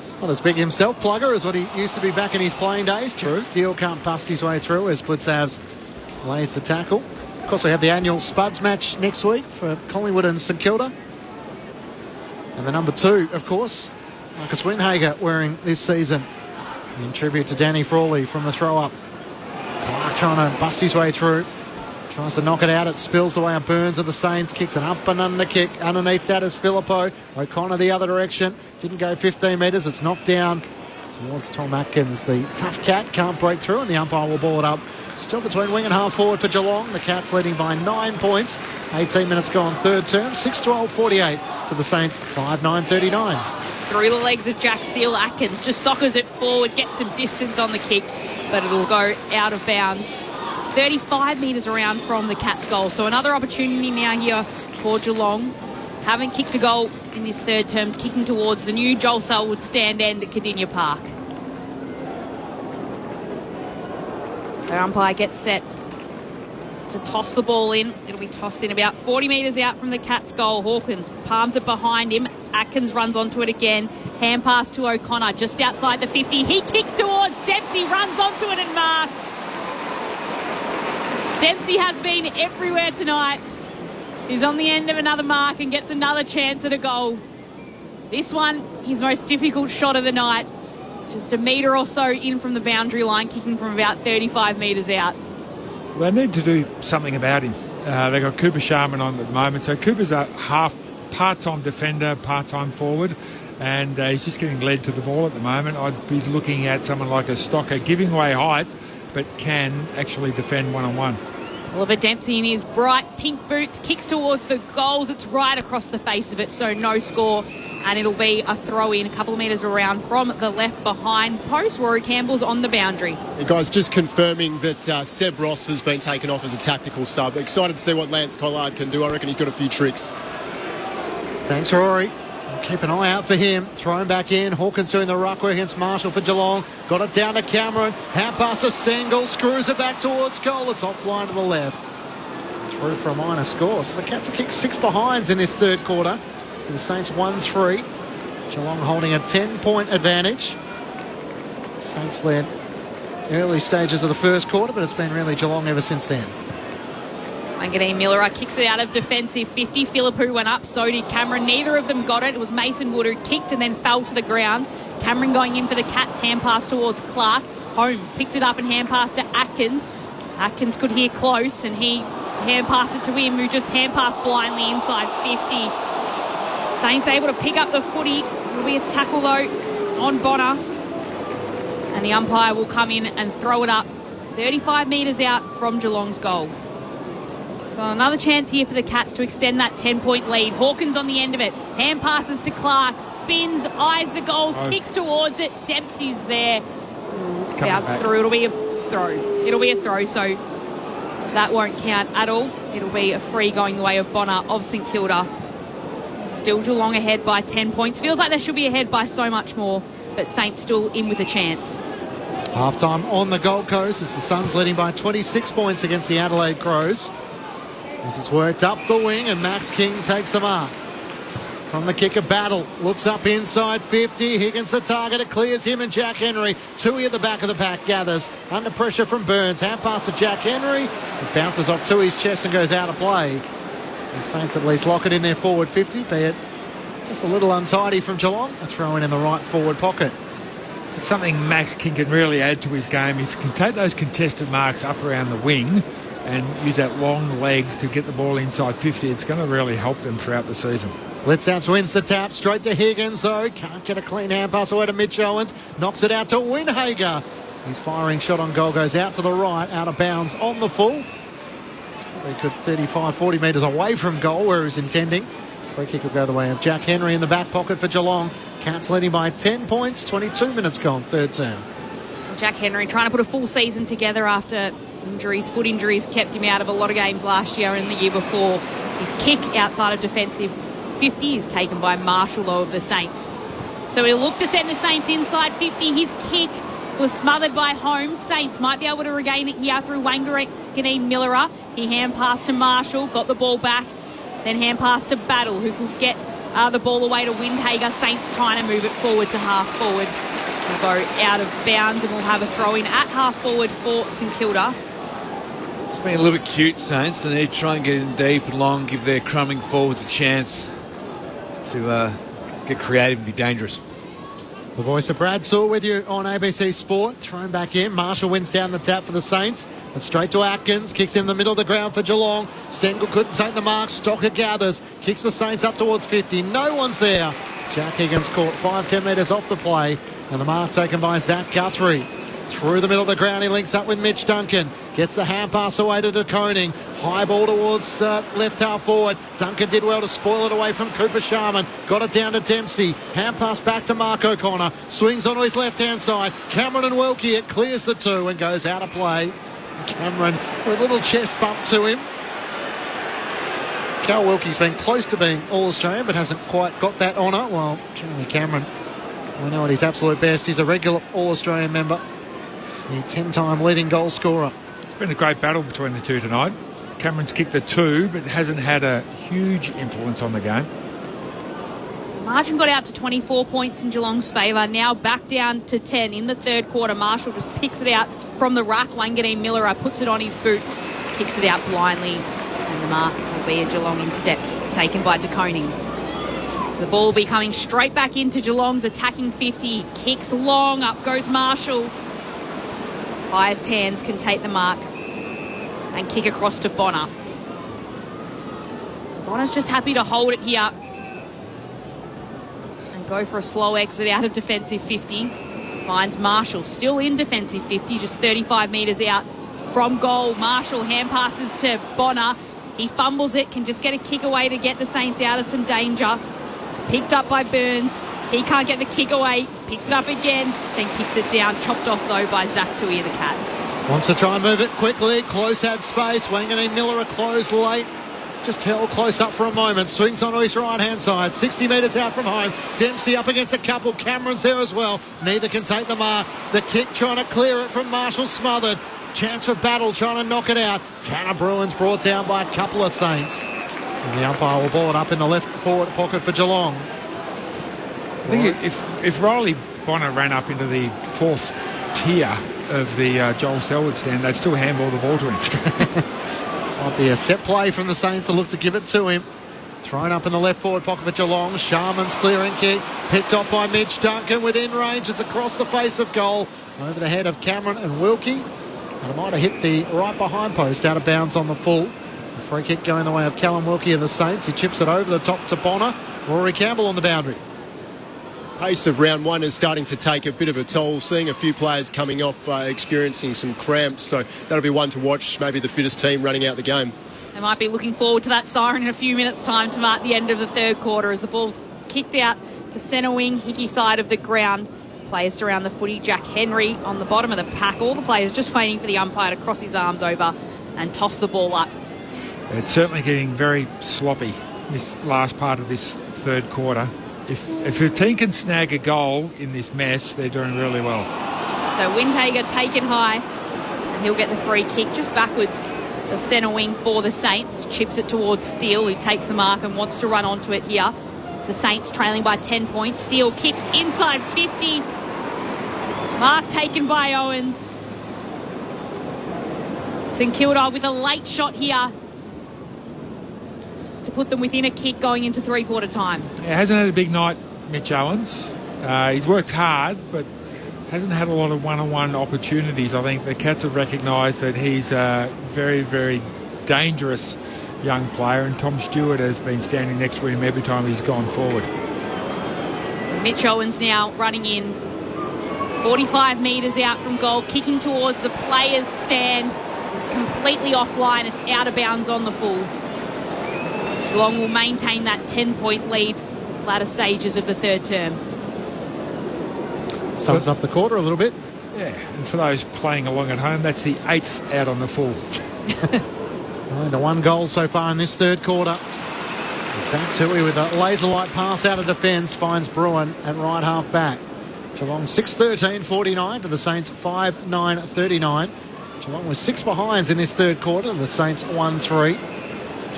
It's not as big himself, Plugger, as what he used to be back in his playing days. True. Steele can't bust his way through as Blicavs lays the tackle. Of course, we have the annual Spuds match next week for Collingwood and St Kilda. And the number two, of course, Marcus Windhager wearing this season in tribute to Danny Frawley from the throw up. Clark trying to bust his way through. Tries to knock it out. It spills the way of Burns of the Saints. Kicks an up and under kick. Underneath that is Phillipou. O'Connor the other direction. Didn't go 15 metres. It's knocked down towards Tom Atkins. The tough cat can't break through and the umpire will ball it up. Still between wing and half forward for Geelong. The Cats leading by nine points. 18 minutes gone third term. 6-12 48 to the Saints. 5-9 39. Through the legs of Jack Steele Atkins. Just sockers it forward. Gets some distance on the kick. But it'll go out of bounds. 35 metres around from the Cats goal. So another opportunity now here for Geelong. Haven't kicked a goal in this third term, kicking towards the new Joel Selwood stand end at Kardinia Park. So umpire gets set to toss the ball in. It'll be tossed in about 40 metres out from the Cats goal. Hawkins palms it behind him. Atkins runs onto it again. Hand pass to O'Connor just outside the 50. He kicks towards Dempsey, runs onto it and marks. Dempsey has been everywhere tonight. He's on the end of another mark and gets another chance at a goal. This one, his most difficult shot of the night. Just a metre or so in from the boundary line, kicking from about 35 metres out. They need to do something about him. Uh, they've got Cooper Sharman on at the moment. So Cooper's a half part-time defender, part-time forward. and uh, he's just getting led to the ball at the moment. I'd be looking at someone like a Stocker giving away height, but can actually defend one on one. Oliver Dempsey in his bright pink boots kicks towards the goals. It's right across the face of it, so no score. And it'll be a throw in a couple of metres around from the left behind post. Rory Campbell's on the boundary. Hey guys, just confirming that uh, Seb Ross has been taken off as a tactical sub. Excited to see what Lance Collard can do. I reckon he's got a few tricks. Thanks, Rory. Keep an eye out for him. Thrown back in. Hawkins doing the ruck against Marshall for Geelong. Got it down to Cameron. Hand pass to Stengle. Screws it back towards goal. It's offline to the left. Through for a minor score. So the Cats have kicked six behinds in this third quarter. The Saints 1-3. Geelong holding a 10-point advantage. Saints led early stages of the first quarter, but it's been really Geelong ever since then. Wanganeen-Milera uh, kicks it out of defensive 50. Phillipou went up, so did Cameron. Neither of them got it. It was Mason Wood who kicked and then fell to the ground. Cameron going in for the Cats, hand pass towards Clark. Holmes picked it up and hand pass to Atkins. Atkins could hear close and he hand passed it to him who just hand passed blindly inside 50. Saints able to pick up the footy. It'll be a tackle though on Bonner. And the umpire will come in and throw it up 35 metres out from Geelong's goal. So another chance here for the Cats to extend that 10-point lead. Hawkins on the end of it. Hand passes to Clark. Spins, eyes the goals, Oh. kicks towards it. Dempsey's there. Bounce through. It'll be a throw. It'll be a throw, so that won't count at all. It'll be a free going the way of Bonner of St Kilda. Still Geelong ahead by 10 points. Feels like they should be ahead by so much more, but Saints still in with a chance. Half time on the Gold Coast as the Suns leading by 26 points against the Adelaide Crows. This is worked up the wing and Max King takes the mark. From the kicker battle, looks up inside 50. Higgins the target. It clears him and Jack Henry. Tuohy at the back of the pack gathers. Under pressure from Burns. Hand pass to Jack Henry. It bounces off Tuohy's chest and goes out of play. The Saints at least lock it in their forward 50, be it just a little untidy from Geelong. A throw in in the right forward pocket. It's something Max King can really add to his game. If he can take those contested marks up around the wing and use that long leg to get the ball inside 50, it's going to really help them throughout the season. Blicavs wins the tap. Straight to Higgins, though. Can't get a clean hand pass away to Mitch Owens. Knocks it out to Windhager. His firing shot on goal goes out to the right, out of bounds on the full. A good 35, 40 metres away from goal where he was intending. Free kick will go the way of Jack Henry in the back pocket for Geelong. Cats leading by 10 points, 22 minutes gone, third term. So Jack Henry trying to put a full season together after injuries, foot injuries kept him out of a lot of games last year and the year before. His kick outside of defensive 50 is taken by Marshall of the Saints. So he'll look to send the Saints inside 50. His kick was smothered by Holmes. Saints might be able to regain it here through Wanganeen-Milera. He hand passed to Marshall, got the ball back, then hand passed to Battle, who could get uh, the ball away to Windhager. Saints trying to move it forward to half forward. Will go out of bounds and we'll have a throw in at half forward for St Kilda. It's been a little bit cute, Saints. They need to try and get in deep and long, give their crumbing forwards a chance to uh, get creative and be dangerous. The voice of Brad Saw with you on ABC Sport. Thrown back in. Marshall wins down the tap for the Saints. But straight to Atkins. Kicks in the middle of the ground for Geelong. Stengle couldn't take the mark. Stocker gathers. Kicks the Saints up towards 50. No one's there. Jack Higgins caught 5 10 metres off the play. And the mark taken by Zach Guthrie. Through the middle of the ground, he links up with Mitch Duncan. Gets the hand pass away to De Koning. High ball towards uh, left half forward. Duncan did well to spoil it away from Cooper Sharman. Got it down to Dempsey. Hand pass back to Mark O'Connor. Swings onto his left hand side. Cameron and Wilkie. It clears the two and goes out of play. Cameron with a little chest bump to him. Cal Wilkie's been close to being All Australian, but hasn't quite got that honour. Well, Jeremy Cameron, we know at his absolute best. He's a regular All Australian member, the 10 time leading goal scorer. It's been a great battle between the two tonight. Cameron's kicked the two, but hasn't had a huge influence on the game. Margin got out to 24 points in Geelong's favour. Now back down to 10 in the third quarter. Marshall just picks it out from the ruck. Wanganeen-Milera puts it on his boot, kicks it out blindly, and the mark will be a Geelong intercept taken by De Koning. So the ball will be coming straight back into Geelong's attacking 50. Kicks long, up goes Marshall. Highest hands can take the mark and kick across to Bonner. So Bonner's just happy to hold it here. And Go for a slow exit out of defensive 50. Finds Marshall still in defensive 50, just 35 metres out from goal. Marshall hand passes to Bonner. He fumbles it, can just get a kick away to get the Saints out of some danger. Picked up by Burns. He can't get the kick away. Picks it up again, then kicks it down. Chopped off though by Zach Tuohy of the Cats. Wants to try and move it quickly. Close had space. Wanganeen-Milera a close late. Just held close up for a moment. Swings onto his right hand side. 60 metres out from home. Dempsey up against a couple. Cameron's there as well. Neither can take the mark. The kick trying to clear it from Marshall smothered. Chance for battle trying to knock it out. Tanner Bruhn's brought down by a couple of Saints. And the umpire will ball it up in the left forward pocket for Geelong. I think if, if Riley Bonner ran up into the fourth tier of the uh, Joel Selwood stand, they'd still handball the ball to him. Might be a set play from the Saints to look to give it to him. Thrown up in the left forward pocket for Geelong. Sharman's clearing kick. Picked up by Mitch Duncan within range. It's across the face of goal. Over the head of Cameron and Wilkie. And it might have hit the right behind post out of bounds on the full. The free kick going the way of Callum Wilkie of the Saints. He chips it over the top to Bonner. Rory Campbell on the boundary. Pace of round one is starting to take a bit of a toll. Seeing a few players coming off, uh, experiencing some cramps. So that'll be one to watch. Maybe the fittest team running out the game. They might be looking forward to that siren in a few minutes' time to mark the end of the third quarter as the ball's kicked out to centre wing, Hickey side of the ground. Players surround the footy. Jack Henry on the bottom of the pack. All the players just waiting for the umpire to cross his arms over and toss the ball up. It's certainly getting very sloppy this last part of this third quarter. If, if team can snag a goal in this mess, they're doing really well. So Windhager taken high, and he'll get the free kick just backwards. The centre wing for the Saints chips it towards Steele, who takes the mark and wants to run onto it here. It's the Saints trailing by 10 points. Steele kicks inside 50. Mark taken by Owens. St Kilda with a late shot here to put them within a kick going into three quarter time. Yeah, hasn't had a big night, Mitch Owens. Uh, he's worked hard, but hasn't had a lot of one-on-one opportunities. I think the Cats have recognised that he's a very, very dangerous young player, and Tom Stewart has been standing next to him every time he's gone forward. Mitch Owens now running in 45 metres out from goal, kicking towards the players' stand. It's completely offline. It's out of bounds on the full. Geelong will maintain that 10 point lead latter stages of the third term. Sums up the quarter a little bit. Yeah, and for those playing along at home, that's the eighth out on the full. Only the one goal so far in this third quarter. Zach Tui with a laser light pass out of defence finds Bruhn at right half back. Geelong 6 13 49 to the Saints 5 9 39. Geelong with six behinds in this third quarter. The Saints 1 3.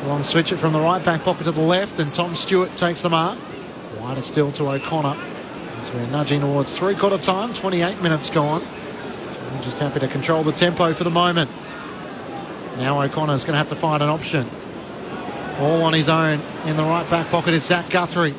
Geelong switch it from the right back pocket to the left, and Tom Stewart takes the mark. Wider still to O'Connor. As we're nudging towards three quarter time, 28 minutes gone. Geelong just happy to control the tempo for the moment. Now O'Connor's going to have to find an option. All on his own in the right back pocket is Zach Guthrie.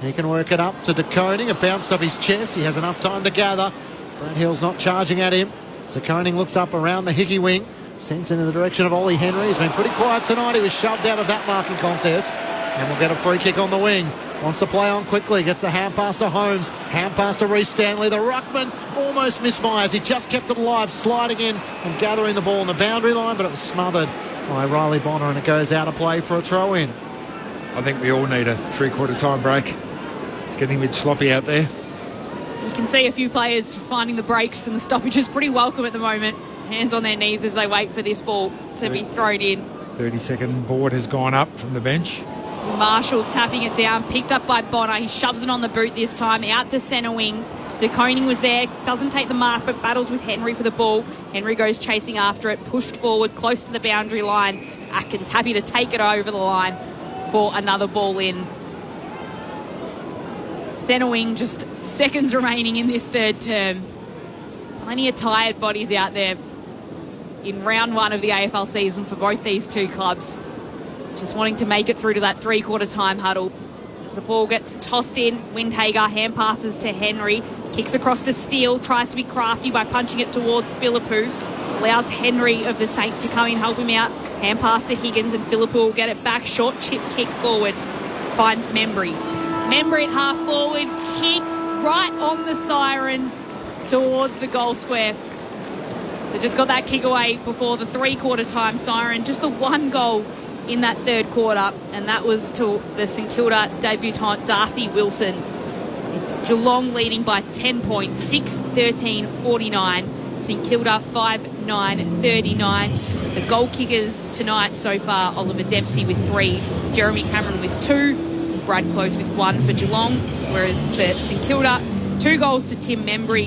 He can work it up to De Koning. It bounced off his chest. He has enough time to gather. Brad Hill's not charging at him. De Koning looks up around the Hickey wing. Sends in the direction of Ollie Henry. He's been pretty quiet tonight. He was shoved out of that marking contest. And we'll get a free kick on the wing. Wants to play on quickly. Gets the hand pass to Holmes. Hand pass to Rhys Stanley. The Ruckman almost missed Miers. He just kept it alive, sliding in and gathering the ball on the boundary line, but it was smothered by Riley Bonner and it goes out of play for a throw in. I think we all need a three quarter time break. It's getting a bit sloppy out there. You can see a few players finding the breaks and the stoppages pretty welcome at the moment. Hands on their knees as they wait for this ball to be thrown in. 30 second board has gone up from the bench. Marshall tapping it down, picked up by Bonner. He shoves it on the boot this time, out to centre wing. De Koning was there, doesn't take the mark, but battles with Henry for the ball. Henry goes chasing after it, pushed forward, close to the boundary line. Atkins happy to take it over the line for another ball in. Centre wing, just seconds remaining in this third term. Plenty of tired bodies out there in round one of the AFL season for both these two clubs. Just wanting to make it through to that three quarter time huddle. As the ball gets tossed in, Windhager hand passes to Henry, kicks across to Steele, tries to be crafty by punching it towards Phillipou. Allows Henry of the Saints to come in, help him out. Hand pass to Higgins, and Phillipou will get it back. Short chip kick forward. Finds Membrey. Membrey at half forward, kicks right on the siren towards the goal square. So just got that kick away before the three quarter time siren. Just the one goal in that third quarter, and that was to the St Kilda debutant Darcy Wilson. It's Geelong leading by 10 points, 6 13 49. St Kilda 5 9 39. The goal kickers tonight so far Oliver Dempsey with three, Jeremy Cameron with two, Brad Close with one for Geelong, whereas for St Kilda, two goals to Tim Membrey,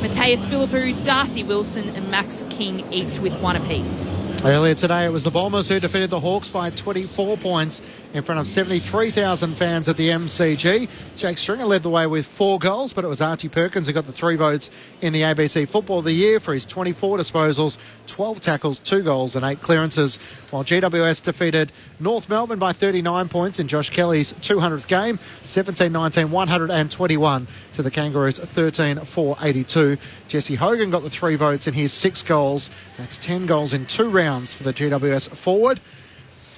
Mattaes Phillipou, Darcy Wilson, and Max King each with one apiece. Earlier today, it was the Bombers who defeated the Hawks by 24 points in front of 73,000 fans at the MCG. Jake Stringer led the way with four goals, but it was Archie Perkins who got the three votes in the ABC Football of the Year for his 24 disposals, 12 tackles, two goals, and eight clearances. While GWS defeated North Melbourne by 39 points in Josh Kelly's 200th game, 17 19, 121 to the Kangaroos 13 4 82. Jesse Hogan got the three votes in his six goals. That's 10 goals in two rounds for the GWS forward.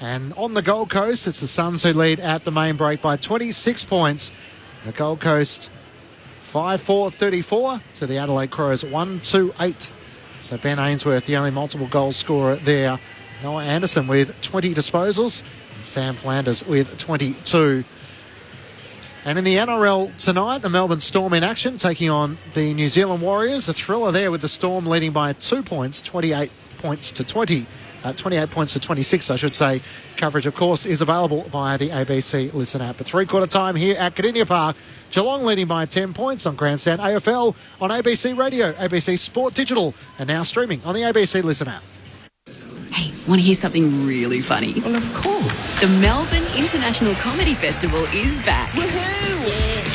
And on the Gold Coast, it's the Suns who lead at the main break by 26 points. The Gold Coast 5 4 34 to the Adelaide Crows 1 2 8. So Ben Ainsworth, the only multiple goal scorer there. Noah Anderson with 20 disposals. And Sam Flanders with 22. And in the NRL tonight, the Melbourne Storm in action taking on the New Zealand Warriors. A thriller there with the Storm leading by two points, 28 points to 20. Uh, 28 points to 26, I should say. Coverage, of course, is available via the ABC Listen app. But three quarter time here at Kardinia Park, Geelong leading by 10 points on Grandstand AFL on ABC Radio, ABC Sport Digital, and now streaming on the ABC Listen app. Hey, want to hear something really funny? Well, of course. The Melbourne International Comedy Festival is back.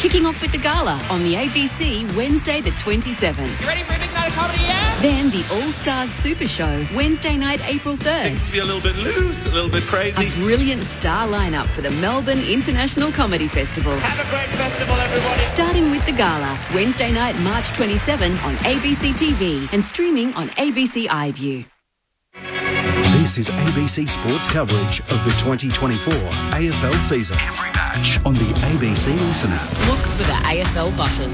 Kicking off with the gala on the ABC Wednesday the 27th. You ready for a big night of comedy, yeah? Then the All Stars Super Show Wednesday night, April 3rd. Be a little bit loose, a little bit crazy. A brilliant star lineup for the Melbourne International Comedy Festival. Have a great festival, everybody. Starting with the gala, Wednesday night, March 27 on ABC TV and streaming on ABC iView. This is ABC Sports coverage of the 2024 AFL season. Every match on the ABC Listen app. Look for the AFL button.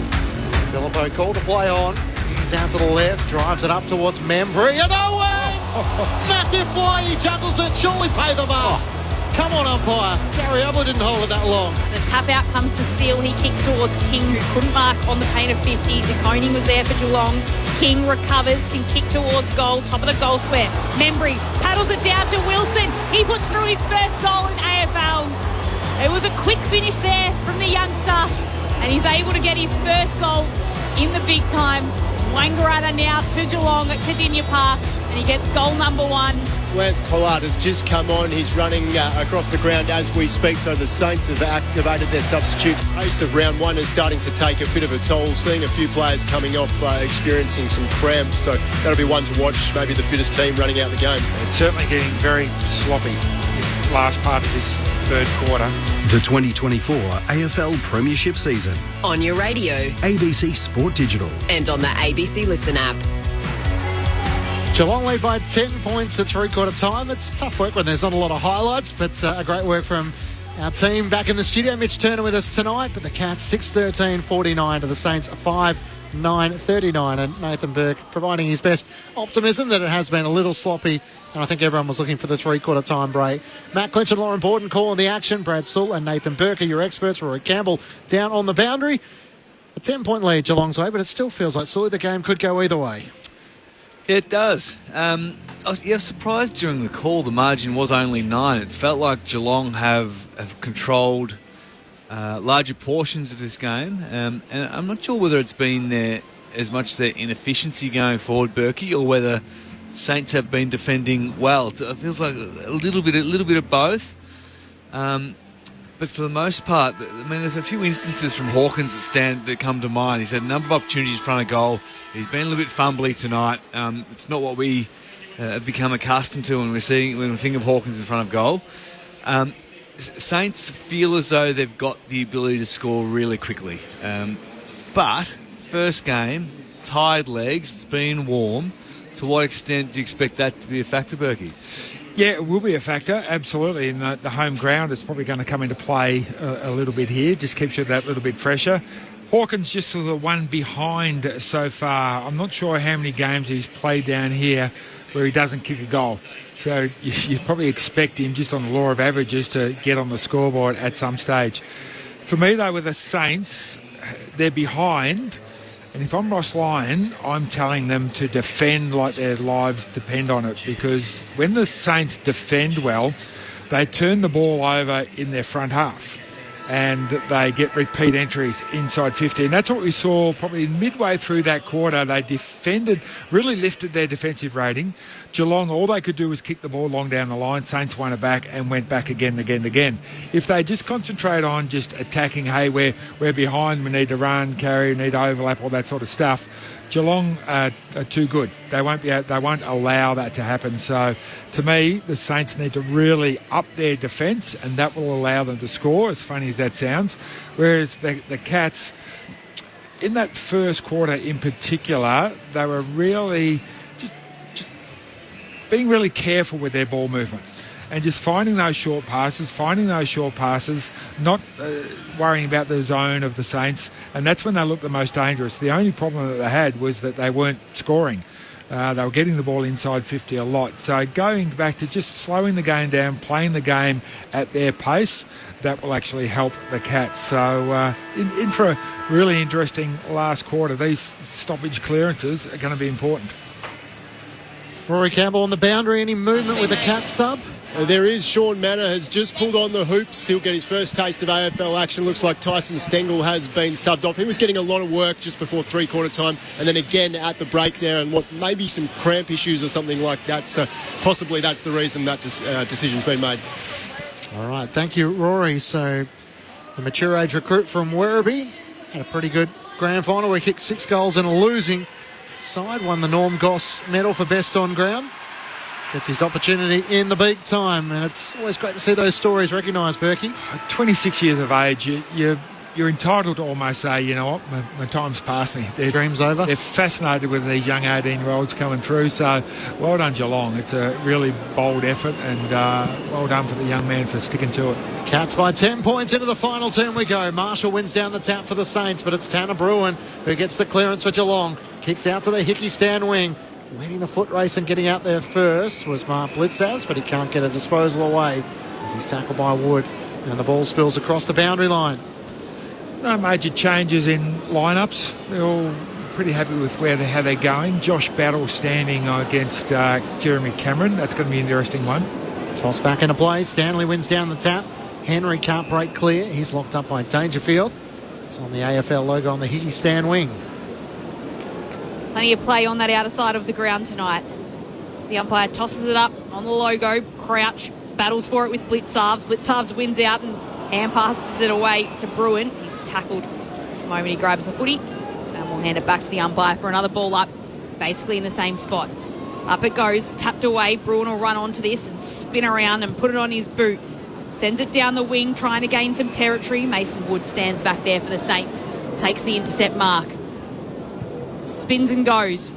Phillipou called to play on. He's out to the left, drives it up towards Membrey. And oh, Massive fly, he juggles it. Surely pay the mark. Come on, umpire. Gary Ablett didn't hold it that long. The tap out comes to Steele. He kicks towards King, who couldn't mark on the paint of 50. De Koning was there for Geelong. King recovers, can kick towards goal, top of the goal square. Membrey paddles it down to Wilson. He puts through his first goal in AFL. It was a quick finish there from the youngster, and he's able to get his first goal in the big time. Wangaratta now to Geelong at Kardinia Park, and he gets goal number one. Lance Collard has just come on. He's running uh, across the ground as we speak. So the Saints have activated their substitute. Pace of round one is starting to take a bit of a toll. Seeing a few players coming off, uh, experiencing some cramps. So that'll be one to watch. Maybe the fittest team running out the game. It's certainly getting very sloppy this last part of this third quarter. The 2024 AFL Premiership season. On your radio ABC Sport Digital. and on the ABC Listen app. Geelong lead by 10 points at three quarter time. It's tough work when there's not a lot of highlights, but uh, a great work from our team back in the studio. Mitch Turner with us tonight, but the Cats 6 13 49 to the Saints 5 9 39. And Nathan Burke providing his best optimism that it has been a little sloppy. And I think everyone was looking for the three quarter time break. Matt Clinch and Lauren Borden calling the action. Brad Sewell and Nathan Burke are your experts. Rory Campbell down on the boundary. A 10 point lead Geelong's way, but it still feels like silly the game could go either way. It does. Um, I was, yeah, surprised during the call the margin was only nine. It felt like Geelong have, have controlled uh, larger portions of this game. Um, and I'm not sure whether it's been their, as much their inefficiency going forward, Burkey, or whether Saints have been defending well. It feels like a little bit, a little bit of both. Um, but for the most part, I mean, there's a few instances from Hawkins that stand that come to mind. He's had a number of opportunities in front of goal. He's been a little bit fumbly tonight. Um, it's not what we uh, have become accustomed to when we're seeing when we think of Hawkins in front of goal. Um, Saints feel as though they've got the ability to score really quickly, um, but first game, tired legs, it's been warm. To what extent do you expect that to be a factor, Burkey? Yeah, it will be a factor, absolutely. And the, the home ground is probably going to come into play a, a little bit here. Just keeps you that little bit fresher. Hawkins just the one behind so far. I'm not sure how many games he's played down here where he doesn't kick a goal. So you, you probably expect him, just on the law of averages, to get on the scoreboard at some stage. For me, though, with the Saints, they're behind. And if I'm Ross Lyon, I'm telling them to defend like their lives depend on it because when the Saints defend well, they turn the ball over in their front half and they get repeat entries inside 50. And that's what we saw probably midway through that quarter. They defended, really lifted their defensive rating. Geelong, all they could do was kick the ball long down the line. Saints won it back and went back again and again and again. If they just concentrate on just attacking, hey, we're, we're behind, we need to run, carry, we need to overlap, all that sort of stuff, Geelong are, are, too good. They won't be. They won't allow that to happen. So, to me, the Saints need to really up their defence, and that will allow them to score. As funny as that sounds, whereas the, the Cats, in that first quarter in particular, they were really just, just being really careful with their ball movement and just finding those short passes, finding those short passes, not uh, worrying about the zone of the Saints, and that's when they looked the most dangerous. The only problem that they had was that they weren't scoring. Uh, they were getting the ball inside 50 a lot. So going back to just slowing the game down, playing the game at their pace, that will actually help the Cats. So uh, in, in for a really interesting last quarter. These stoppage clearances are going to be important. Rory Campbell on the boundary. Any movement with the Cats sub? Uh, there is Shaun Mannagh has just pulled on the hoops. He'll get his first taste of AFL action. Looks like Tyson Stengle has been subbed off. He was getting a lot of work just before three quarter time, and then again at the break there, and what maybe some cramp issues or something like that. So possibly that's the reason that uh, decision's been made. All right, thank you, Rory. So the mature age recruit from Werribee had a pretty good grand final. We kicked six goals in a losing side. Won the Norm Goss medal for best on ground gets his opportunity in the big time, and it's always great to see those stories recognised, Burkey. 26 years of age, you, you, you're entitled to almost say, you know what, my, my time's past me. They're, Dream's over. They're fascinated with these young 18-year-olds coming through, so well done Geelong. It's a really bold effort, and uh, well done for the young man for sticking to it. Cats by 10 points into the final turn we go. Marshall wins down the tap for the Saints, but it's Tanner Bruhn who gets the clearance for Geelong. Kicks out to the Hickey stand wing. Leading the foot race and getting out there first was Mark Blicavs, but he can't get a disposal away as he's tackled by Wood. And the ball spills across the boundary line. No major changes in lineups. They're all pretty happy with where they, how they're going. Josh Battle standing against uh, Jeremy Cameron. That's going to be an interesting one. Toss back into play. Stanley wins down the tap. Henry can't break clear. He's locked up by Dangerfield. It's on the AFL logo on the Hickey stand wing. Plenty of play on that outer side of the ground tonight. The umpire tosses it up on the logo. Crouch battles for it with Blicavs. Blicavs wins out and hand passes it away to Bruhn. He's tackled the moment he grabs the footy. And we'll hand it back to the umpire for another ball up, basically in the same spot. Up it goes, tapped away. Bruhn will run onto this and spin around and put it on his boot. Sends it down the wing, trying to gain some territory. Mason Wood stands back there for the Saints. Takes the intercept mark. Spins and goes.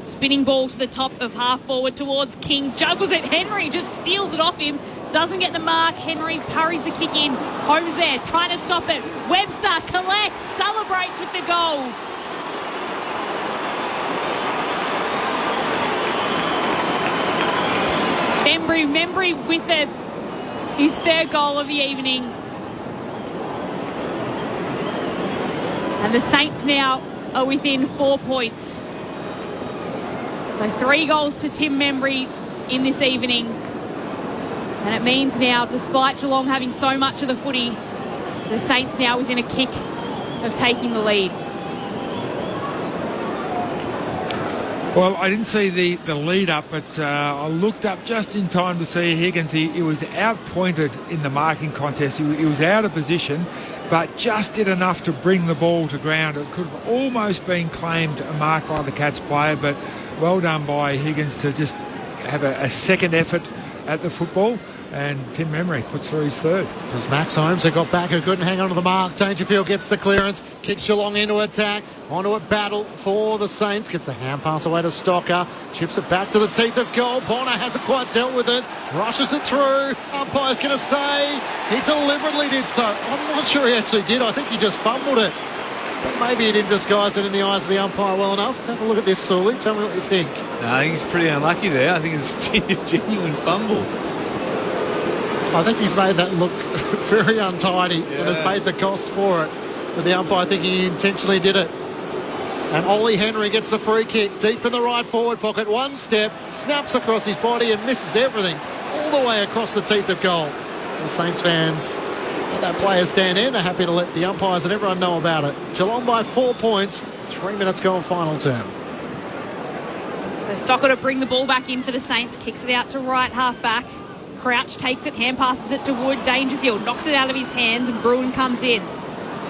Spinning ball to the top of half forward towards King. Juggles it. Henry just steals it off him. Doesn't get the mark. Henry parries the kick in. Holmes there trying to stop it. Webster collects, celebrates with the goal. Membrey, Membrey with the his third goal of the evening. And the Saints now are within four points. So three goals to Tim Membrey in this evening. And it means now, despite Geelong having so much of the footy, the Saints now within a kick of taking the lead. Well, I didn't see the, the lead up, but uh, I looked up just in time to see Higgins. He, he was outpointed in the marking contest. He, he was out of position but just did enough to bring the ball to ground. It could have almost been claimed a mark by the Cats player, but well done by Higgins to just have a, a second effort at the football. And Tim Membrey puts through his third. It was Max Holmes who got back, who couldn't hang on to the mark. Dangerfield gets the clearance, kicks Geelong into attack, onto a battle for the Saints, gets the hand pass away to Stocker, chips it back to the teeth of goal. Bonner hasn't quite dealt with it, rushes it through. Umpire's going to say he deliberately did so. I'm not sure he actually did. I think he just fumbled it. But maybe he didn't disguise it in the eyes of the umpire well enough. Have a look at this, Sully. Tell me what you think. No, I think he's pretty unlucky there. I think it's a genuine fumble. I think he's made that look very untidy Yeah. and has paid the cost for it. But the umpire thinking he intentionally did it. And Ollie Henry gets the free kick deep in the right forward pocket. One step, snaps across his body and misses everything all the way across the teeth of goal. The Saints fans let that player stand in are happy to let the umpires and everyone know about it. Geelong by four points, three minutes go on final term. So Stocker to bring the ball back in for the Saints, kicks it out to right half back. Crouch takes it, hand passes it to Wood. Dangerfield knocks it out of his hands, and Bruhn comes in.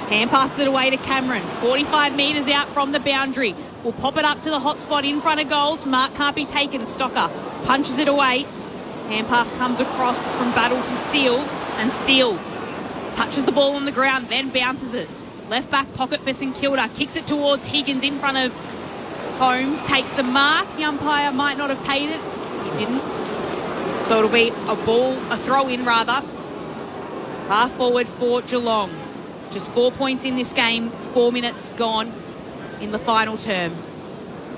Hand passes it away to Cameron. 45 metres out from the boundary. we'll pop it up to the hot spot in front of goals. Mark can't be taken. Stocker punches it away. Hand pass comes across from Battle to Steele, and Steele touches the ball on the ground, then bounces it. Left back pocket for St Kilda, kicks it towards Higgins in front of Holmes, takes the mark. The umpire might not have paid it. He didn't. So it'll be a ball, a throw in rather. Half forward for Geelong. Just four points in this game, four minutes gone in the final term.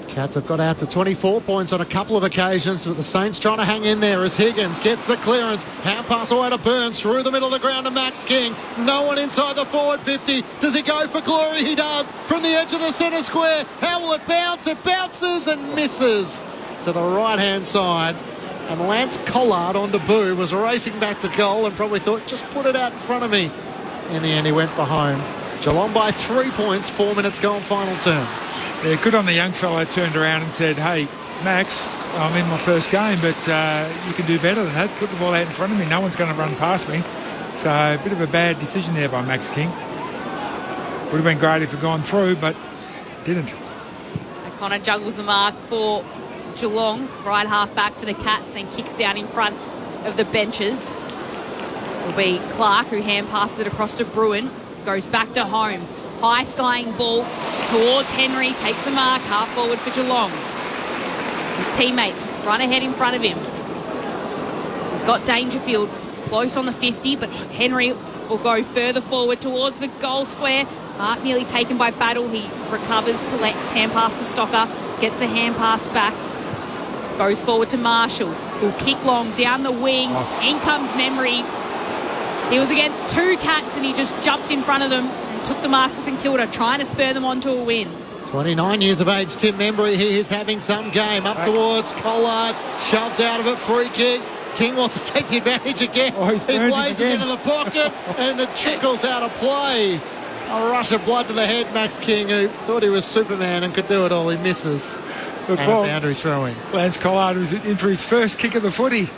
Cats have got out to 24 points on a couple of occasions, but the Saints trying to hang in there as Higgins gets the clearance. Hand pass away to Burns through the middle of the ground to Max King. No one inside the forward 50. Does he go for glory? He does. From the edge of the centre square. How will it bounce? It bounces and misses to the right hand side. And Lance Collard on debut was racing back to goal and probably thought, just put it out in front of me. In the end, he went for home. Geelong by three points, four minutes gone, final turn. Yeah, good on the young fellow turned around and said, hey, Max, I'm in my first game, but uh, you can do better than that. Put the ball out in front of me. No one's going to run past me. So a bit of a bad decision there by Max King. Would have been great if it gone through, but didn't. O'Connor juggles the mark for Geelong, right half back for the Cats, then kicks down in front of the benches. Will be Clark who hand passes it across to Bruhn, goes back to Holmes. High skying ball towards Henry, takes the mark, half forward for Geelong. His teammates run ahead in front of him. He's got Dangerfield close on the 50, but Henry will go further forward towards the goal square. Mark nearly taken by Battle. He recovers, collects, hand pass to Stocker, gets the hand pass back, goes forward to Marshall, who'll kick long down the wing. Oh. In comes Membrey. He was against two cats and he just jumped in front of them and took the mark for St Kilda, trying to spur them on to a win. 29 years of age, Tim Membrey. He is having some game. Up towards Collard, shoved out of it, free kick. King wants to take the advantage again. he blazes again. into the pocket and it trickles out of play. A rush of blood to the head, Max King, who thought he was Superman and could do it all. He misses. Look, and well- a boundary throw in. Lance Collard was in for his first kick of the footy,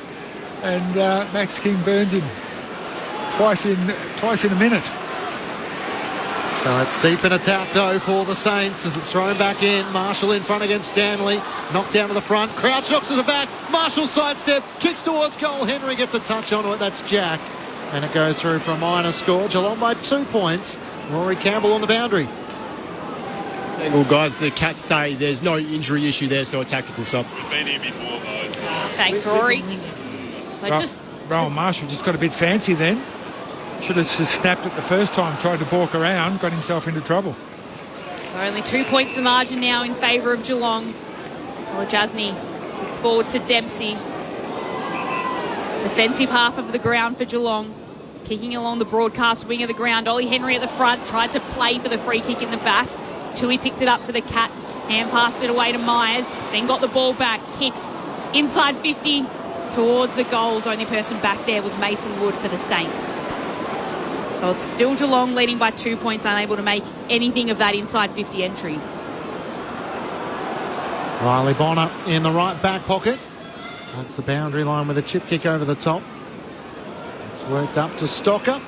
and uh, Max King burns him twice in twice in a minute. So it's deep in attack though for the Saints as it's thrown back in. Marshall in front against Stanley. Knocked down to the front. Crouch knocks to the back. Marshall sidestep. Kicks towards goal. Henry gets a touch on it. That's Jack. And it goes through for a minor score. Geelong by two points. Rory Campbell on the boundary. Well, guys, the Cats say there's no injury issue there, so a tactical sub. Been here before, guys. Thanks, Rory. So Ro- just Rowan Marshall just got a bit fancy then. Should have just snapped it the first time, tried to balk around, got himself into trouble. So only two points the margin now in favour of Geelong. Well, Jasny kicks forward to Dempsey. Defensive half of the ground for Geelong. Kicking along the broadcast wing of the ground. Ollie Henry at the front tried to play for the free kick in the back. Tui picked it up for the Cats. Hand passed it away to Miers. Then got the ball back. Kicks inside 50 towards the goals. Only person back there was Mason Wood for the Saints. So it's still Geelong leading by two points, unable to make anything of that inside 50 entry. Riley Bonner in the right back pocket. That's the boundary line with a chip kick over the top. It's worked up to Stocker.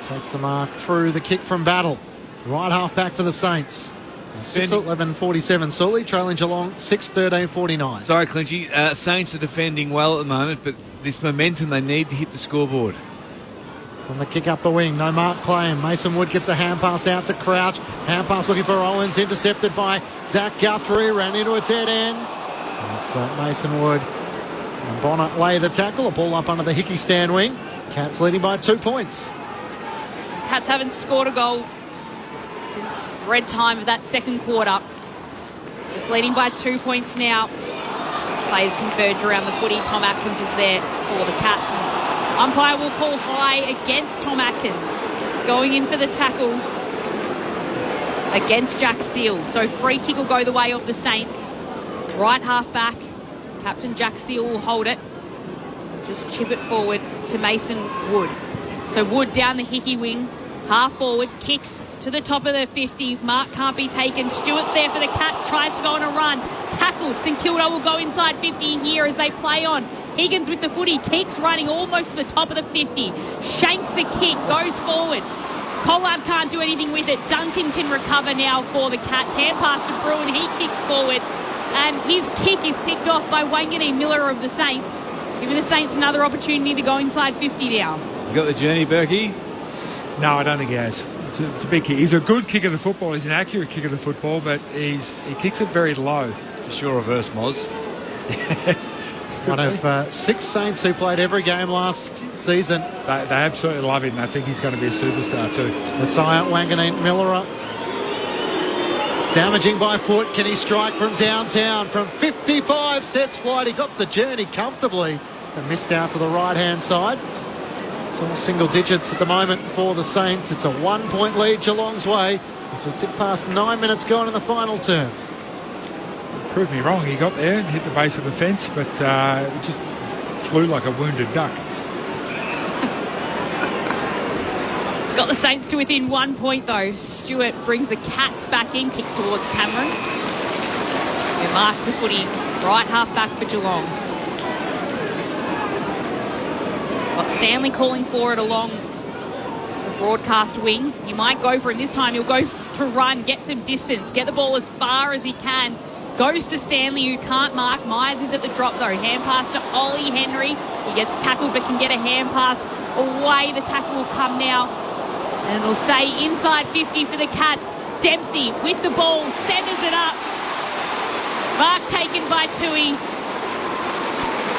Takes the mark through the kick from Battle. Right half back for the Saints. 6 11 47 Sully trailing Geelong 6 13 49. Sorry, Clinchy. Uh, Saints are defending well at the moment, but this momentum they need to hit the scoreboard. From the kick up the wing, no mark claim. Mason Wood gets a hand pass out to Crouch. Hand pass looking for Owens, intercepted by Zach Guthrie, ran into a dead end. It's uh, Mason Wood and Bonner lay the tackle, a ball up under the Hickey stand wing. Cats leading by two points. Cats haven't scored a goal since red time of that second quarter. Just leading by two points now. Players converge around the footy. Tom Atkins is there for the Cats. And umpire will call high against Tom Atkins. Going in for the tackle against Jack Steele. So free kick will go the way of the Saints. Right half back. Captain Jack Steele will hold it. Just chip it forward to Mason Wood. So Wood down the Hickey wing. Half forward, kicks to the top of the 50. Mark can't be taken. Stewart's there for the Cats, tries to go on a run. Tackled. St Kilda will go inside 50 here as they play on. Higgins with the footy, keeps running almost to the top of the 50. Shanks the kick, goes forward. Collard can't do anything with it. Duncan can recover now for the Cats. Hand pass to Bruhn, he kicks forward. And his kick is picked off by Wanganeen-Milera of the Saints, giving the Saints another opportunity to go inside 50 now. You've got the journey, Burkey? No, I don't think he has. It's a, it's a big kick. He's a good kick of the football. He's an accurate kick of the football, but he's he kicks it very low. It's a sure reverse Moz. One of uh, six Saints who played every game last season. They, they absolutely love him, and I think he's going to be a superstar too. Nasiah Wanganeen-Milera Damaging by foot. Can he strike from downtown? From 55 sets flight. He got the journey comfortably and missed out to the right hand side. It's all single digits at the moment for the Saints. It's a one point lead Geelong's way. So we tick past nine minutes gone in the final term. Proved me wrong. He got there and hit the base of the fence, but uh, it just flew like a wounded duck. It's got the Saints to within one point though. Stewart brings the Cats back in, kicks towards Cameron. It marks the footy right half back for Geelong. Got Stanley calling for it along the broadcast wing. He might go for him this time. He'll go to run, get some distance, get the ball as far as he can. Goes to Stanley, who can't mark. Miers is at the drop though. Hand pass to Ollie Henry. He gets tackled but can get a hand pass away. The tackle will come now. And it'll stay inside 50 for the Cats. Dempsey with the ball, centres it up. Mark taken by Tui.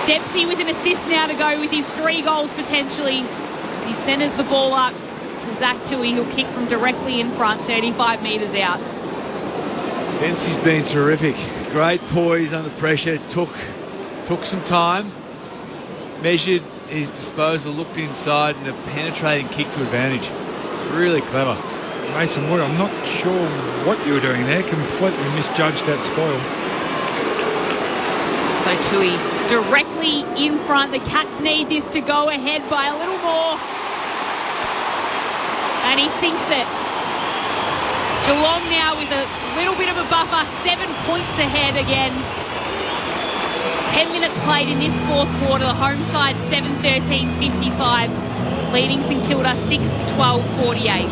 Dempsey with an assist now to go with his three goals potentially. As he centres the ball up to Zach Tui, who'll kick from directly in front, 35 metres out. Dempsey's been terrific. Great poise under pressure. Took took some time. Measured his disposal, looked inside, and a penetrating kick to advantage. Really clever. Mason Wood, I'm not sure what you were doing there. Completely misjudged that spoil. So Tui directly in front. The Cats need this to go ahead by a little more. And he sinks it. Geelong now with a little bit of a buffer, seven points ahead again. It's 10 minutes played in this fourth quarter. The home side 7 13 55, leading St Kilda 6 12 48.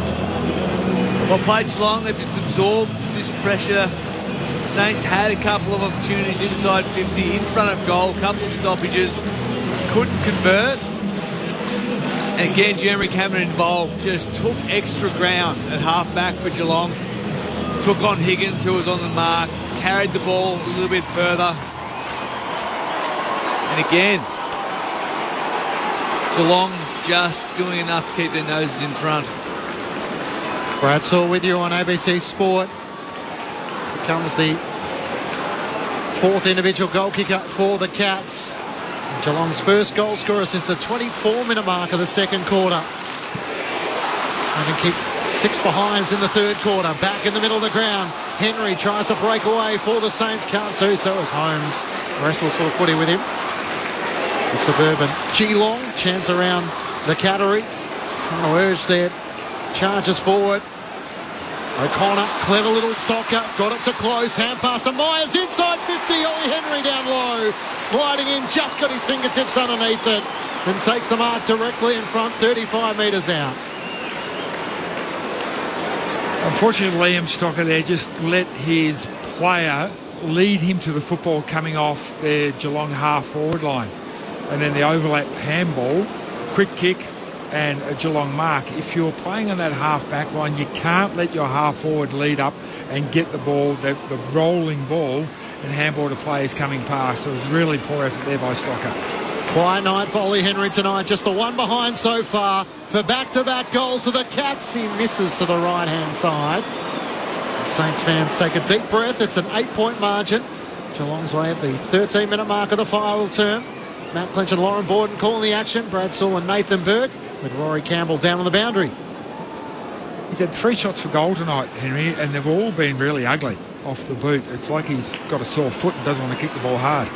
Well played Geelong. They've just absorbed this pressure. Saints had a couple of opportunities inside 50, in front of goal, couple of stoppages, couldn't convert. And again, Jeremy Cameron involved, just took extra ground at half back for Geelong. Took on Higgins, who was on the mark, carried the ball a little bit further. And again, Geelong just doing enough to keep their noses in front. Brad Sewell with you on ABC Sport. Comes the fourth individual goal kicker for the Cats. Geelong's first goal scorer since the 24 minute mark of the second quarter. And can keep six behinds in the third quarter. Back in the middle of the ground. Henry tries to break away for the Saints. Can't do so as Holmes wrestles for the footy with him. The suburban Geelong chance around the Cattery. Trying to urge their charges forward. O'Connor, clever little soccer, got it to close, hand pass to Miers, inside 50, Ollie Henry down low, sliding in, just got his fingertips underneath it, and takes the mark directly in front, 35 metres out. Unfortunately, Liam Stocker there just let his player lead him to the football coming off their Geelong half forward line. and then the overlap handball, quick kick, and a Geelong mark. If you're playing on that half back line, you can't let your half forward lead up and get the ball, the, the rolling ball, and handball to players coming past. So it was really poor effort there by Stocker. Quiet night for Ollie Henry tonight. Just the one behind so far for back-to-back goals for the Cats. He misses to the right-hand side. Saints fans take a deep breath. It's an eight-point margin. Geelong's way at the 13-minute mark of the final term. Matt Clinch and Lauren Borden calling the action. Brad and Nathan Burke with Rory Campbell down on the boundary. He's had three shots for goal tonight, Henry, and they've all been really ugly off the boot. It's like he's got a sore foot and doesn't want to kick the ball hard.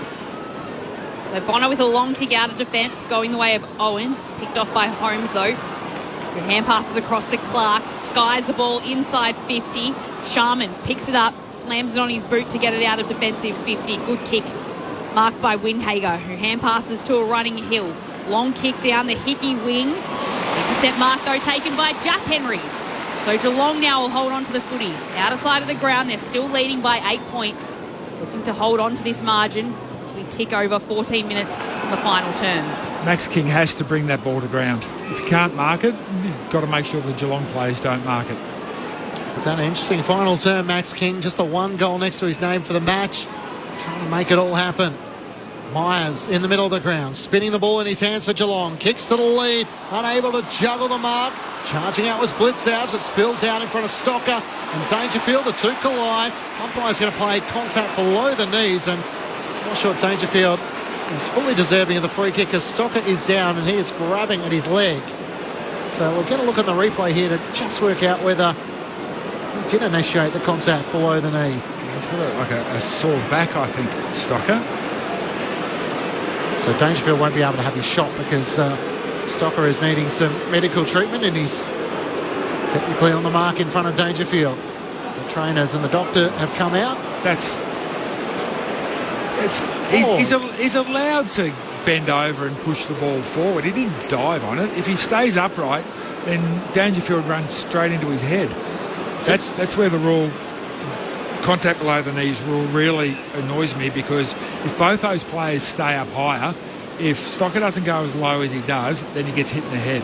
So Bonner with a long kick out of defence, going the way of Owens. It's picked off by Holmes though. Who hand passes across to Clark, skies the ball inside 50. Sharman picks it up, slams it on his boot to get it out of defensive 50. Good kick marked by Windhager, who hand passes to a running Hill. Long kick down the Hickey wing. Intercept mark though taken by Jack Henry. So Geelong now will hold on to the footy. Outer side of the ground, they're still leading by eight points. Looking to hold on to this margin as we tick over 14 minutes in the final term. Max King has to bring that ball to ground. If you can't mark it, you've got to make sure the Geelong players don't mark it. it. Is that an interesting final term, Max King? Just the one goal next to his name for the match. Trying to make it all happen. Miers in the middle of the ground, spinning the ball in his hands for Geelong. Kicks to the lead, unable to juggle the mark. Charging out was Blicavs. It spills out in front of Stocker and Dangerfield. The two collide. Umpire's going to play contact below the knees, and I'm not sure Dangerfield is fully deserving of the free kick as Stocker is down and he is grabbing at his leg. So we're going to look at the replay here to just work out whether he did initiate the contact below the knee. He's got a, like a, a sore back, I think, Stocker. So Dangerfield won't be able to have his shot because uh, Stocker is needing some medical treatment and he's technically on the mark in front of Dangerfield. So the trainers and the doctor have come out. That's it's, he's, Oh. he's, al- he's allowed to bend over and push the ball forward. He didn't dive on it. If he stays upright, then Dangerfield runs straight into his head. That's that's where the rule contact below the knees rule really annoys me because if both those players stay up higher, if Stocker doesn't go as low as he does, then he gets hit in the head.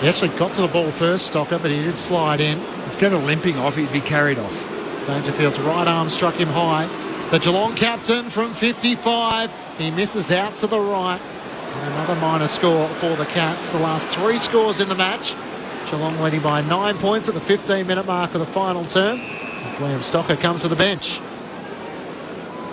He actually got to the ball first, Stocker, but he did slide in. Instead of limping off, he'd be carried off. Dangerfield's right arm struck him high. The Geelong captain from 55. He misses out to the right. And another minor score for the Cats. The last three scores in the match. Geelong leading by nine points at the 15 minute mark of the final term. As Liam Stocker comes to the bench.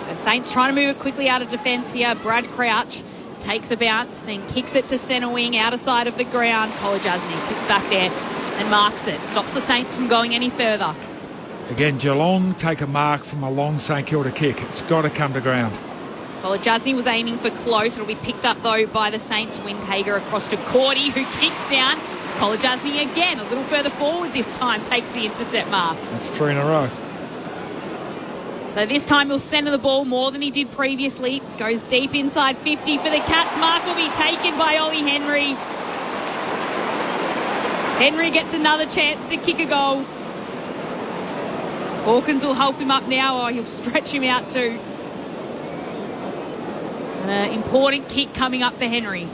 So Saints trying to move it quickly out of defence here. Brad Crouch takes a bounce, then kicks it to centre wing, outer side of the ground. Kolodjashnij sits back there and marks it. Stops the Saints from going any further. Again, Geelong take a mark from a long St Kilda kick. It's got to come to ground. Kolodjashnij was aiming for close. It'll be picked up though by the Saints. Windhager across to Cordy, who kicks down. It's Kolodjashnij again, a little further forward this time, takes the intercept mark. That's three in a row. So this time he'll centre the ball more than he did previously. Goes deep inside 50 for the Cats. Mark will be taken by Ollie Henry. Henry gets another chance to kick a goal. Hawkins will help him up now, or he'll stretch him out too. An important kick coming up for Henry.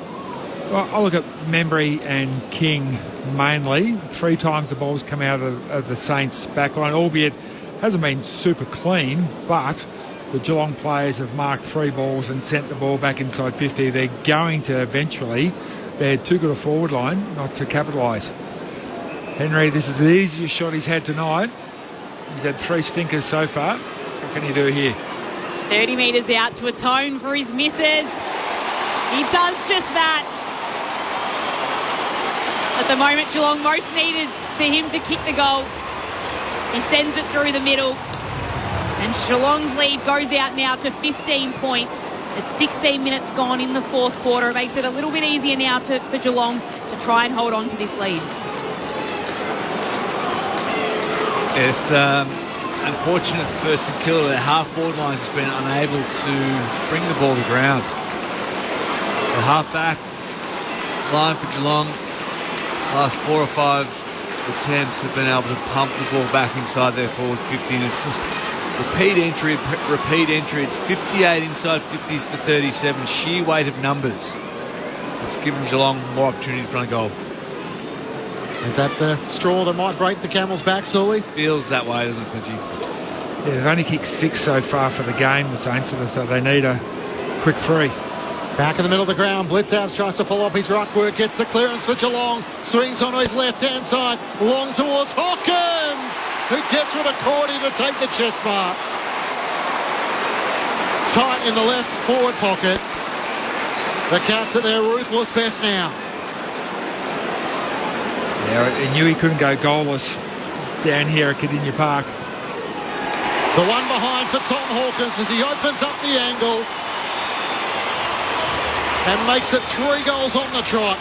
Well, I look at Membrey and King mainly. Three times the ball's come out of, of the Saints' backline, albeit hasn't been super clean, but the Geelong players have marked three balls and sent the ball back inside 50. They're going to eventually. They're too good a forward line not to capitalise. Henry, this is the easiest shot he's had tonight. He's had three stinkers so far. What can you do here? 30 metres out to atone for his misses. He does just that. At the moment, Geelong most needed for him to kick the goal. He sends it through the middle. And Geelong's lead goes out now to 15 points. It's 16 minutes gone in the fourth quarter. It makes it a little bit easier now to, for Geelong to try and hold on to this lead. It's um, unfortunate for St Kilda that half forward lines has been unable to bring the ball to ground. The half back line for Geelong, last four or five attempts have been able to pump the ball back inside their forward 50 and it's just Repeat entry, repeat entry. It's 58 inside 50s to 37. Sheer weight of numbers. It's given Geelong more opportunity in front of goal. Is that the straw that might break the camel's back, Sully? Feels that way, doesn't it, Clinchy? Yeah, they've only kicked six so far for the game, the Saints, so they need a quick three. Back in the middle of the ground, Blicavs tries to follow up his ruck work, gets the clearance for Geelong, swings on his left-hand side, long towards Hawkins, who gets rid of Cordy to take the chest mark. Tight in the left forward pocket. The Cats at their ruthless best now. He knew he couldn't go goalless down here at Kardinia Park. The one behind for Tom Hawkins as he opens up the angle and makes it three goals on the trot.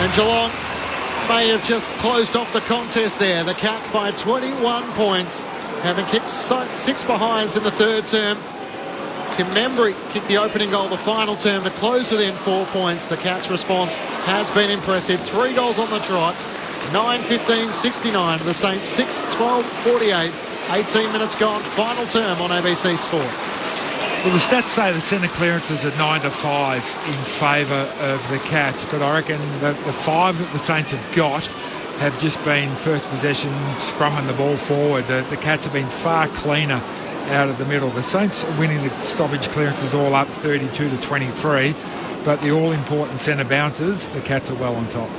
And Geelong may have just closed off the contest there. The Cats by 21 points, having kicked six behinds in the third term. Tim Membrey kicked the opening goal the final term to close within four points. The Cats' response has been impressive. Three goals on the trot. 9 15 69. The Saints 6 12 48. 18 minutes gone. Final term on ABC Sport. Well, the stats say the centre clearances are 9 to 5 in favour of the Cats, but I reckon the, the five that the Saints have got have just been first possession, scrumming the ball forward. The, the Cats have been far cleaner out of the middle. The Saints winning the stoppage clearances all up 32 to 23, but the all-important centre bounces, the Cats are well on top.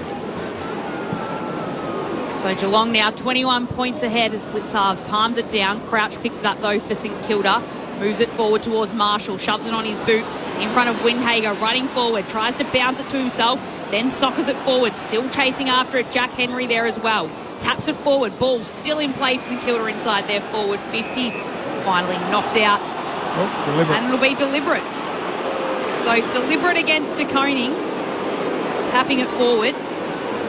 So Geelong now 21 points ahead as splits halves, palms it down. Crouch picks it up though for St Kilda. Moves it forward towards Marshall, shoves it on his boot in front of Windhager, running forward, tries to bounce it to himself, then sockers it forward, still chasing after it. Jack Henry there as well. Taps it forward, ball still in play for St Kilda inside their forward 50. Finally knocked out. Oh, deliberate. And it'll be deliberate. So deliberate against De Koning, tapping it forward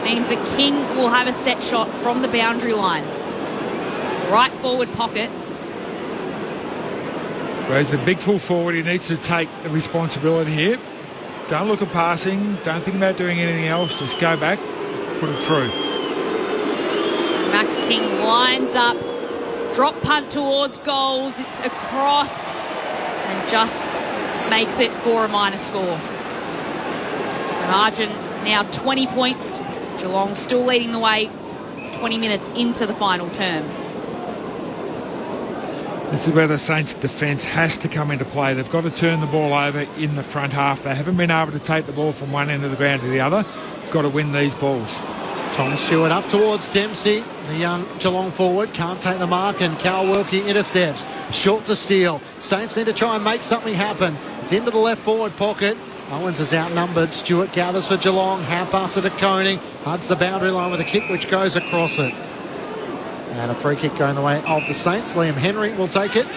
means that King will have a set shot from the boundary line. Right forward pocket. Whereas the big full forward, he needs to take the responsibility here. Don't look at passing. Don't think about doing anything else. Just go back, put it through. So Max King lines up, drop punt towards goals. It's across and just makes it for a minor score. So margin now 20 points. Geelong still leading the way 20 minutes into the final term. This is where the Saints' defence has to come into play. They've got to turn the ball over in the front half. They haven't been able to take the ball from one end of the ground to the other. They've got to win these balls. Tom Stewart up towards Dempsey. The young Geelong forward can't take the mark, and Cal Wilkie intercepts. Short to Steele. Saints need to try and make something happen. It's into the left forward pocket. Owens is outnumbered. Stewart gathers for Geelong. Hand pass to Koning. Hugs the boundary line with a kick which goes across it. And a free kick going the way of the Saints. Liam Henry will take it.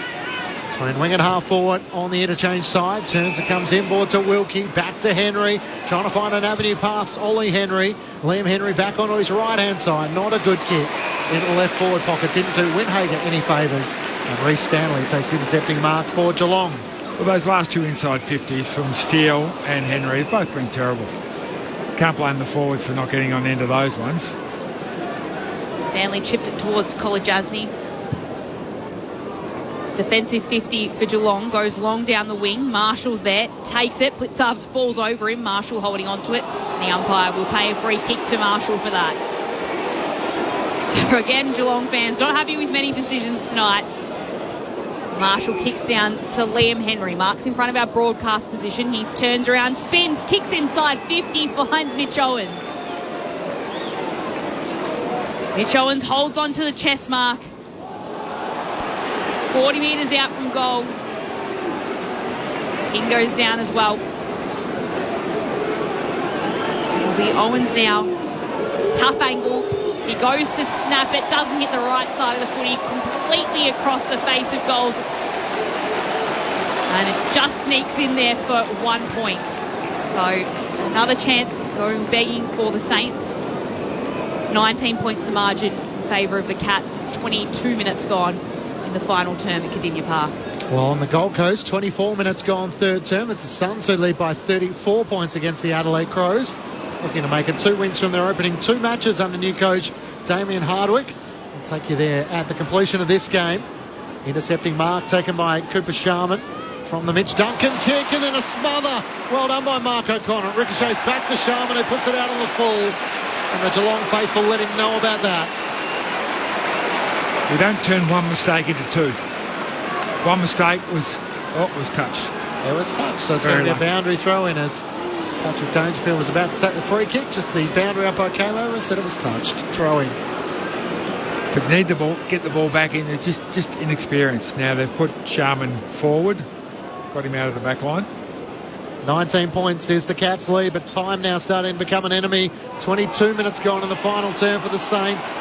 Between wing and half forward on the interchange side. Turns and comes inboard to Wilkie. Back to Henry. Trying to find an avenue past Ollie Henry. Liam Henry back onto his right hand side. Not a good kick. Into the left forward pocket. Didn't do Windhager any favours. And Rhys Stanley takes intercepting mark for Geelong. Well, those last two inside 50s from Steele and Henry have both been terrible. Can't blame the forwards for not getting on the end of those ones. Stanley chipped it towards Kolodjashnij. Defensive 50 for Geelong goes long down the wing. Marshall's there, takes it. Blicavs falls over him. Marshall holding on to it. And the umpire will pay a free kick to Marshall for that. So again, Geelong fans not happy with many decisions tonight. Marshall kicks down to Liam Henry. Marks in front of our broadcast position. He turns around, spins, kicks inside 50, finds Mitch Owens. Mitch Owens holds on to the chest mark. 40 metres out from goal. King goes down as well. It'll be Owens now. Tough angle. He goes to snap it, doesn't hit the right side of the footy, completely across the face of goals. And it just sneaks in there for one point. So another chance going begging for the Saints. It's 19 points the margin in favour of the Cats. 22 minutes gone in the final term at Kardinia Park. Well, on the Gold Coast, 24 minutes gone third term. It's the Suns who lead by 34 points against the Adelaide Crows. Looking to make it two wins from their opening two matches under new coach Damien Hardwick. I'll take you there at the completion of this game. Intercepting mark taken by Cooper Sharman from the Mitch Duncan kick and then a smother. Well done by Mark O'Connor. Ricochets back to Sharman who puts it out on the full. And the Geelong faithful let him know about that. You don't turn one mistake into two. One mistake was, oh, it was touched. It was touched, so it's Very going to be a boundary throw in as Patrick Dangerfield was about to take the free kick. Just the boundary umpire came over and said it was touched. Throw in. But need the ball, get the ball back in. It's just just inexperience. Now they've put Sharman forward, got him out of the back line. 19 points is the Cats lead, but time now starting to become an enemy. 22 minutes gone in the final term for the Saints.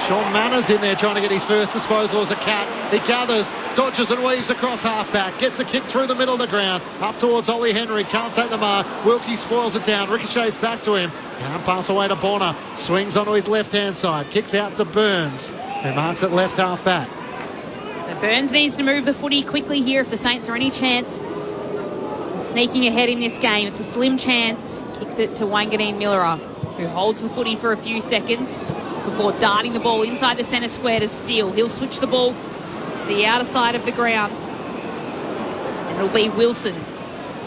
Shaun Mannagh in there trying to get his first disposal as a cat. He gathers, dodges and weaves across half-back, gets a kick through the middle of the ground, up towards Ollie Henry, can't take the mark. Wilkie spoils it down, ricochets back to him. Pass away to Bonner, swings onto his left-hand side, kicks out to Burns, who marks it left half-back. So Burns needs to move the footy quickly here if the Saints are any chance sneaking ahead in this game. It's a slim chance. Kicks it to Wanganeen-Milera, who holds the footy for a few seconds before darting the ball inside the centre square to Steele. He'll switch the ball to the outer side of the ground. And it'll be Wilson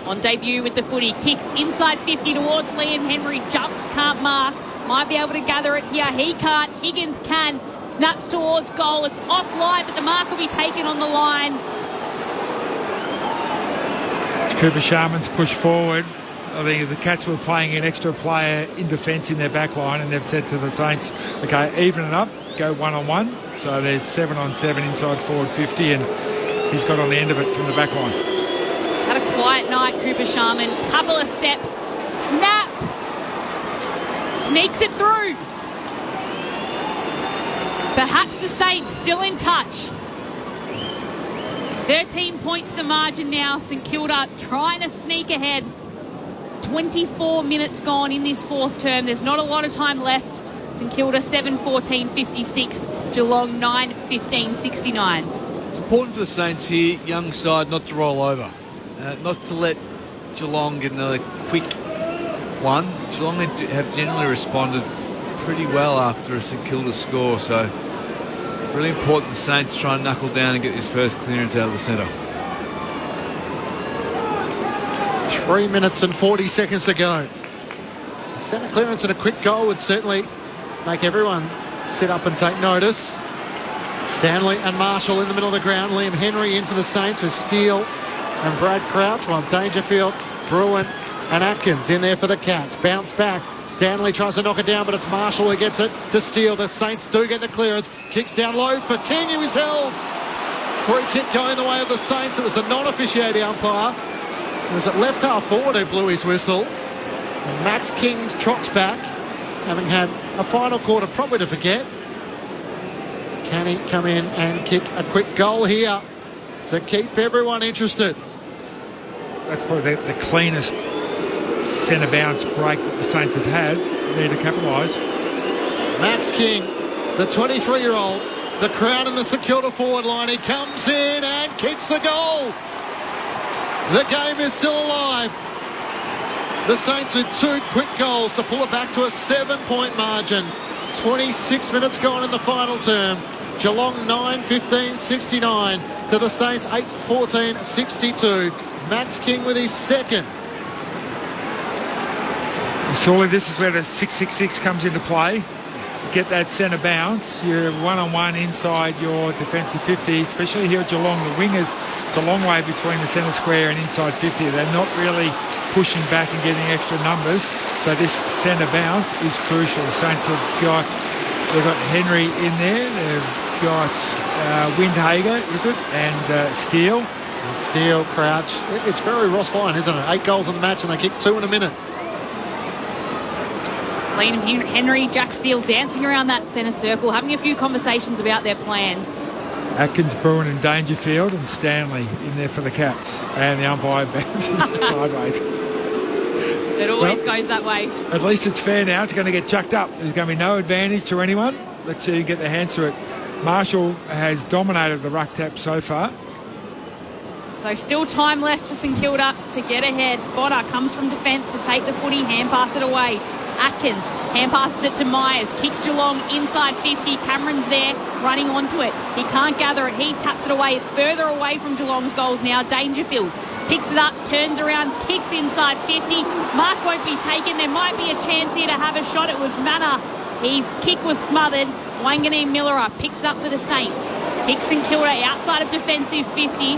on debut with the footy. Kicks inside 50 towards Liam Henry. Jumps, can't mark. Might be able to gather it here. He can't. Higgins can. Snaps towards goal. It's offline, but the mark will be taken on the line. It's Cooper Sharman's push forward. I think the Cats were playing an extra player in defence in their back line, and they've said to the Saints, okay, even it up, go one on one. So there's seven on seven inside forward 50, and he's got on the end of it from the back line. He's had a quiet night, Cooper Sharman. Couple of steps. Snap. Sneaks it through. Perhaps the Saints still in touch. 13 points the margin now. St Kilda trying to sneak ahead. 24 minutes gone in this fourth term. There's not a lot of time left. St Kilda 7 14 56. Geelong 9 15 69. It's important for the Saints here, young side, not to roll over. Uh, not to let Geelong get another quick one. Geelong have generally responded pretty well after a St Kilda score, so really important the Saints try and knuckle down and get this first clearance out of the centre. Three minutes and 40 seconds to go. A centre clearance and a quick goal would certainly make everyone sit up and take notice. Stanley and Marshall in the middle of the ground. Liam Henry in for the Saints with Steele and Brad Crouch, while Dangerfield, Bruhn and Atkins in there for the Cats. Bounce back. Stanley tries to knock it down, but it's Marshall who gets it to Steele. The Saints do get the clearance. Kicks down low for King, who is held. Free kick going the way of the Saints. It was the non-officiating umpire. It was at left half forward who blew his whistle. And Max King trots back, having had a final quarter probably to forget. Can he come in and kick a quick goal here to keep everyone interested? That's probably the, the cleanest centre bounce break that the Saints have had. Need to capitalise. Max King, the 23-year-old, the crown in the St Kilda forward line. He comes in and kicks the goal. The game is still alive. The Saints with two quick goals to pull it back to a seven-point margin. 26 minutes gone in the final term. Geelong 9 15 69 to the Saints 8 14 62. Max King with his second. Surely this is where the 666 comes into play. Get that centre bounce. You're one on one inside your defensive 50, especially here at Geelong. The wingers, it's a long way between the centre square and inside 50. They're not really pushing back and getting extra numbers. So this centre bounce is crucial. Saints have got they've got Henry in there. They've got uh, Windhager, is it, and uh, Steele. Steele, Crouch. It's very Ross Lyon, isn't it? Eight goals in the match and they kick two in a minute. Liam Henry, Jack Steele dancing around that centre circle, having a few conversations about their plans. Atkins, Bruhn and Dangerfield and Stanley in there for the Cats. And the umpire bounces sideways. It always Well- goes that way. At least it's fair now. It's going to get chucked up. There's going to be no advantage to anyone. Let's see who can get their hands to it. Marshall has dominated the ruck tap so far. So still time left for St Kilda to get ahead. Bonner comes from defence to take the footy, hand pass it away. Atkins hand passes it to Miers, kicks Geelong inside 50. Cameron's there running onto it. He can't gather it. He taps it away. It's further away from Geelong's goals now. Dangerfield picks it up, turns around, kicks inside 50. Mark won't be taken. There might be a chance here to have a shot. It was Mannagh. His kick was smothered. Wanganeen-Milera picks up for the Saints. Kicks and Kilda outside of defensive 50.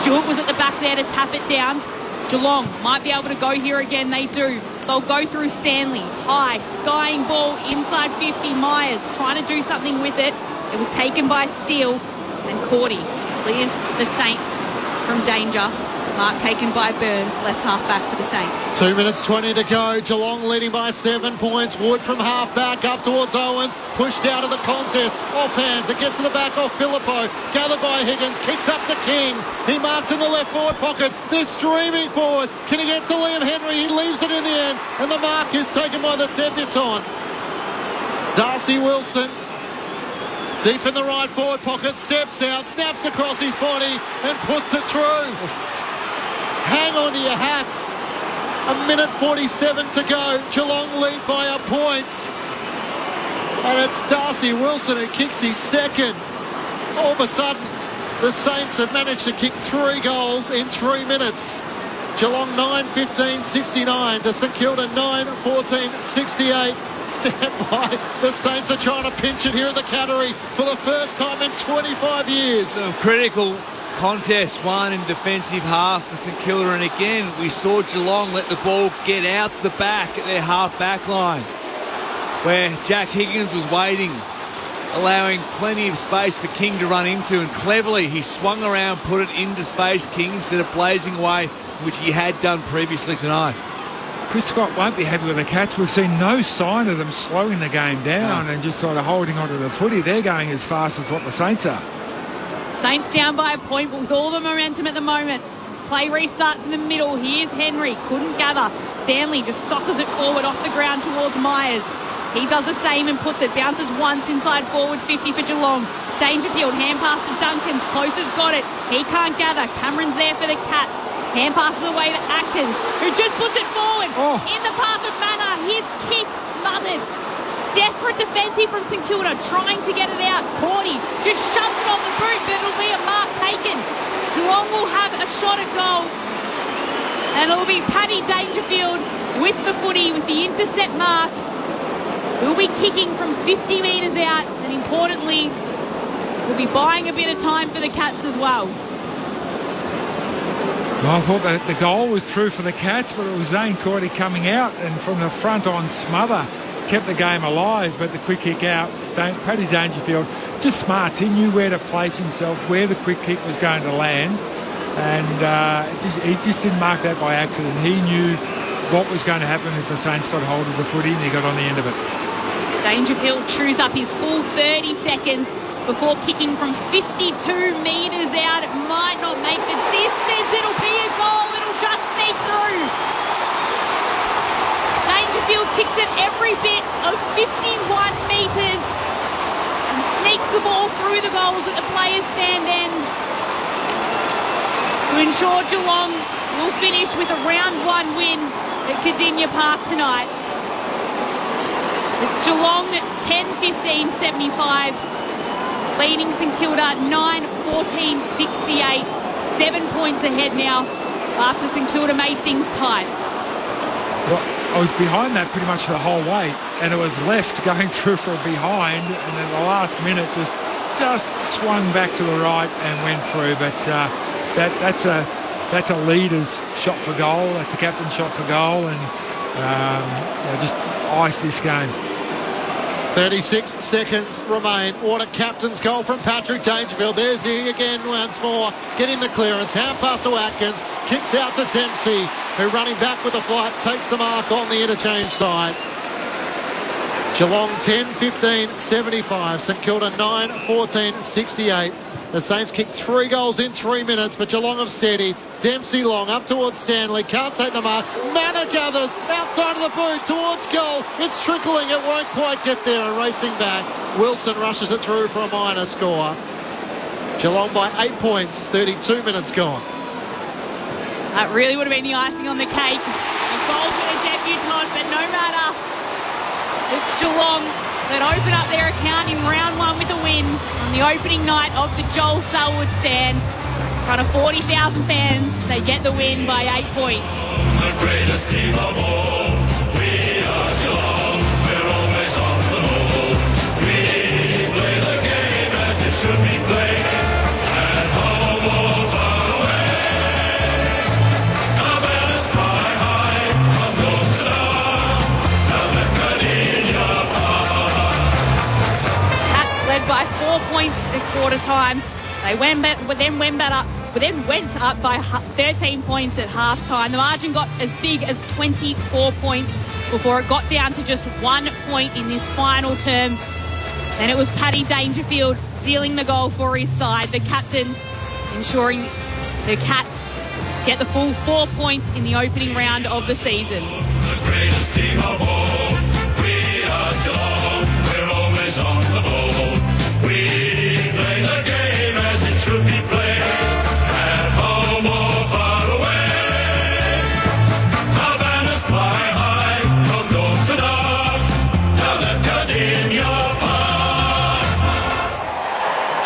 Stewart was at the back there to tap it down. Geelong might be able to go here again. They do. They'll go through Stanley. High, skying ball inside 50. Miers trying to do something with it. It was taken by Steele. And Cordy clears the Saints from danger. Mark taken by Burns, left half back for the Saints. Two minutes 20 to go. Geelong leading by seven points. Wood from half back up towards Owens. Pushed out of the contest. Off hands. It gets to the back off Phillipou. Gathered by Higgins. Kicks up to King. He marks in the left forward pocket. They're streaming forward. Can he get to Liam Henry? He leaves it in the end. And the mark is taken by the debutant. Darcy Wilson Deep in the right forward pocket, steps out, snaps across his body and puts it through. Hang on to your hats. A minute 47 to go. Geelong lead by a point. And it's Darcy Wilson who kicks his second. All of a sudden, the Saints have managed to kick three goals in three minutes. Geelong 9 15 69 to St Kilda 9 14 68. Stand by. The Saints are trying to pinch it here at the Cattery for the first time in 25 years. Critical contest, one in defensive half for St Kilda, and again we saw Geelong let the ball get out the back at their half back line, where Jack Higgins was waiting, allowing plenty of space for King to run into, and cleverly he swung around, put it into space, King, instead of blazing away, which he had done previously tonight. Chris Scott won't be happy with the Cats. We've seen no sign of them slowing the game down no. and just sort of holding onto the footy. They're going as fast as what the Saints are. Saints down by a point, but with all the momentum at the moment. Play restarts in the middle. Here's Henry. Couldn't gather. Stanley just soccers it forward off the ground towards Miers. He does the same and puts it. Bounces once inside forward 50 for Geelong. Dangerfield hand pass to Duncan's. Closest got it. He can't gather. Cameron's there for the Cats. Hand passes away to Atkins, who just puts it forward oh. in the path of Mannagh. His kick smothered. Desperate defensive from St Kilda, trying to get it out. Cordy just shoves it on the boot, but it'll be a mark taken. Geelong will have a shot at goal. And it'll be Paddy Dangerfield with the footy, with the intercept mark. He'll be kicking from 50 metres out, and importantly, we'll be buying a bit of time for the Cats as well. Well, I thought that the goal was through for the Cats, but it was Zane Cordy coming out and from the front on smother kept the game alive. But the quick kick out, Paddy Dangerfield just smart. He knew where to place himself, where the quick kick was going to land, and uh, just, he just didn't mark that by accident. He knew what was going to happen if the Saints got hold of the footy, and he got on the end of it. Dangerfield chews up his full 30 seconds before kicking from 52 metres out. It might not make the distance. It'll be a goal. It'll just sneak through. Kicks it every bit of 51 metres and sneaks the ball through the goals at the players' stand end to ensure Geelong will finish with a round one win at Kardinia Park tonight. It's Geelong 10 15 75 leading St Kilda 9 14 68. Seven points ahead now after St Kilda made things tight. Well, I was behind that pretty much the whole way, and it was left going through a behind, and then the last minute just just swung back to the right and went through. But uh, that that's a that's a leader's shot for goal. That's a captain's shot for goal, and um, just ice this game. 36 seconds remain. What a captain's goal from Patrick Dangerfield. There's he again once more. Getting the clearance. Hand pass to Atkins. Kicks out to Dempsey, who running back with the flight takes the mark on the interchange side. Geelong 10 15 75. St Kilda 9 14 68. The Saints kicked three goals in three minutes, but Geelong have steady. Dempsey long up towards Stanley. Can't take the mark. Mannagh gathers outside of the boot towards goal. It's trickling. It won't quite get there. And racing back. Wilson rushes it through for a minor score. Geelong by eight points. 32 minutes gone. That really would have been the icing on the cake. A goal to the debutant, but no matter. It's Geelong that open up their account in round one with a win on the opening night of the Joel Selwood stand. In front of 40,000 fans, they get the win by eight points. By four points at quarter time. They went back, then went back up, then went up by 13 points at half time. The margin got as big as 24 points before it got down to just one point in this final term. Then it was Paddy Dangerfield sealing the goal for his side, the captain ensuring the Cats get the full four points in the opening round of the season. The should be played. At home or far away. Fly high from north to Kardinia Park.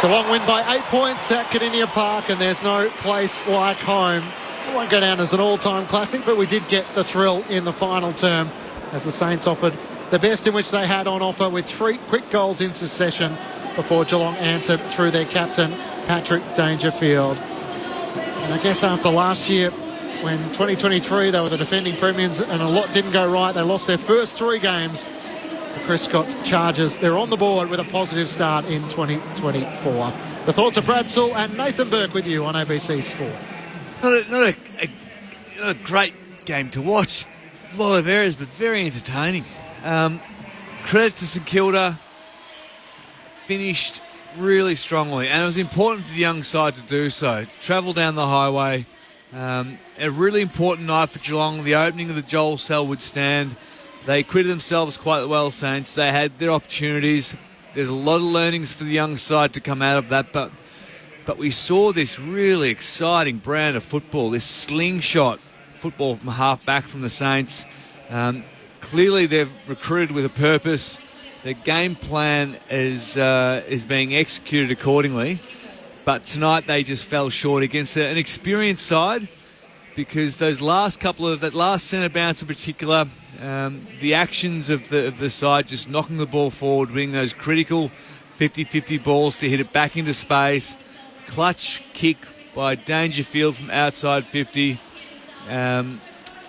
Geelong win by eight points at Kardinia Park, and there's no place like home. It won't go down as an all-time classic, but we did get the thrill in the final term as the Saints offered the best in which they had on offer with three quick goals in succession before Geelong answered through their captain, Patrick Dangerfield. And I guess after last year, when 2023 they were the defending premiers and a lot didn't go right, they lost their first three games for Chris Scott's Chargers. They're on the board with a positive start in 2024. The thoughts of Brad Sewell and Nathan Burke with you on ABC Sport. Not a, not a, a, not a great game to watch. A lot of errors, but very entertaining. Um, credit to St Kilda. Finished really strongly, and it was important for the young side to do so. To travel down the highway. Um, a really important night for Geelong, the opening of the Joel Selwood stand. They acquitted themselves quite well, Saints. They had their opportunities. There's a lot of learnings for the young side to come out of that, but but we saw this really exciting brand of football, this slingshot football from half back from the Saints. Um, clearly, they've recruited with a purpose. Their game plan is uh, is being executed accordingly. But tonight they just fell short against an experienced side because those last couple of that last centre bounce in particular, um, the actions of the of the side just knocking the ball forward, winning those critical 50-50 balls to hit it back into space, clutch kick by Dangerfield from outside 50. Um,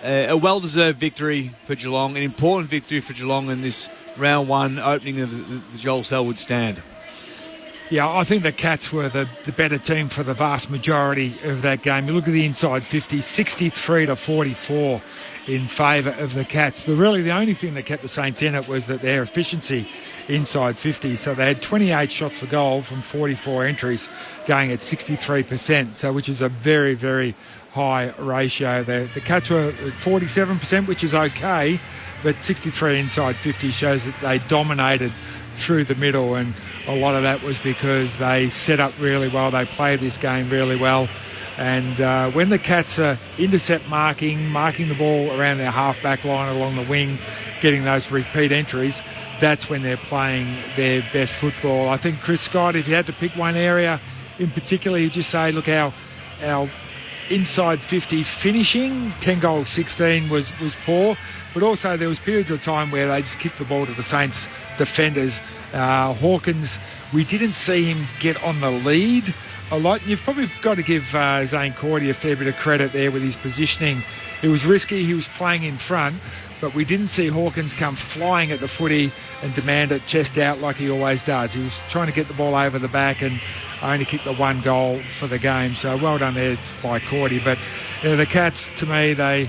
a, a well-deserved victory for Geelong, an important victory for Geelong in this round one opening of the, the Joel Selwood stand. Yeah, I think the Cats were the, the better team for the vast majority of that game. You look at the inside 50, 63 to 44 in favour of the Cats. The really the only thing that kept the Saints in it was that their efficiency inside 50. So they had 28 shots for goal from 44 entries, going at 63%. So which is a very very high ratio. The, the Cats were at 47%, which is okay, but 63 inside 50 shows that they dominated through the middle, and a lot of that was because they set up really well. They played this game really well. And uh, when the Cats are intercept marking, marking the ball around their half back line along the wing, getting those repeat entries, that's when they're playing their best football. I think Chris Scott, if you had to pick one area in particular, you'd just say, look, our our inside 50 finishing, 10 goals 16 was, was poor, but also there was periods of time where they just kicked the ball to the Saints defenders. Uh, Hawkins, we didn't see him get on the lead a lot. And you've probably got to give uh, Zane Cordy a fair bit of credit there with his positioning. It was risky, he was playing in front, but we didn't see Hawkins come flying at the footy and demand it chest out like he always does. He was trying to get the ball over the back and only kicked the one goal for the game. So well done there by Cordy. But you know, the Cats, to me, they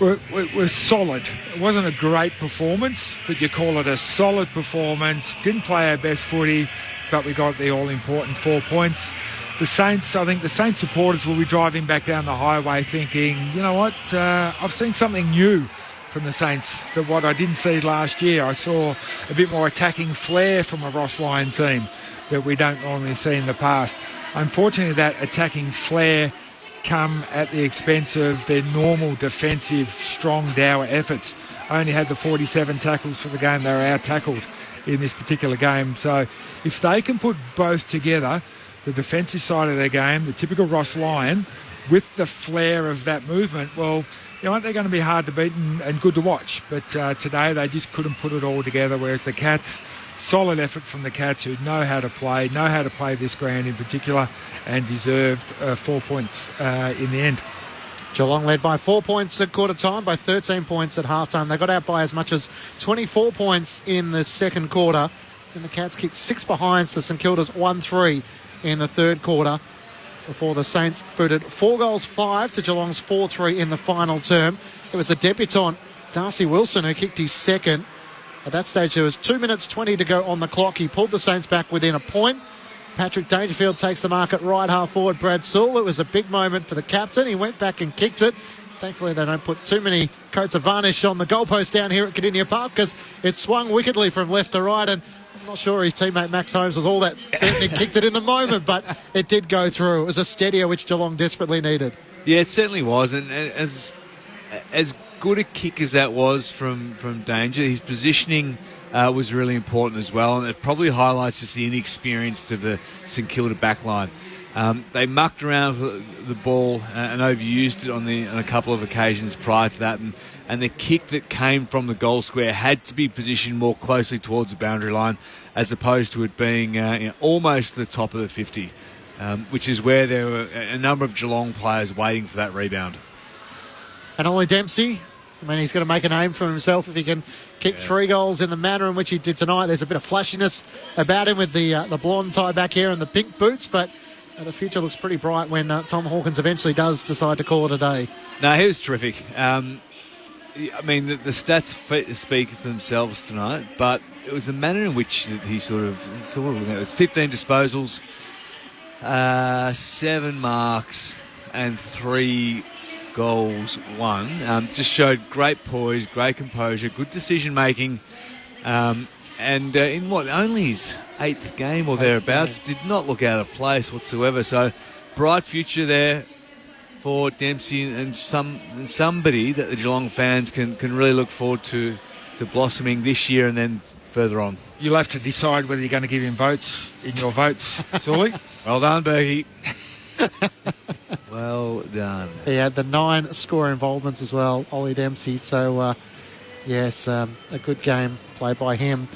were, were, solid. It wasn't a great performance, but you call it a solid performance. Didn't play our best footy, but we got the all important four points. The Saints, I think the Saints supporters will be driving back down the highway thinking, you know what, uh, I've seen something new from the Saints that what I didn't see last year. I saw a bit more attacking flair from a Ross Lyon team that we don't normally see in the past. Unfortunately, that attacking flair come at the expense of their normal defensive, strong, dour efforts only had the 47 tackles for the game. They were out tackled in this particular game. So if they can put both together, the defensive side of their game, the typical Ross Lyon, with the flair of that movement, well, you know, they're going to be hard to beat and, and good to watch. But uh, today they just couldn't put it all together. Whereas the Cats, solid effort from the Cats who know how to play, know how to play this ground in particular, and deserved uh, four points uh, in the end. Geelong led by four points at quarter time, by 13 points at half time. They got out by as much as 24 points in the second quarter. And the Cats kicked six behind, so St Kilda's 1 3 in the third quarter before the Saints booted four goals, five to Geelong's 4 3 in the final term. It was the debutant, Darcy Wilson, who kicked his second. At that stage, there was two minutes 20 to go on the clock. He pulled the Saints back within a point. Patrick Dangerfield takes the mark at right half forward. Brad Sewell. It was a big moment for the captain. He went back and kicked it. Thankfully, they don't put too many coats of varnish on the goalpost down here at Kardinia Park because it swung wickedly from left to right. And not sure his teammate Max Holmes was all that certain he kicked it in the moment, but it did go through. It was a steadier which Geelong desperately needed. Yeah, it certainly was, and as as good a kick as that was from from Danger, his positioning uh, was really important as well, and it probably highlights just the inexperience of the St Kilda backline. Um, they mucked around the ball and overused it on the on a couple of occasions prior to that, and, and the kick that came from the goal square had to be positioned more closely towards the boundary line, as opposed to it being uh, you know, almost the top of the 50, um, which is where there were a number of Geelong players waiting for that rebound. And Ollie Dempsey, I mean, he's going to make a name for himself if he can kick Yeah. three goals in the manner in which he did tonight. There's a bit of flashiness about him with the uh, the blonde tie back here and the pink boots, but uh, the future looks pretty bright when uh, Tom Hawkins eventually does decide to call it a day. No, he was terrific. Um, I mean, the, the stats speak for themselves tonight, but it was the manner in which he sort of, were we 15 disposals, uh, seven marks, and three goals won. Um, just showed great poise, great composure, good decision making. Um, and uh, in what, only his eighth game or thereabouts, did not look out of place whatsoever. So, bright future there for Dempsey and some and somebody that the Geelong fans can, can really look forward to to blossoming this year and then further on. You'll have to decide whether you're going to give him votes in your votes, Sully. well done, Burkey. well done. He had the nine score involvements as well, Ollie Dempsey. So, uh, yes, um, a good game played by him.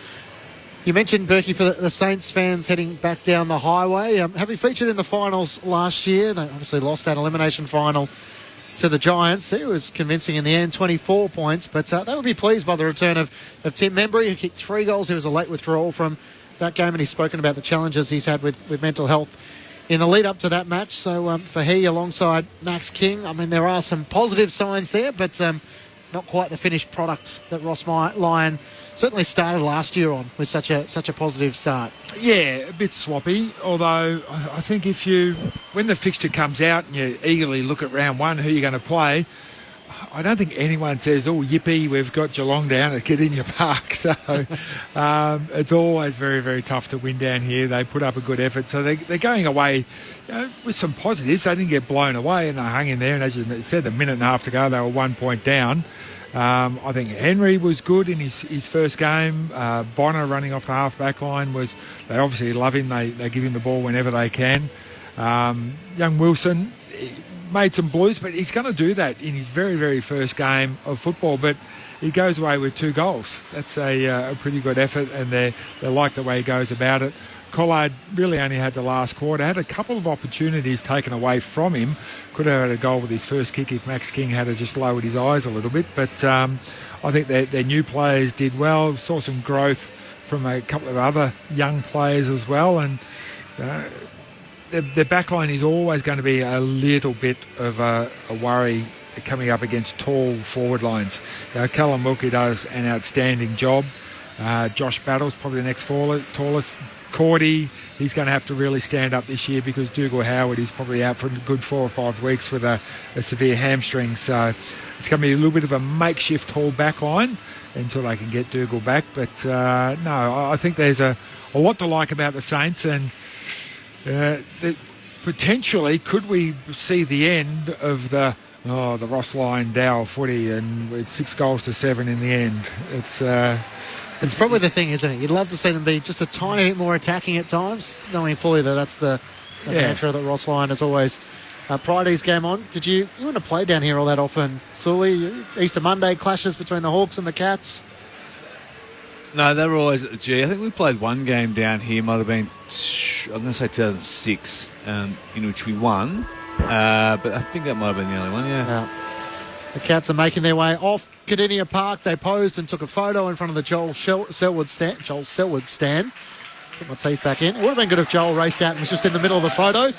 You mentioned Burkey for the, Saints fans heading back down the highway. Um, having featured in the finals last year, they obviously lost that elimination final to the Giants. It was convincing in the end, 24 points, but uh, they would be pleased by the return of, of Tim Membrey, who kicked three goals. He was a late withdrawal from that game, and he's spoken about the challenges he's had with, with mental health in the lead up to that match. So um, for he alongside Max King, I mean, there are some positive signs there, but um, not quite the finished product that Ross My- Lyon certainly started last year on with such a such a positive start. Yeah, a bit sloppy. Although I think if you, when the fixture comes out and you eagerly look at round one, who you're going to play, I don't think anyone says, "Oh, yippee, we've got Geelong down at Kardinia Park." So um, it's always very, very tough to win down here. They put up a good effort, so they, they're going away you know, with some positives. They didn't get blown away, and they hung in there. And as you said, a minute and a half to go, they were one point down. Um, I think Henry was good in his, his first game. Uh, Bonner running off the half back line was, they obviously love him. They, they give him the ball whenever they can. Um, young Wilson made some blues, but he's going to do that in his very, very first game of football. But he goes away with two goals. That's a, uh, a pretty good effort, and they they like the way he goes about it. Collard really only had the last quarter. Had a couple of opportunities taken away from him. Could have had a goal with his first kick if Max King had just lowered his eyes a little bit. But um, I think their, their new players did well. Saw some growth from a couple of other young players as well. And uh, their, their backline is always going to be a little bit of a, a worry coming up against tall forward lines. You Callum Wilkie does an outstanding job. Uh, Josh Battle's probably the next tallest. Cordy, he's going to have to really stand up this year because Dougal Howard is probably out for a good four or five weeks with a, a severe hamstring. So it's going to be a little bit of a makeshift tall back line until they can get Dougal back. But uh, no, I think there's a, a lot to like about the Saints and uh, that potentially could we see the end of the oh, the Ross Lyon Dow footy, and with six goals to seven in the end. It's uh, It's probably the thing, isn't it? You'd love to see them be just a tiny bit more attacking at times, knowing fully that that's the, the Yeah. mantra that Ross Lyon has always uh, prior to his game on. Did you you want to play down here all that often, Sully? Easter Monday clashes between the Hawks and the Cats. No, they were always at the G. I think we played one game down here. Might have been, I'm going to say 2006, um, in which we won. Uh, but I think that might have been the only one. Yeah. Yeah. The Cats are making their way off Kardinia Park. They posed and took a photo in front of the Joel Shel- Selwood stand. Joel Selwood stand. Put my teeth back in. It would have been good if Joel raced out and was just in the middle of the photo.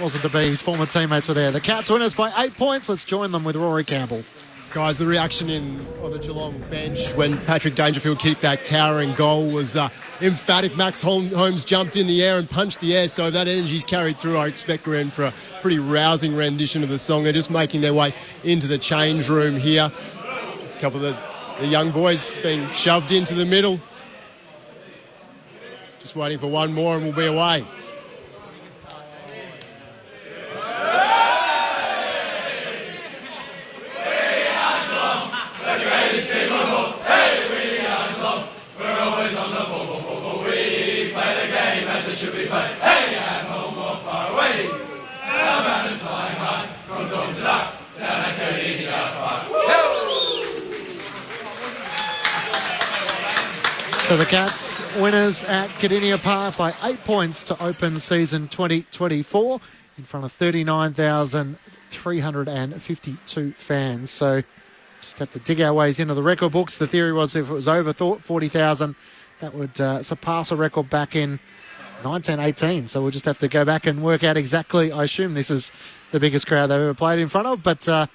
Wasn't to be. His former teammates were there. The Cats winners by eight points. Let's join them with Rory Campbell. Guys, the reaction in on the Geelong bench when Patrick Dangerfield kicked that towering goal was uh, emphatic. Max Holmes jumped in the air and punched the air, so that energy's carried through. I expect we're in for a pretty rousing rendition of the song. They're just making their way into the change room here. A couple of the, the young boys being shoved into the middle. Just waiting for one more and we'll be away. So the Cats winners at Kardinia Park by eight points to open season 2024 in front of 39,352 fans. So just have to dig our ways into the record books. The theory was if it was over 40,000, that would uh, surpass a record back in 1918. So we'll just have to go back and work out exactly. I assume this is the biggest crowd they've ever played in front of, but uh,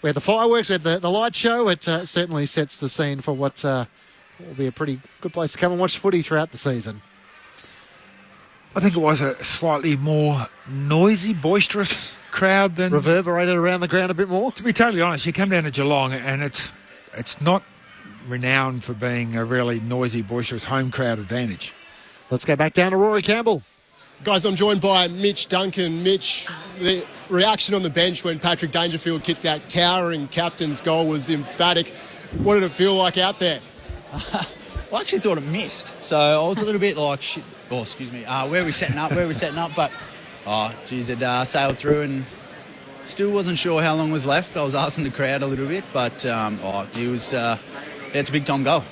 we had the fireworks, we had the, the light show. It uh, certainly sets the scene for what will be a pretty good place to come and watch footy throughout the season. I think it was a slightly more noisy, boisterous crowd than reverberated around the ground a bit more. To be totally honest, you come down to Geelong and it's it's not renowned for being a really noisy, boisterous home crowd advantage. Let's go back down to Rory Campbell. Guys, I'm joined by Mitch Duncan. Mitch, the reaction on the bench when Patrick Dangerfield kicked that towering captain's goal was emphatic. What did it feel like out there? I actually thought it missed, so I was a little bit like, shit. Oh, excuse me. Uh, where are we setting up? Where are we setting up? But oh, geez, it uh, sailed through and still wasn't sure how long was left. I was asking the crowd a little bit, but um, oh, it was. Uh, yeah, it's a big time goal.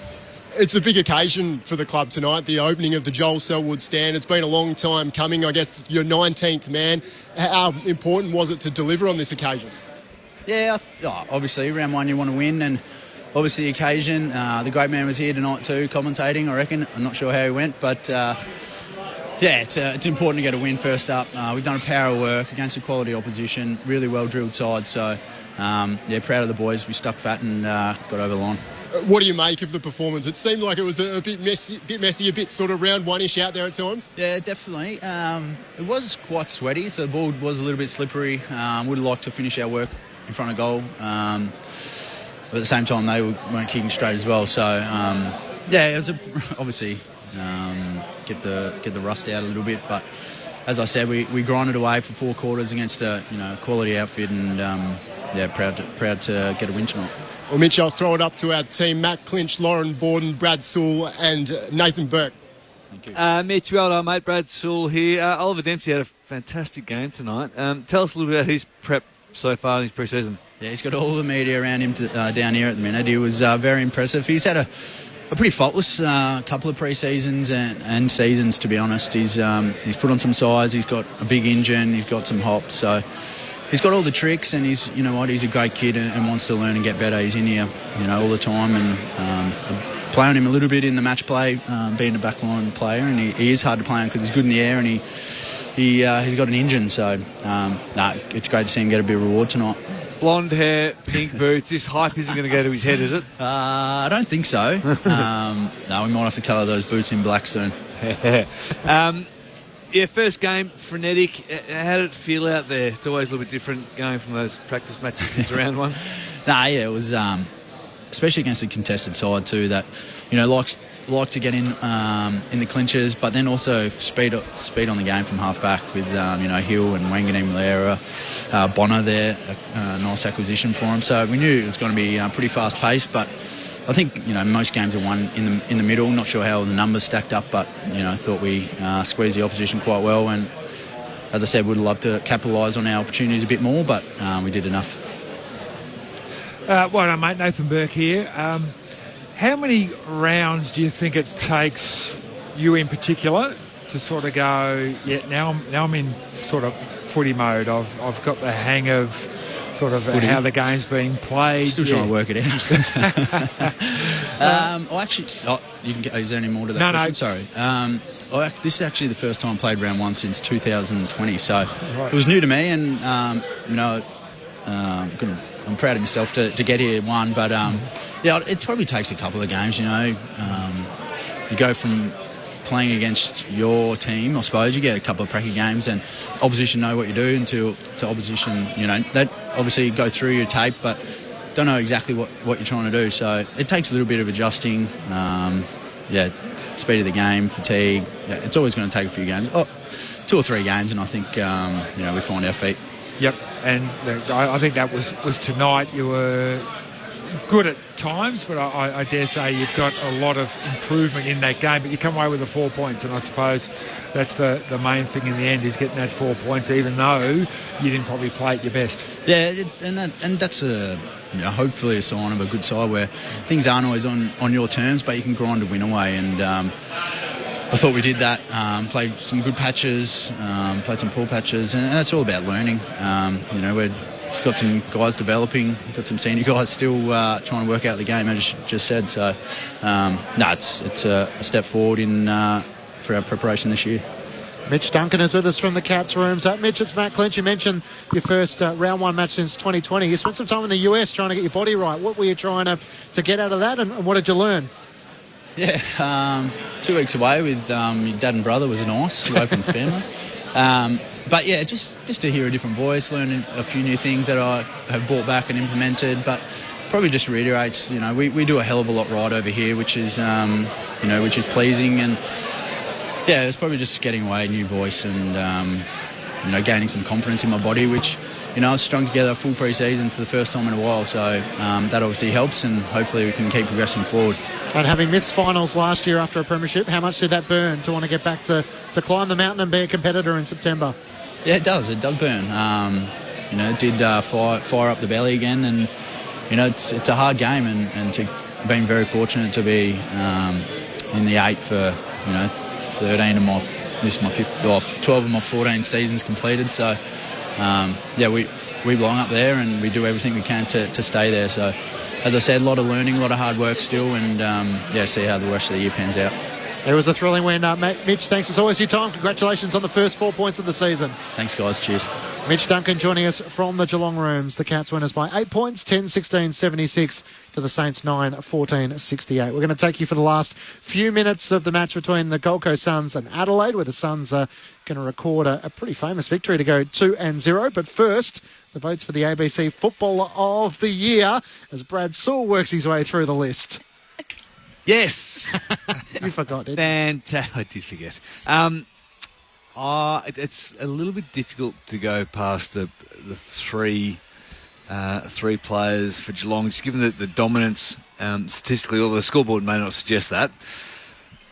It's a big occasion for the club tonight, the opening of the Joel Selwood stand. It's been a long time coming. I guess your 19th man. How important was it to deliver on this occasion? Yeah, oh, obviously round one you want to win, and obviously the occasion. Uh, the great man was here tonight too, commentating. I reckon. I'm not sure how he went, but uh, yeah, it's uh, it's important to get a win first up. Uh, we've done a power of work against a quality opposition, really well drilled side. So um, yeah, proud of the boys. We stuck fat and uh, got over the line. What do you make of the performance? It seemed like it was a, bit messy, bit messy, a bit sort of round one-ish out there at times. Yeah, definitely. Um, it was quite sweaty, so the ball was a little bit slippery. Um, would liked to finish our work in front of goal. Um, but at the same time, they weren't kicking straight as well. So um, yeah, it was a, obviously um, get the get the rust out a little bit. But as I said, we, we grinded away for four quarters against a you know quality outfit, and um, yeah, proud to, proud to get a win tonight. Well, Mitch, I'll throw it up to our team: Matt Clinch, Lauren Borden, Brad Sewell, and uh, Nathan Burke. Uh, Mitch, well done, mate. Brad Sewell here. Uh, Oliver Dempsey had a fantastic game tonight. Um, tell us a little bit about his prep so far in his pre-season. Yeah, he's got all the media around him to, uh, down here at the minute. He was uh, very impressive. He's had a, a pretty faultless uh, couple of pre-seasons and, and seasons, to be honest. He's um, he's put on some size. He's got a big engine. He's got some hops. So he's got all the tricks, and he's you know what? He's a great kid and, and wants to learn and get better. He's in here, you know, all the time, and um, I play on him a little bit in the match play, um, being a backline player, and he, he is hard to play on because he's good in the air and he. He, uh, he's got an engine, so um, nah, it's great to see him get a bit of reward tonight. Blonde hair, pink boots. This hype isn't going to go to his head, is it? Uh, I don't think so. um, no, we might have to colour those boots in black soon. um, yeah, first game, frenetic. How did it feel out there? It's always a little bit different going from those practice matches into round one. Nah, yeah, it was. Um, especially against a contested side too, that you know likes like to get in um, in the clinches, but then also speed speed on the game from half back with um, you know Hill and Wanganeen-Milera, uh, Bonner there, a, a nice acquisition for him. So we knew it was going to be uh, pretty fast paced, but. I think you know most games are won in the in the middle. Not sure how the numbers stacked up, but you know I thought we uh, squeezed the opposition quite well. And as I said, would love to capitalise on our opportunities a bit more, but um, we did enough. Uh, well done, mate. Nathan Burke here. Um, how many rounds do you think it takes you in particular to sort of go, yeah, now I'm, now I'm in sort of footy mode. I've, I've got the hang of sort of Footy. how the game's being played. Still yeah. trying to work it out. um, oh, actually, oh, you can get, is there any more to that No, no. question? Sorry. Um, ac- this is actually the first time I played round one since 2020, so it was new to me, and um, you know, um, I'm proud of myself to, to get here one, but um, yeah, it probably takes a couple of games. You know, um, you go from playing against your team, I suppose. You get a couple of pracky games, and opposition know what you do until to opposition, you know, that obviously go through your tape, but don't know exactly what, what you're trying to do. So it takes a little bit of adjusting. Um, yeah, speed of the game, fatigue. Yeah, it's always going to take a few games. Oh, two or three games, and I think um, you know we find our feet. Yep, and uh, I, I think that was, was tonight. You were good at times, but I, I dare say you've got a lot of improvement in that game. But you come away with the four points, and I suppose that's the, the main thing in the end is getting that four points, even though you didn't probably play at your best. Yeah, and that, and that's a you know, hopefully a sign of a good side where things aren't always on, on your terms, but you can grind to win away. And um, I thought we did that. Um, played some good patches, um, played some poor patches, and, and it's all about learning. Um, you know, we've got some guys developing, got some senior guys still uh, trying to work out the game, as you just said. So, um, no, it's it's a, a step forward in uh, for our preparation this year. Mitch Duncan is with us from the Cats rooms. Uh, Mitch, it's Matt Clinch. You mentioned your first uh, round one match since 2020. You spent some time in the US trying to get your body right. What were you trying to, to get out of that, and, and what did you learn? Yeah, um, two weeks away with um, your dad and brother was nice, away from the family. Um, but yeah, just just to hear a different voice, learn a few new things that I have brought back and implemented. But probably just reiterates, you know, we, we do a hell of a lot right over here, which is um, you know, which is pleasing. And yeah, it's probably just getting away a new voice and um, you know, gaining some confidence in my body, which you know, I strung together a full pre-season for the first time in a while. So um, that obviously helps, and hopefully we can keep progressing forward. And having missed finals last year after a premiership, how much did that burn to want to get back to, to climb the mountain and be a competitor in September? Yeah, it does. It does burn. Um, you know, it did uh, fire, fire up the belly again, and you know, it's it's a hard game, and and to been very fortunate to be um, in the eight for you know 13 of my this is my fifth, oh, 12 of my 14 seasons completed. So um, yeah, we we belong up there, and we do everything we can to, to stay there. So as I said, a lot of learning, a lot of hard work still, and um, yeah, see how the rest of the year pans out. It was a thrilling win. Uh, Mitch, thanks as always for your time. Congratulations on the first four points of the season. Thanks, guys. Cheers. Mitch Duncan joining us from the Geelong Rooms. The Cats winners by eight points, 10 16 76 to the Saints 9 14 68. We're going to take you for the last few minutes of the match between the Gold Coast Suns and Adelaide, where the Suns are going to record a, a pretty famous victory to go 2 and 0. But first, the votes for the ABC Footballer of the Year as Brad Sewell works his way through the list. Yes. you forgot it. Fantastic. I did forget. Um, uh, it- it's a little bit difficult to go past the the three uh, three players for Geelong, just given the, the dominance um, statistically, although the scoreboard may not suggest that.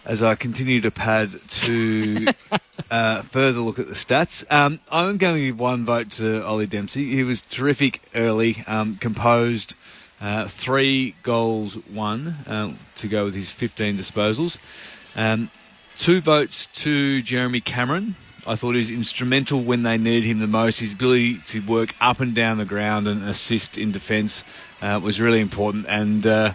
As I continue to pad to uh, further look at the stats, um, I'm going to give one vote to Ollie Dempsey. He was terrific early, um, composed, uh, three goals, one um, to go with his 15 disposals. Um, two votes to Jeremy Cameron. I thought he was instrumental when they needed him the most. His ability to work up and down the ground and assist in defence uh, was really important. And uh,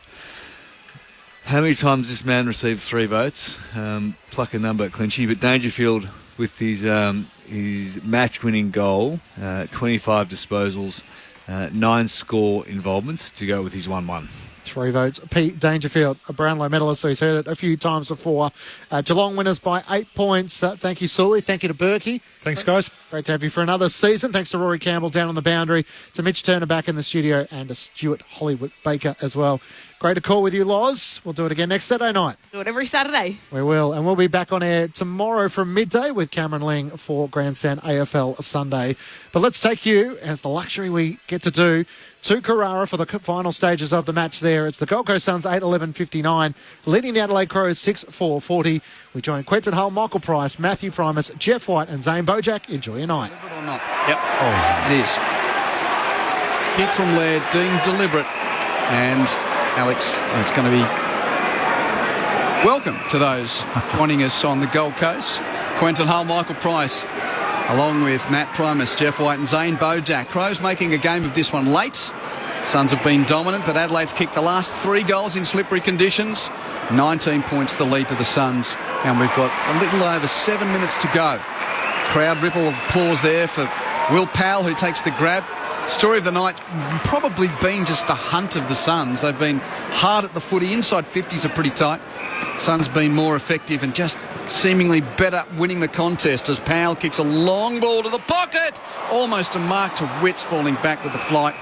how many times this man received three votes? Um, pluck a number, Clinchy. But Dangerfield with his um, his match-winning goal, uh, 25 disposals, uh, nine score involvements to go with his one-one. Three votes. Pete Dangerfield, a Brownlow medalist who's heard it a few times before. Uh, Geelong winners by eight points. Uh, thank you, Sully. Thank you to Burkey. Thanks, guys. Great to have you for another season. Thanks to Rory Campbell down on the boundary, to Mitch Turner back in the studio, and to Stuart Hollywood Baker as well Great to call with you, Loz. We'll do it again next Saturday night. Do it every Saturday. We will, and we'll be back on air tomorrow from midday with Cameron Ling for Grandstand AFL Sunday. But let's take you, as the luxury we get to do, to Carrara for the final stages of the match there. It's the Gold Coast Suns 8 11 59, leading the Adelaide Crows 6 4 40. We join Quentin Hull, Michael Price, Matthew Primus, Jeff White, and Zane Bojack. Enjoy your night. Deliberate or not? Yep. Oh, it is. Kick from Laird, deemed deliberate. And Alex, it's going to be welcome to those joining us on the Gold Coast. Quentin Hull, Michael Price, along with Matt Primus, Jeff White, and Zane Bojack. Crows making a game of this one late. Suns have been dominant, but Adelaide's kicked the last three goals in slippery conditions. 19 points the lead to the Suns, and we've got a little over seven minutes to go. Crowd ripple of applause there for Will Powell, who takes the grab. Story of the night probably been just the hunt of the Suns. They've been hard at the footy. Inside 50s are pretty tight. Suns been more effective and just seemingly better winning the contest as Powell kicks a long ball to the pocket. Almost a mark to Witts falling back with the flight.